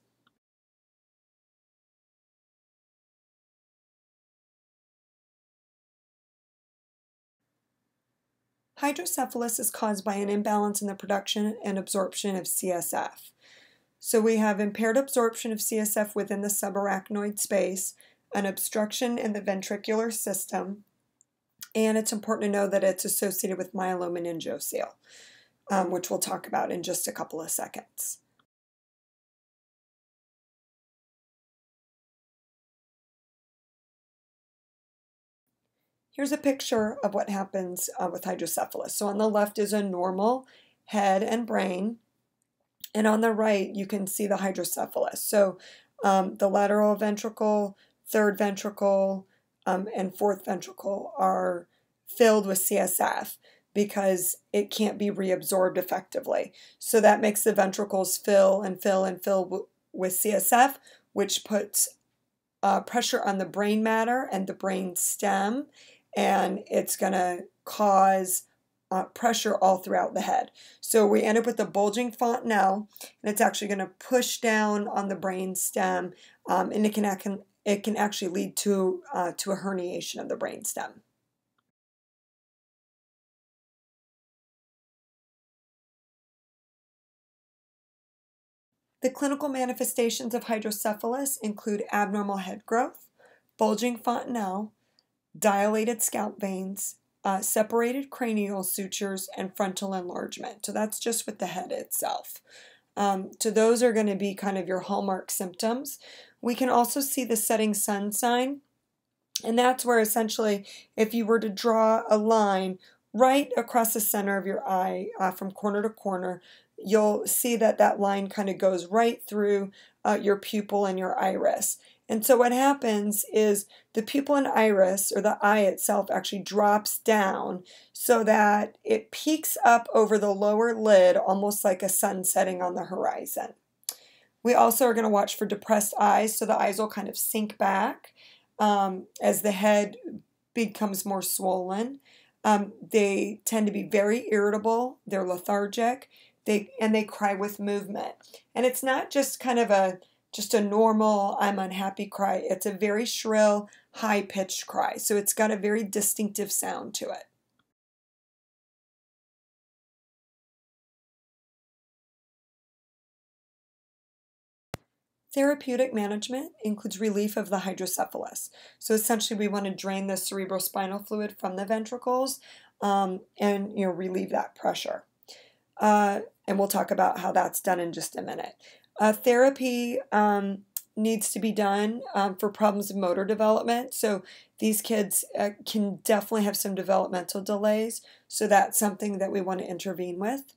Hydrocephalus is caused by an imbalance in the production and absorption of CSF. So we have impaired absorption of CSF within the subarachnoid space, an obstruction in the ventricular system, and it's important to know that it's associated with myelomeningocele, um, which we'll talk about in just a couple of seconds. Here's a picture of what happens uh, with hydrocephalus. So on the left is a normal head and brain, and on the right you can see the hydrocephalus. So um, the lateral ventricle, third ventricle, um, and fourth ventricle are filled with CSF because it can't be reabsorbed effectively. So that makes the ventricles fill and fill and fill with CSF, which puts uh, pressure on the brain matter and the brain stem and it's going to cause uh, pressure all throughout the head. So we end up with a bulging fontanelle, and it's actually going to push down on the brain stem, um, and it can, it can actually lead to, uh, to a herniation of the brain stem. The clinical manifestations of hydrocephalus include abnormal head growth, bulging fontanelle, dilated scalp veins, uh, separated cranial sutures, and frontal enlargement. So that's just with the head itself. Um, so those are going to be kind of your hallmark symptoms. We can also see the setting sun sign, and that's where essentially if you were to draw a line right across the center of your eye uh, from corner to corner, you'll see that that line kind of goes right through uh, your pupil and your iris. And so what happens is the pupil and iris, or the eye itself, actually drops down so that it peaks up over the lower lid, almost like a sun setting on the horizon. We also are going to watch for depressed eyes, so the eyes will kind of sink back um, as the head becomes more swollen. Um, they tend to be very irritable, they're lethargic, they and they cry with movement. And it's not just kind of a just a normal I'm unhappy cry. It's a very shrill, high pitched cry. So it's got a very distinctive sound to it. Therapeutic management includes relief of the hydrocephalus. So essentially, we want to drain the cerebrospinal fluid from the ventricles um, and you know relieve that pressure. Uh, and we'll talk about how that's done in just a minute. Uh, therapy um, needs to be done um, for problems of motor development. So these kids uh, can definitely have some developmental delays. So that's something that we want to intervene with.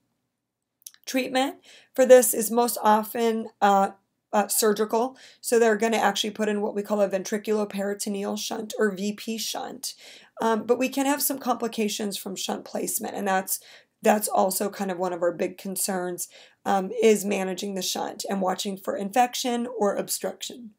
Treatment for this is most often uh, uh, surgical. So they're going to actually put in what we call a ventriculoperitoneal shunt or VP shunt. Um, but we can have some complications from shunt placement, and that's that's also kind of one of our big concerns um, is managing the shunt and watching for infection or obstruction.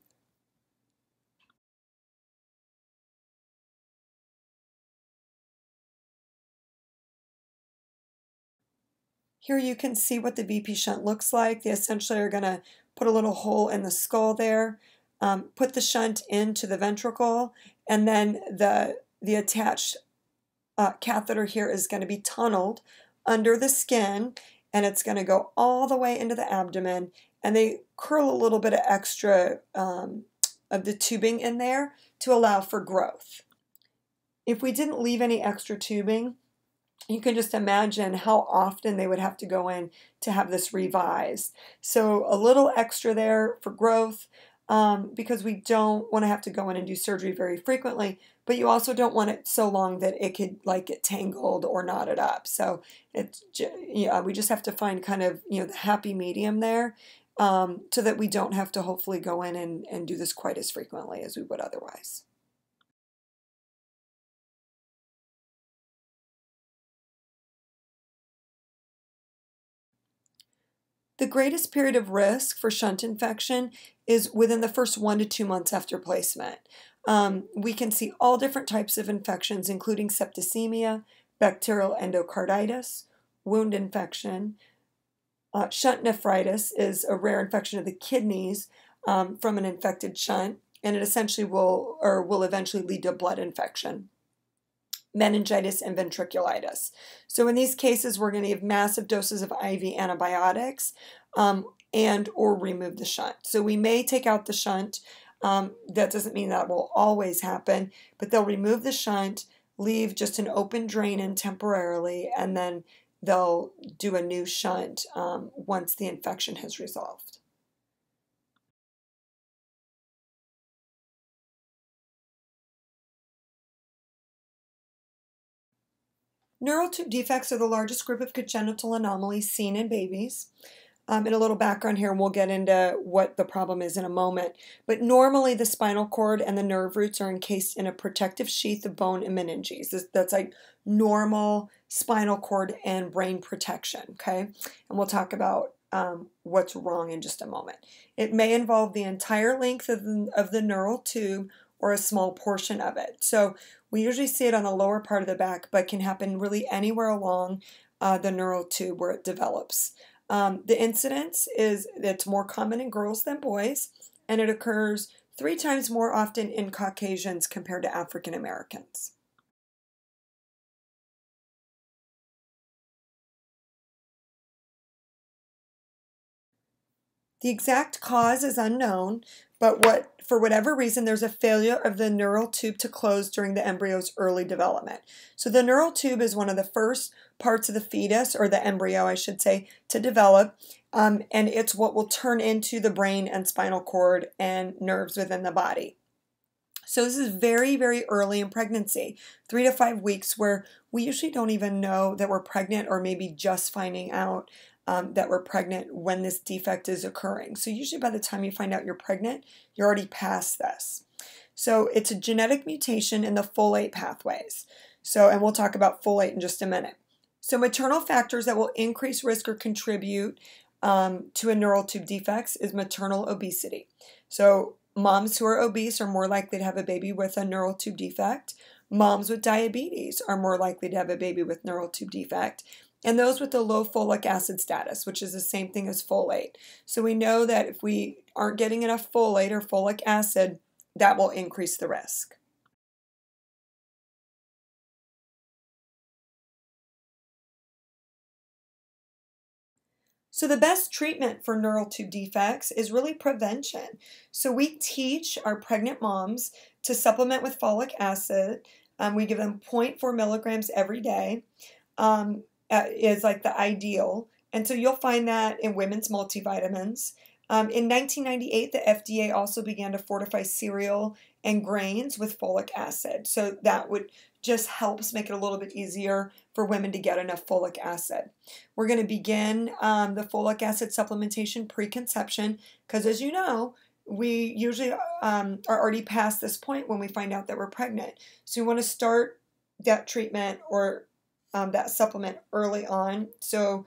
Here you can see what the VP shunt looks like. They essentially are going to put a little hole in the skull there, um, put the shunt into the ventricle, and then the, the attached uh, catheter here is going to be tunneled under the skin and it's going to go all the way into the abdomen and they curl a little bit of extra um, of the tubing in there to allow for growth. If we didn't leave any extra tubing, you can just imagine how often they would have to go in to have this revised. So a little extra there for growth, um, because we don't want to have to go in and do surgery very frequently, but you also don't want it so long that it could like get tangled or knotted up. So it's yeah, we just have to find kind of you know the happy medium there, um, so that we don't have to hopefully go in and, and do this quite as frequently as we would otherwise. The greatest period of risk for shunt infection is within the first one to two months after placement. Um, we can see all different types of infections, including septicemia, bacterial endocarditis, wound infection. Uh, shunt nephritis is a rare infection of the kidneys um, from an infected shunt, and it essentially will or will eventually lead to blood infection meningitis, and ventriculitis. So in these cases, we're going to give massive doses of IV antibiotics. Um, and or remove the shunt. So we may take out the shunt. Um, that doesn't mean that will always happen, but they'll remove the shunt, leave just an open drain in temporarily, and then they'll do a new shunt um, once the infection has resolved. Neural tube defects are the largest group of congenital anomalies seen in babies. Um, in a little background here, and we'll get into what the problem is in a moment. But normally, the spinal cord and the nerve roots are encased in a protective sheath of bone and meninges. That's like normal spinal cord and brain protection, okay? And we'll talk about um, what's wrong in just a moment. It may involve the entire length of the, of the neural tube or a small portion of it. So we usually see it on the lower part of the back, but can happen really anywhere along uh, the neural tube where it develops. Um, the incidence is it's more common in girls than boys, and it occurs three times more often in Caucasians compared to African Americans. The exact cause is unknown, but what for whatever reason there's a failure of the neural tube to close during the embryo's early development. So the neural tube is one of the first parts of the fetus or the embryo, I should say, to develop. Um, and it's what will turn into the brain and spinal cord and nerves within the body. So this is very, very early in pregnancy, three to five weeks, where we usually don't even know that we're pregnant or maybe just finding out um, that we're pregnant when this defect is occurring. So, usually by the time you find out you're pregnant, you're already past this. So, it's a genetic mutation in the folate pathways. So, and we'll talk about folate in just a minute. So, maternal factors that will increase risk or contribute um, to a neural tube defects is maternal obesity. So, moms who are obese are more likely to have a baby with a neural tube defect. Moms with diabetes are more likely to have a baby with neural tube defect and those with a low folic acid status, which is the same thing as folate. So we know that if we aren't getting enough folate or folic acid, that will increase the risk. So the best treatment for neural tube defects is really prevention. So we teach our pregnant moms to supplement with folic acid. Um, we give them 0.4 milligrams every day. Um, uh, is like the ideal. And so you'll find that in women's multivitamins. Um, in 1998, the FDA also began to fortify cereal and grains with folic acid. So that would just helps make it a little bit easier for women to get enough folic acid. We're going to begin um, the folic acid supplementation preconception because, as you know, we usually um, are already past this point when we find out that we're pregnant. So we want to start that treatment or um, that supplement early on so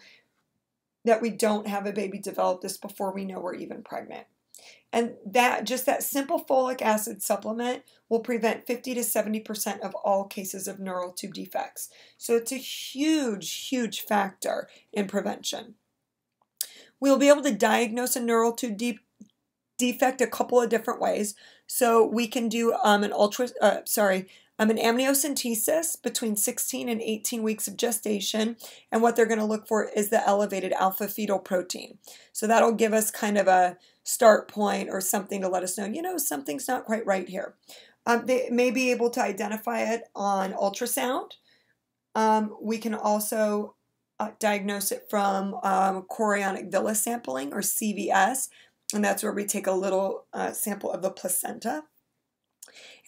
that we don't have a baby develop this before we know we're even pregnant. And that just that simple folic acid supplement will prevent 50 to 70% of all cases of neural tube defects. So it's a huge, huge factor in prevention. We'll be able to diagnose a neural tube de defect a couple of different ways. So we can do um, an ultra, uh, sorry, um, an amniocentesis between 16 and 18 weeks of gestation. And what they're going to look for is the elevated alpha fetal protein. So that'll give us kind of a start point or something to let us know, you know, something's not quite right here. Um, they may be able to identify it on ultrasound. Um, we can also uh, diagnose it from um, chorionic villus sampling or CVS, and that's where we take a little uh, sample of the placenta.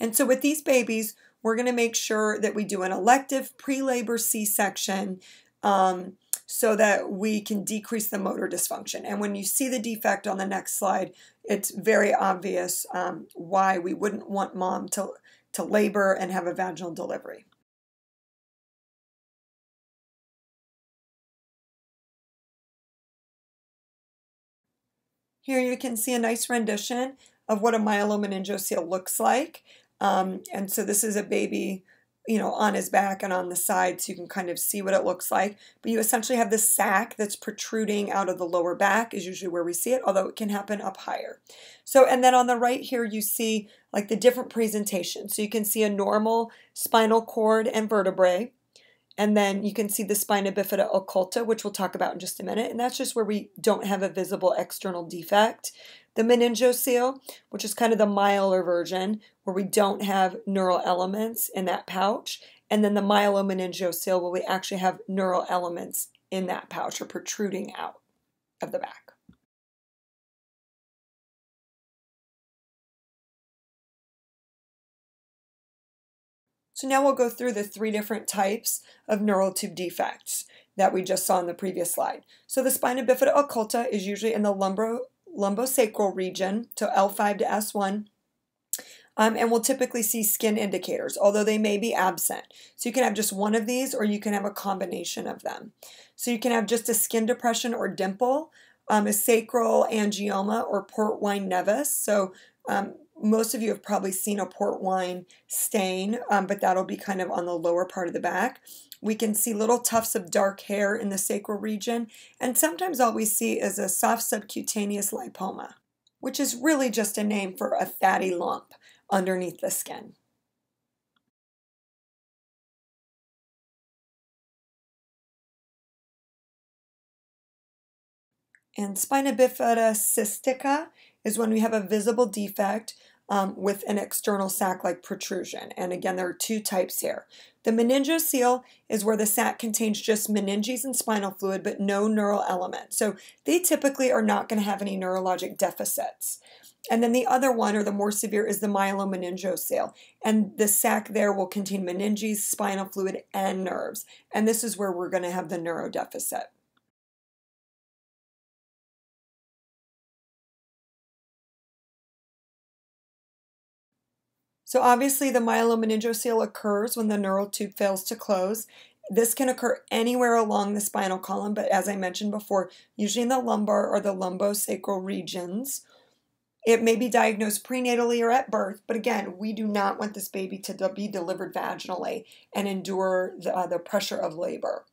And so with these babies, we're going to make sure that we do an elective pre-labor C-section um, so that we can decrease the motor dysfunction. And when you see the defect on the next slide, it's very obvious um, why we wouldn't want mom to, to labor and have a vaginal delivery. Here you can see a nice rendition of what a myelomeningocele looks like. Um, and so this is a baby, you know, on his back and on the side, so you can kind of see what it looks like. But you essentially have this sac that's protruding out of the lower back is usually where we see it, although it can happen up higher. So, and then on the right here, you see like the different presentations. So you can see a normal spinal cord and vertebrae. And then you can see the spina bifida occulta, which we'll talk about in just a minute. And that's just where we don't have a visible external defect. The meningocele, which is kind of the milder version, where we don't have neural elements in that pouch. And then the myelomeningocele, where we actually have neural elements in that pouch or protruding out of the back. So now we'll go through the three different types of neural tube defects that we just saw in the previous slide. So the spina bifida occulta is usually in the lumbro, lumbosacral region, so L5 to S1. Um, and we'll typically see skin indicators, although they may be absent. So you can have just one of these or you can have a combination of them. So you can have just a skin depression or dimple, um, a sacral angioma or port wine nevus. So um, most of you have probably seen a port wine stain, um, but that'll be kind of on the lower part of the back. We can see little tufts of dark hair in the sacral region, and sometimes all we see is a soft subcutaneous lipoma, which is really just a name for a fatty lump underneath the skin. And spina bifida cystica is when we have a visible defect um, with an external sac-like protrusion. And again, there are two types here. The meningocele is where the sac contains just meninges and spinal fluid, but no neural element. So they typically are not going to have any neurologic deficits. And then the other one, or the more severe, is the myelomeningocele. And the sac there will contain meninges, spinal fluid, and nerves. And this is where we're going to have the neurodeficit. So obviously the myelomeningocele occurs when the neural tube fails to close. This can occur anywhere along the spinal column, but as I mentioned before, usually in the lumbar or the lumbosacral regions. It may be diagnosed prenatally or at birth, but again, we do not want this baby to be delivered vaginally and endure the, uh, the pressure of labor.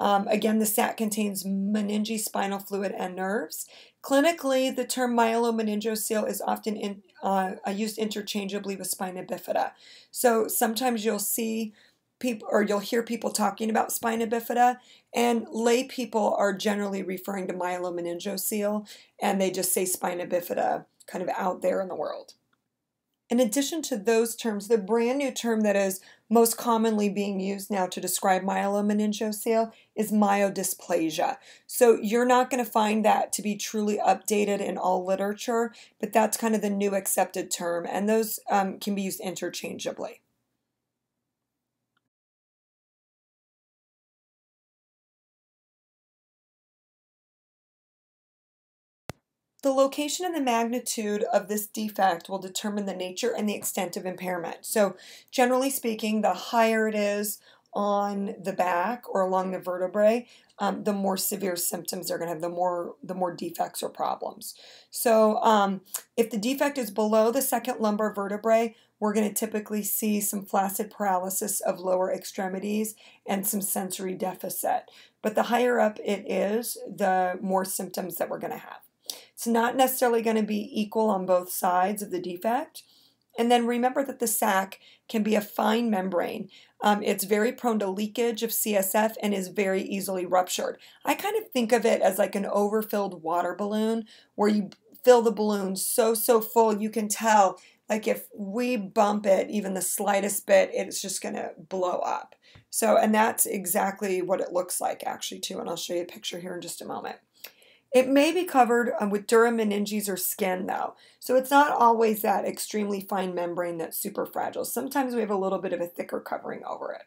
Um, again, the sac contains meninges, spinal fluid, and nerves. Clinically, the term myelomeningocele is often in, uh, used interchangeably with spina bifida. So sometimes you'll see people or you'll hear people talking about spina bifida, and lay people are generally referring to myelomeningocele, and they just say spina bifida kind of out there in the world. In addition to those terms, the brand new term that is most commonly being used now to describe myelomeningocele is myelodysplasia. So you're not going to find that to be truly updated in all literature, but that's kind of the new accepted term, and those um, can be used interchangeably. The location and the magnitude of this defect will determine the nature and the extent of impairment. So, generally speaking, the higher it is on the back or along the vertebrae, um, the more severe symptoms they're going to have, the more the more defects or problems. So, um, if the defect is below the second lumbar vertebrae, we're going to typically see some flaccid paralysis of lower extremities and some sensory deficit. But the higher up it is, the more symptoms that we're going to have. It's not necessarily going to be equal on both sides of the defect. And then remember that the sac can be a fine membrane. Um, it's very prone to leakage of CSF and is very easily ruptured. I kind of think of it as like an overfilled water balloon where you fill the balloon so, so full you can tell like if we bump it even the slightest bit, it's just going to blow up. So, and that's exactly what it looks like actually too. And I'll show you a picture here in just a moment. It may be covered um, with dura meninges or skin though, so it's not always that extremely fine membrane that's super fragile. Sometimes we have a little bit of a thicker covering over it.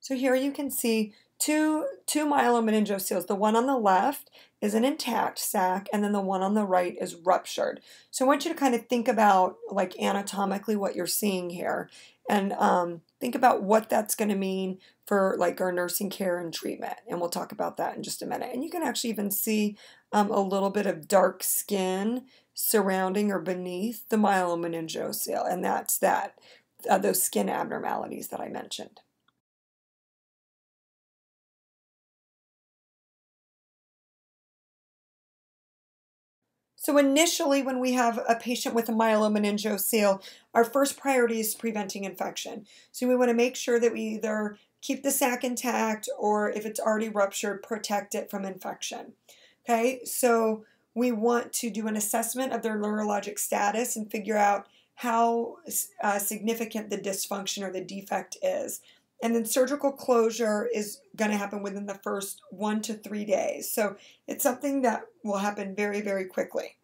So here you can see two, two myelomeningocele. The one on the left is an intact sac, and then the one on the right is ruptured. So I want you to kind of think about, like anatomically, what you're seeing here, and um, think about what that's going to mean for like our nursing care and treatment. And we'll talk about that in just a minute. And you can actually even see um, a little bit of dark skin surrounding or beneath the myelomeningocele, and that's that, uh, those skin abnormalities that I mentioned. So initially, when we have a patient with a myelomeningocele, our first priority is preventing infection. So we want to make sure that we either keep the sac intact or if it's already ruptured, protect it from infection. Okay, so we want to do an assessment of their neurologic status and figure out how uh, significant the dysfunction or the defect is. And then surgical closure is going to happen within the first one to three days. So it's something that will happen very, very quickly.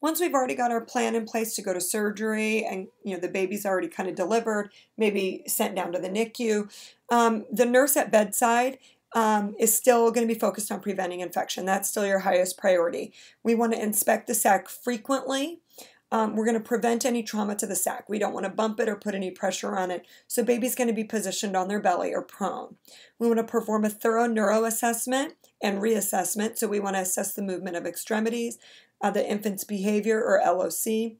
once we've already got our plan in place to go to surgery and you know the baby's already kind of delivered maybe sent down to the nicu um, the nurse at bedside um, is still going to be focused on preventing infection that's still your highest priority we want to inspect the sac frequently um, we're going to prevent any trauma to the sac. We don't want to bump it or put any pressure on it. So baby's going to be positioned on their belly or prone. We want to perform a thorough neuro assessment and reassessment. So we want to assess the movement of extremities, uh, the infant's behavior or LOC,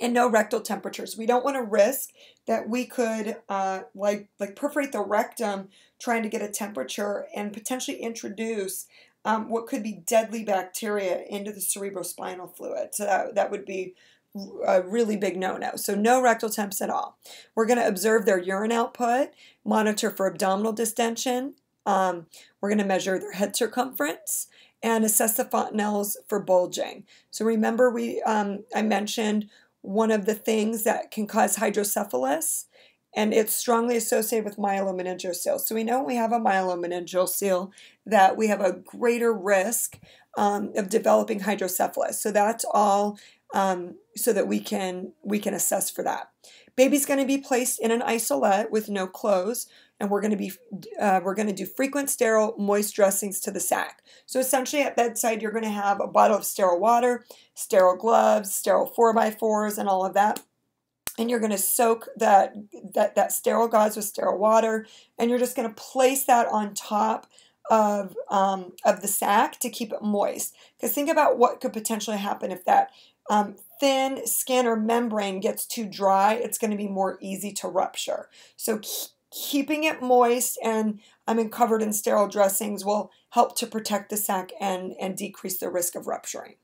and no rectal temperatures. We don't want to risk that we could uh, like like perforate the rectum trying to get a temperature and potentially introduce um, what could be deadly bacteria into the cerebrospinal fluid. So that, that would be a really big no-no. So no rectal temps at all. We're going to observe their urine output, monitor for abdominal distension. Um, we're going to measure their head circumference and assess the fontanelles for bulging. So remember we um, I mentioned one of the things that can cause hydrocephalus and it's strongly associated with myelomeningocele. So we know we have a myelomeningocele that we have a greater risk um, of developing hydrocephalus. So that's all um, so that we can we can assess for that. Baby's going to be placed in an isolette with no clothes, and we're going to be uh, we're going to do frequent sterile moist dressings to the sac. So essentially, at bedside, you're going to have a bottle of sterile water, sterile gloves, sterile four by fours, and all of that and you're going to soak that, that, that sterile gauze with sterile water, and you're just going to place that on top of, um, of the sac to keep it moist. Because think about what could potentially happen if that um, thin skin or membrane gets too dry, it's going to be more easy to rupture. So keeping it moist and I mean covered in sterile dressings will help to protect the sac and, and decrease the risk of rupturing.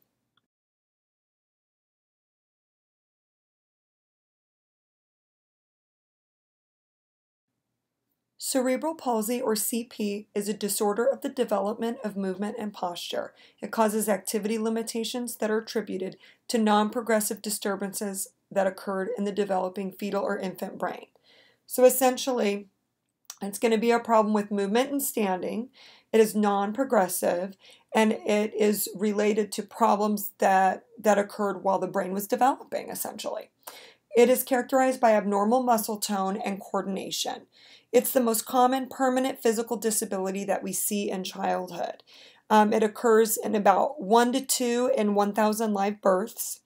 Cerebral palsy, or CP, is a disorder of the development of movement and posture. It causes activity limitations that are attributed to non progressive disturbances that occurred in the developing fetal or infant brain. So essentially, it's going to be a problem with movement and standing. It is non progressive and it is related to problems that, that occurred while the brain was developing, essentially. It is characterized by abnormal muscle tone and coordination. It's the most common permanent physical disability that we see in childhood. Um, it occurs in about 1 to 2 in 1,000 live births.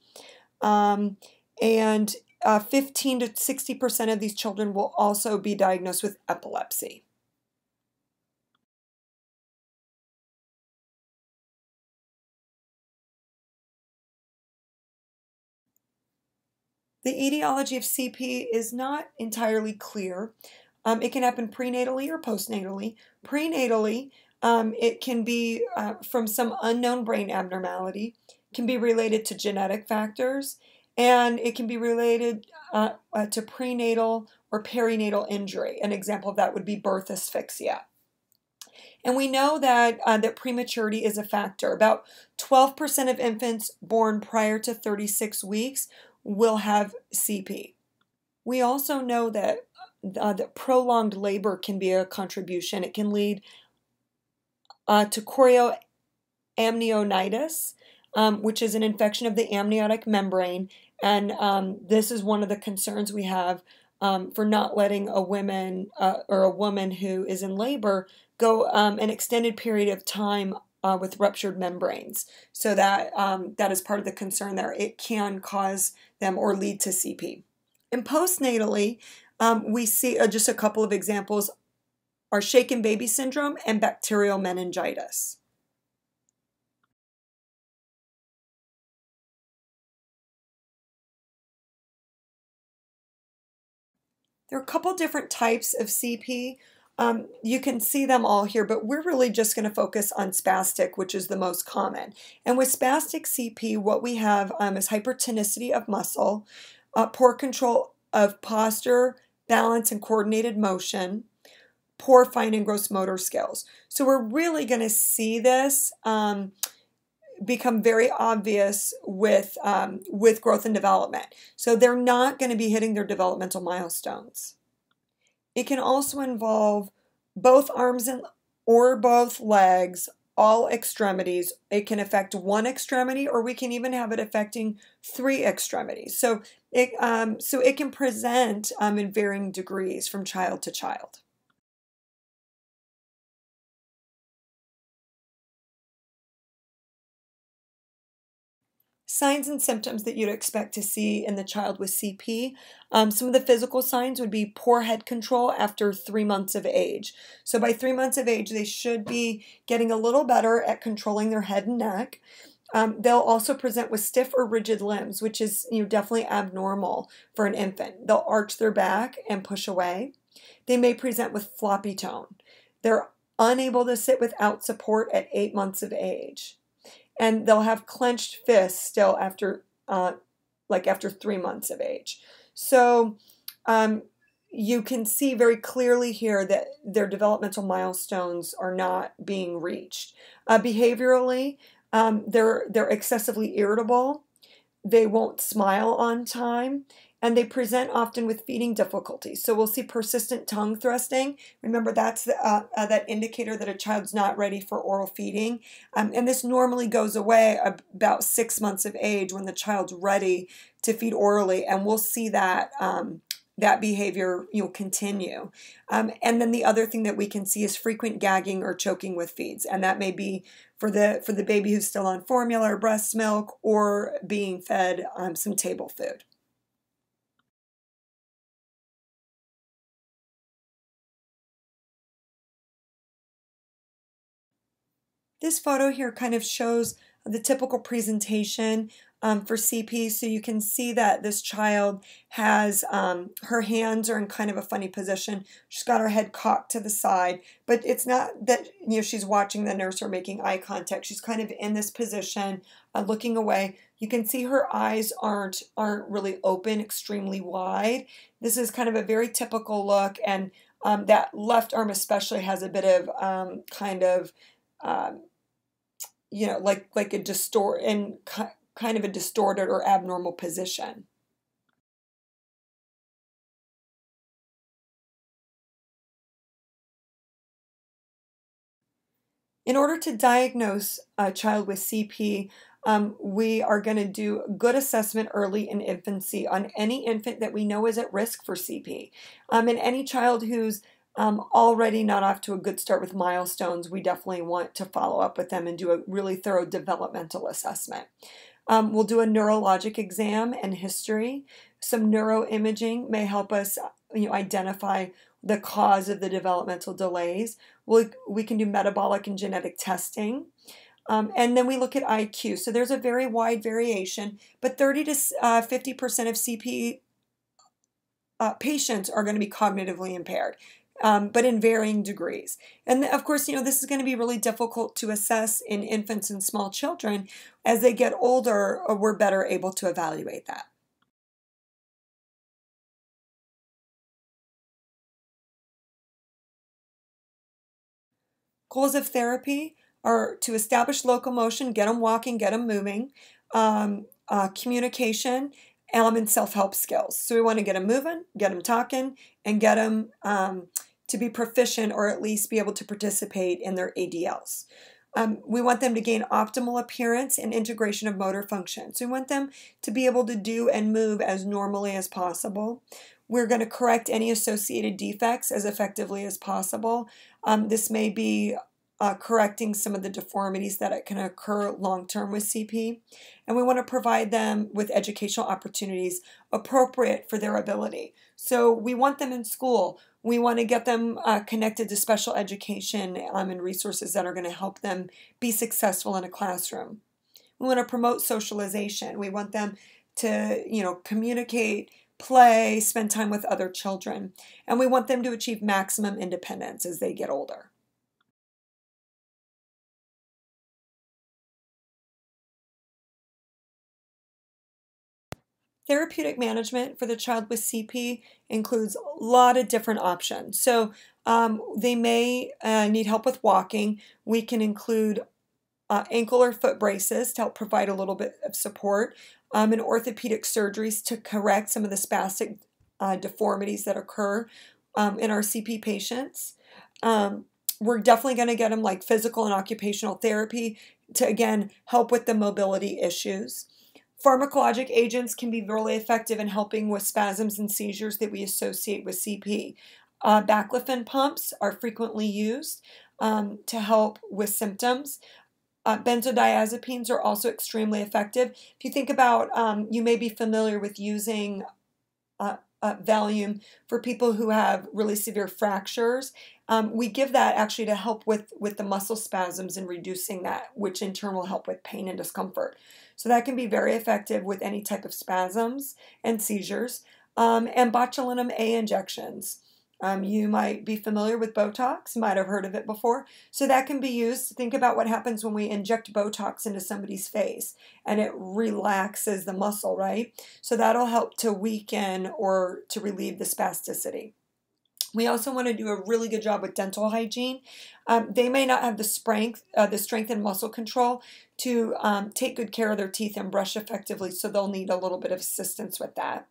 Um, and uh, 15 to 60% of these children will also be diagnosed with epilepsy. The etiology of CP is not entirely clear. Um, it can happen prenatally or postnatally. Prenatally, um, it can be uh, from some unknown brain abnormality, can be related to genetic factors, and it can be related uh, uh, to prenatal or perinatal injury. An example of that would be birth asphyxia. And we know that uh, that prematurity is a factor. About 12% of infants born prior to 36 weeks will have CP. We also know that uh, that prolonged labor can be a contribution. It can lead uh, to chorioamnionitis, um, which is an infection of the amniotic membrane. And um, this is one of the concerns we have um, for not letting a woman uh, or a woman who is in labor go um, an extended period of time uh, with ruptured membranes. So that um, that is part of the concern there. It can cause them or lead to CP. And postnatally, um, we see uh, just a couple of examples are shaken baby syndrome and bacterial meningitis. There are a couple different types of CP. Um, you can see them all here, but we're really just going to focus on spastic, which is the most common. And with spastic CP, what we have um, is hypertonicity of muscle, uh, poor control of posture, balance, and coordinated motion, poor fine and gross motor skills. So we're really going to see this um, become very obvious with um, with growth and development. So they're not going to be hitting their developmental milestones. It can also involve both arms and or both legs, all extremities. It can affect one extremity, or we can even have it affecting three extremities. So it um, so it can present um, in varying degrees from child to child. Signs and symptoms that you'd expect to see in the child with CP. Um, some of the physical signs would be poor head control after three months of age. So, by three months of age, they should be getting a little better at controlling their head and neck. Um, they'll also present with stiff or rigid limbs, which is you know, definitely abnormal for an infant. They'll arch their back and push away. They may present with floppy tone. They're unable to sit without support at eight months of age and they'll have clenched fists still after uh, like after three months of age. So um, you can see very clearly here that their developmental milestones are not being reached. Uh, behaviorally um, they're they're excessively irritable. They won't smile on time and they present often with feeding difficulties. So we'll see persistent tongue thrusting. Remember, that's the, uh, uh, that indicator that a child's not ready for oral feeding. Um, and this normally goes away about six months of age when the child's ready to feed orally, and we'll see that. Um, that behavior you know continue um, and then the other thing that we can see is frequent gagging or choking with feeds and that may be for the for the baby who's still on formula or breast milk or being fed um, some table food This photo here kind of shows the typical presentation um, for CP. So you can see that this child has um, her hands are in kind of a funny position. She's got her head cocked to the side, but it's not that you know she's watching the nurse or making eye contact. She's kind of in this position, uh, looking away. You can see her eyes aren't aren't really open, extremely wide. This is kind of a very typical look, and um, that left arm especially has a bit of um, kind of um, you know, like like a distort in kind of a distorted or abnormal position. In order to diagnose a child with CP, um, we are going to do good assessment early in infancy on any infant that we know is at risk for CP. Um, and any child who's um, already not off to a good start with milestones, we definitely want to follow up with them and do a really thorough developmental assessment. Um, we'll do a neurologic exam and history. Some neuroimaging may help us you know, identify the cause of the developmental delays. We'll, we can do metabolic and genetic testing. Um, and then we look at IQ. So there's a very wide variation, but 30 to uh, 50% of CP uh, patients are going to be cognitively impaired um, but in varying degrees. And of course, you know, this is going to be really difficult to assess in infants and small children. As they get older, uh, we're better able to evaluate that. Goals of therapy are to establish locomotion, get them walking, get them moving, um, uh, communication, element self-help skills. So we want to get them moving, get them talking, and get them um, to be proficient or at least be able to participate in their ADLs. Um, we want them to gain optimal appearance and integration of motor functions. We want them to be able to do and move as normally as possible. We're going to correct any associated defects as effectively as possible. Um, this may be uh, correcting some of the deformities that can occur long term with CP. And we want to provide them with educational opportunities appropriate for their ability. So we want them in school. We want to get them uh, connected to special education um, and resources that are going to help them be successful in a classroom. We want to promote socialization. We want them to, you know, communicate play, spend time with other children. And we want them to achieve maximum independence as they get older. Therapeutic management for the child with CP includes a lot of different options. So um, they may uh, need help with walking. We can include uh, ankle or foot braces to help provide a little bit of support, um, and orthopedic surgeries to correct some of the spastic uh, deformities that occur um, in our CP patients. Um, we're definitely going to get them like physical and occupational therapy to again help with the mobility issues. Pharmacologic agents can be really effective in helping with spasms and seizures that we associate with CP. Uh, baclofen pumps are frequently used um, to help with symptoms. Uh, benzodiazepines are also extremely effective. If you think about, um, you may be familiar with using uh, uh, Valium for people who have really severe fractures. Um, we give that actually to help with, with the muscle spasms and reducing that, which in turn will help with pain and discomfort. So that can be very effective with any type of spasms and seizures. Um, and botulinum A injections. Um, you might be familiar with Botox, might have heard of it before. So that can be used. Think about what happens when we inject Botox into somebody's face and it relaxes the muscle, right? So that'll help to weaken or to relieve the spasticity. We also want to do a really good job with dental hygiene. Um, they may not have the strength, uh, the strength and muscle control to um, take good care of their teeth and brush effectively, so they'll need a little bit of assistance with that.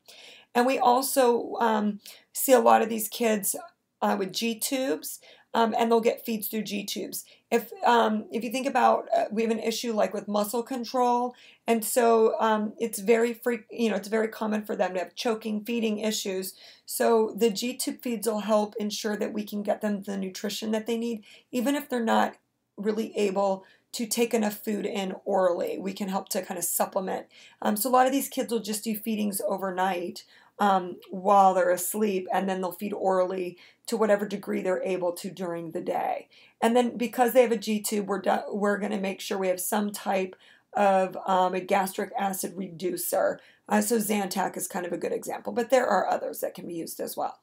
And we also um, see a lot of these kids uh, with G tubes, um, and they'll get feeds through G tubes. If um, if you think about, uh, we have an issue like with muscle control, and so um, it's very free. You know, it's very common for them to have choking, feeding issues. So the G tube feeds will help ensure that we can get them the nutrition that they need, even if they're not really able to take enough food in orally. We can help to kind of supplement. Um, so a lot of these kids will just do feedings overnight um, while they're asleep, and then they'll feed orally to whatever degree they're able to during the day. And then because they have a G tube, we're do- we're going to make sure we have some type of um, a gastric acid reducer. Uh, so Zantac is kind of a good example, but there are others that can be used as well.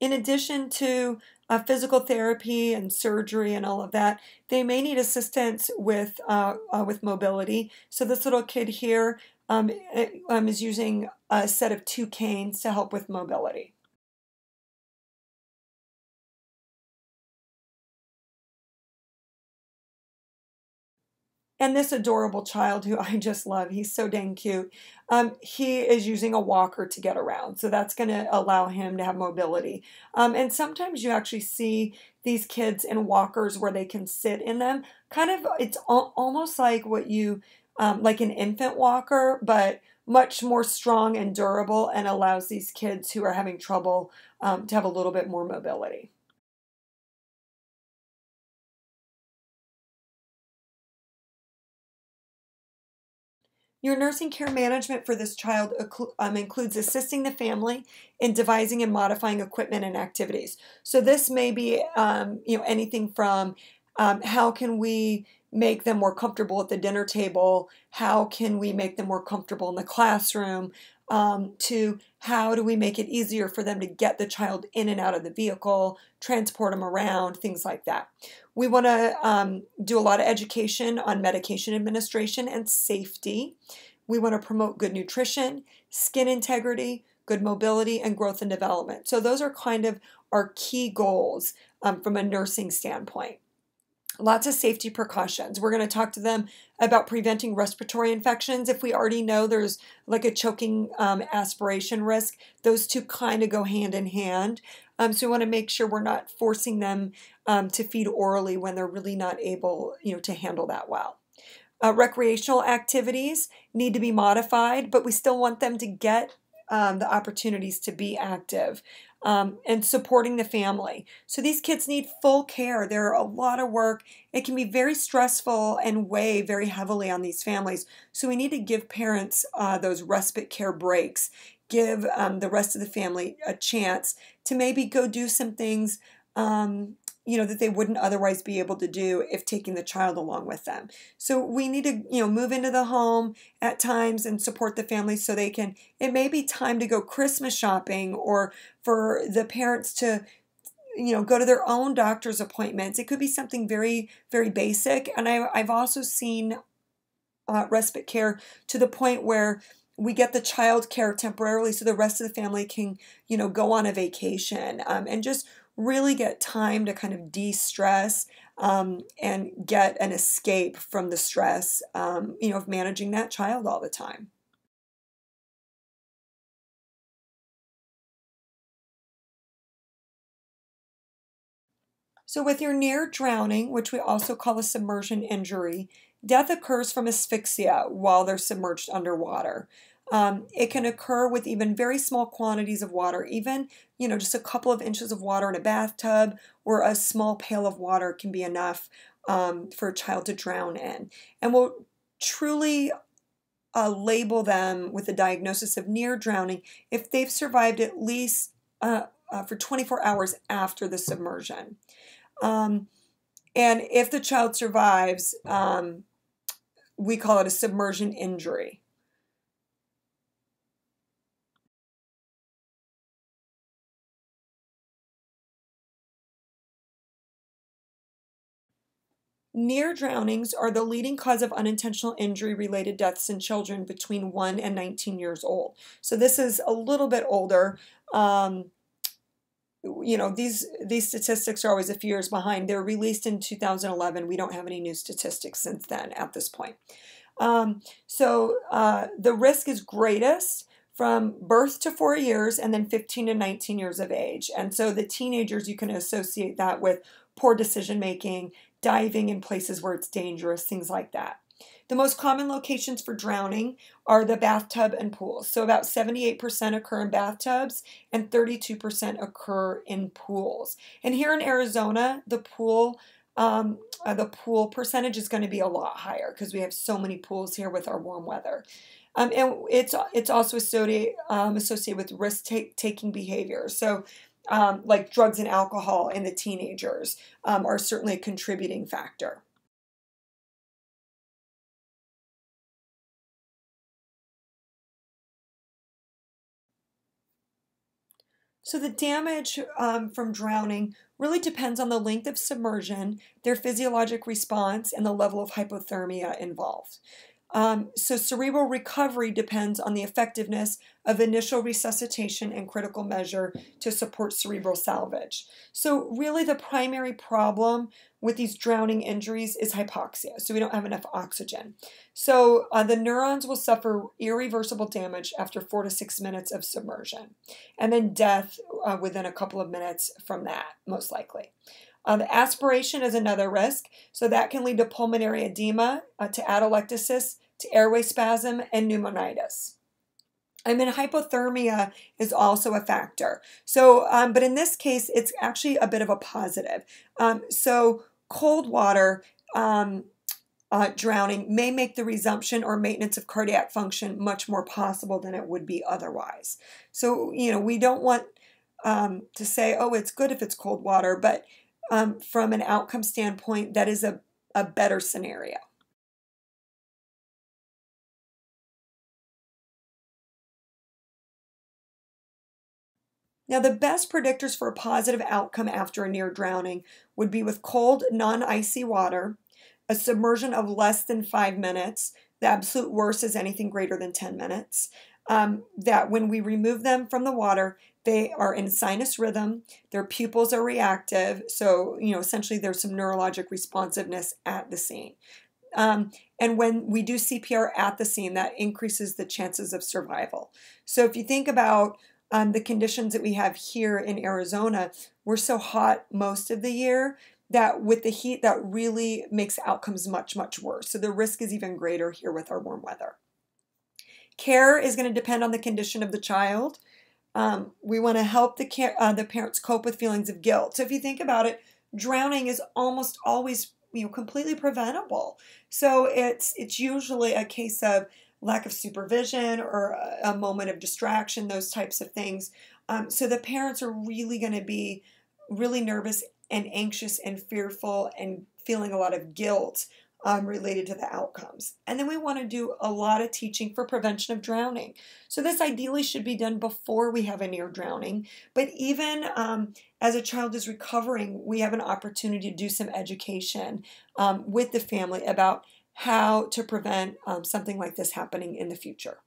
In addition to uh, physical therapy and surgery and all of that, they may need assistance with uh, uh, with mobility. So this little kid here um, um, is using a set of two canes to help with mobility. And this adorable child who *laughs* I just love, he's so dang cute. Um, he is using a walker to get around. So that's going to allow him to have mobility. Um, and sometimes you actually see these kids in walkers where they can sit in them. Kind of, it's al- almost like what you, um, like an infant walker, but much more strong and durable and allows these kids who are having trouble um, to have a little bit more mobility. Your nursing care management for this child um, includes assisting the family in devising and modifying equipment and activities. So this may be, um, you know, anything from um, how can we make them more comfortable at the dinner table? How can we make them more comfortable in the classroom? Um, to how do we make it easier for them to get the child in and out of the vehicle, transport them around, things like that. We want to um, do a lot of education on medication administration and safety. We want to promote good nutrition, skin integrity, good mobility, and growth and development. So, those are kind of our key goals um, from a nursing standpoint lots of safety precautions. We're going to talk to them about preventing respiratory infections. If we already know there's like a choking um, aspiration risk, those two kind of go hand in hand. Um, so we want to make sure we're not forcing them um, to feed orally when they're really not able, you know, to handle that well. Uh, recreational activities need to be modified, but we still want them to get um, the opportunities to be active um, and supporting the family. So these kids need full care. There are a lot of work. It can be very stressful and weigh very heavily on these families. So we need to give parents uh, those respite care breaks, give um, the rest of the family a chance to maybe go do some things. Um, you know that they wouldn't otherwise be able to do if taking the child along with them so we need to you know move into the home at times and support the family so they can it may be time to go christmas shopping or for the parents to you know go to their own doctor's appointments it could be something very very basic and I, i've also seen uh, respite care to the point where we get the child care temporarily so the rest of the family can you know go on a vacation um, and just really get time to kind of de-stress um, and get an escape from the stress um, you know of managing that child all the time So, with your near drowning, which we also call a submersion injury, death occurs from asphyxia while they're submerged underwater. Um, it can occur with even very small quantities of water, even you know just a couple of inches of water in a bathtub or a small pail of water can be enough um, for a child to drown in. And we'll truly uh, label them with a diagnosis of near drowning if they've survived at least uh, uh, for 24 hours after the submersion. Um, and if the child survives, um, we call it a submersion injury. Near drownings are the leading cause of unintentional injury related deaths in children between 1 and 19 years old. So this is a little bit older. Um, you know these these statistics are always a few years behind they're released in 2011 we don't have any new statistics since then at this point um, so uh, the risk is greatest from birth to four years and then 15 to 19 years of age and so the teenagers you can associate that with poor decision making diving in places where it's dangerous things like that the most common locations for drowning are the bathtub and pools. So about 78% occur in bathtubs and 32% occur in pools. And here in Arizona, the pool um, uh, the pool percentage is going to be a lot higher because we have so many pools here with our warm weather. Um, and it's it's also associated um, associated with risk taking behavior. So, um, like drugs and alcohol in the teenagers um, are certainly a contributing factor. So the damage um, from drowning really depends on the length of submersion, their physiologic response, and the level of hypothermia involved. Um, so, cerebral recovery depends on the effectiveness of initial resuscitation and critical measure to support cerebral salvage. So, really, the primary problem with these drowning injuries is hypoxia. So, we don't have enough oxygen. So, uh, the neurons will suffer irreversible damage after four to six minutes of submersion, and then death uh, within a couple of minutes from that, most likely. The aspiration is another risk, so that can lead to pulmonary edema, uh, to atelectasis, to airway spasm, and pneumonitis. I mean, hypothermia is also a factor. So, um, but in this case, it's actually a bit of a positive. Um, so, cold water um, uh, drowning may make the resumption or maintenance of cardiac function much more possible than it would be otherwise. So, you know, we don't want um, to say, oh, it's good if it's cold water, but um, from an outcome standpoint, that is a, a better scenario. Now, the best predictors for a positive outcome after a near drowning would be with cold, non icy water, a submersion of less than five minutes. The absolute worst is anything greater than 10 minutes. Um, that when we remove them from the water, they are in sinus rhythm, their pupils are reactive, so, you know, essentially there's some neurologic responsiveness at the scene. Um, and when we do CPR at the scene, that increases the chances of survival. So if you think about um, the conditions that we have here in Arizona, we're so hot most of the year that with the heat, that really makes outcomes much, much worse. So the risk is even greater here with our warm weather. Care is going to depend on the condition of the child. Um, we want to help the care, uh, the parents cope with feelings of guilt. So if you think about it, drowning is almost always you know completely preventable. So it's it's usually a case of lack of supervision or a, a moment of distraction, those types of things. Um, so the parents are really going to be really nervous and anxious and fearful and feeling a lot of guilt um, related to the outcomes. And then we want to do a lot of teaching for prevention of drowning. So, this ideally should be done before we have a near drowning. But even um, as a child is recovering, we have an opportunity to do some education um, with the family about how to prevent um, something like this happening in the future.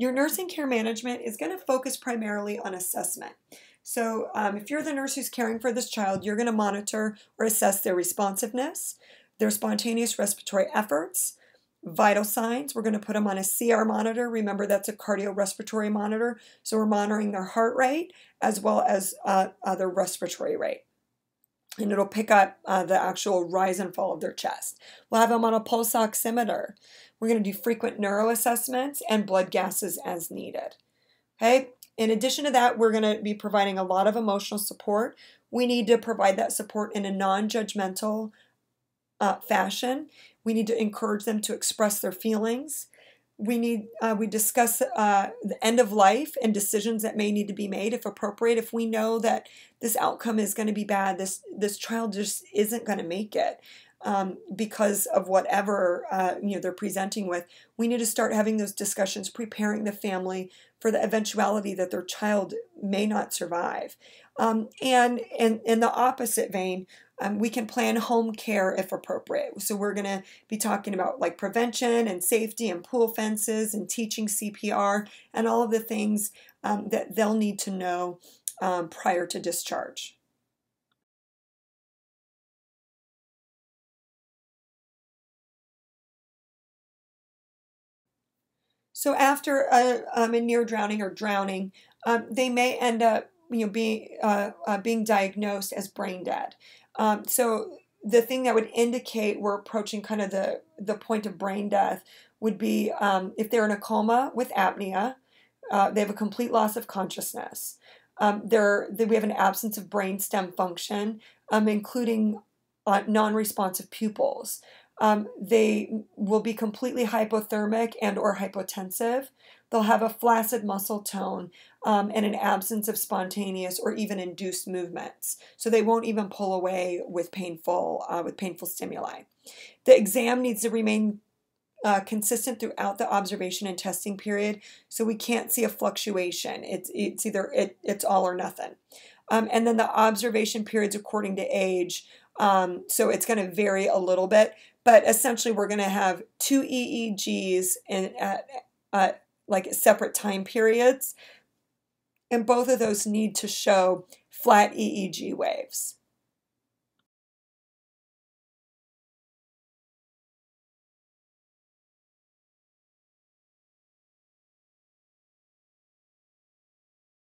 Your nursing care management is going to focus primarily on assessment. So, um, if you're the nurse who's caring for this child, you're going to monitor or assess their responsiveness, their spontaneous respiratory efforts, vital signs. We're going to put them on a CR monitor. Remember, that's a cardiorespiratory monitor. So, we're monitoring their heart rate as well as uh, their respiratory rate and it'll pick up uh, the actual rise and fall of their chest. We'll have them on a pulse oximeter. We're going to do frequent neuro assessments and blood gases as needed. Okay. In addition to that, we're going to be providing a lot of emotional support. We need to provide that support in a non judgmental uh, fashion. We need to encourage them to express their feelings. We need uh, we discuss uh, the end of life and decisions that may need to be made if appropriate. If we know that this outcome is going to be bad, this this child just isn't going to make it um, because of whatever uh, you know they're presenting with. We need to start having those discussions, preparing the family for the eventuality that their child may not survive. Um, and in, in the opposite vein, um, we can plan home care if appropriate. So we're going to be talking about like prevention and safety and pool fences and teaching CPR and all of the things um, that they'll need to know um, prior to discharge. So after a, um, a near drowning or drowning, um, they may end up you know being uh, uh, being diagnosed as brain dead. Um, so the thing that would indicate we're approaching kind of the the point of brain death would be um, if they're in a coma with apnea, uh, they have a complete loss of consciousness. Um, there, we have an absence of brainstem function, um, including uh, non-responsive pupils. Um, they will be completely hypothermic and or hypotensive. They'll have a flaccid muscle tone um, and an absence of spontaneous or even induced movements. So they won't even pull away with painful uh, with painful stimuli. The exam needs to remain uh, consistent throughout the observation and testing period, so we can't see a fluctuation. It's it's either it, it's all or nothing. Um, and then the observation periods according to age. Um, so it's going to vary a little bit, but essentially we're going to have two EEGs in at, at like separate time periods, and both of those need to show flat EEG waves.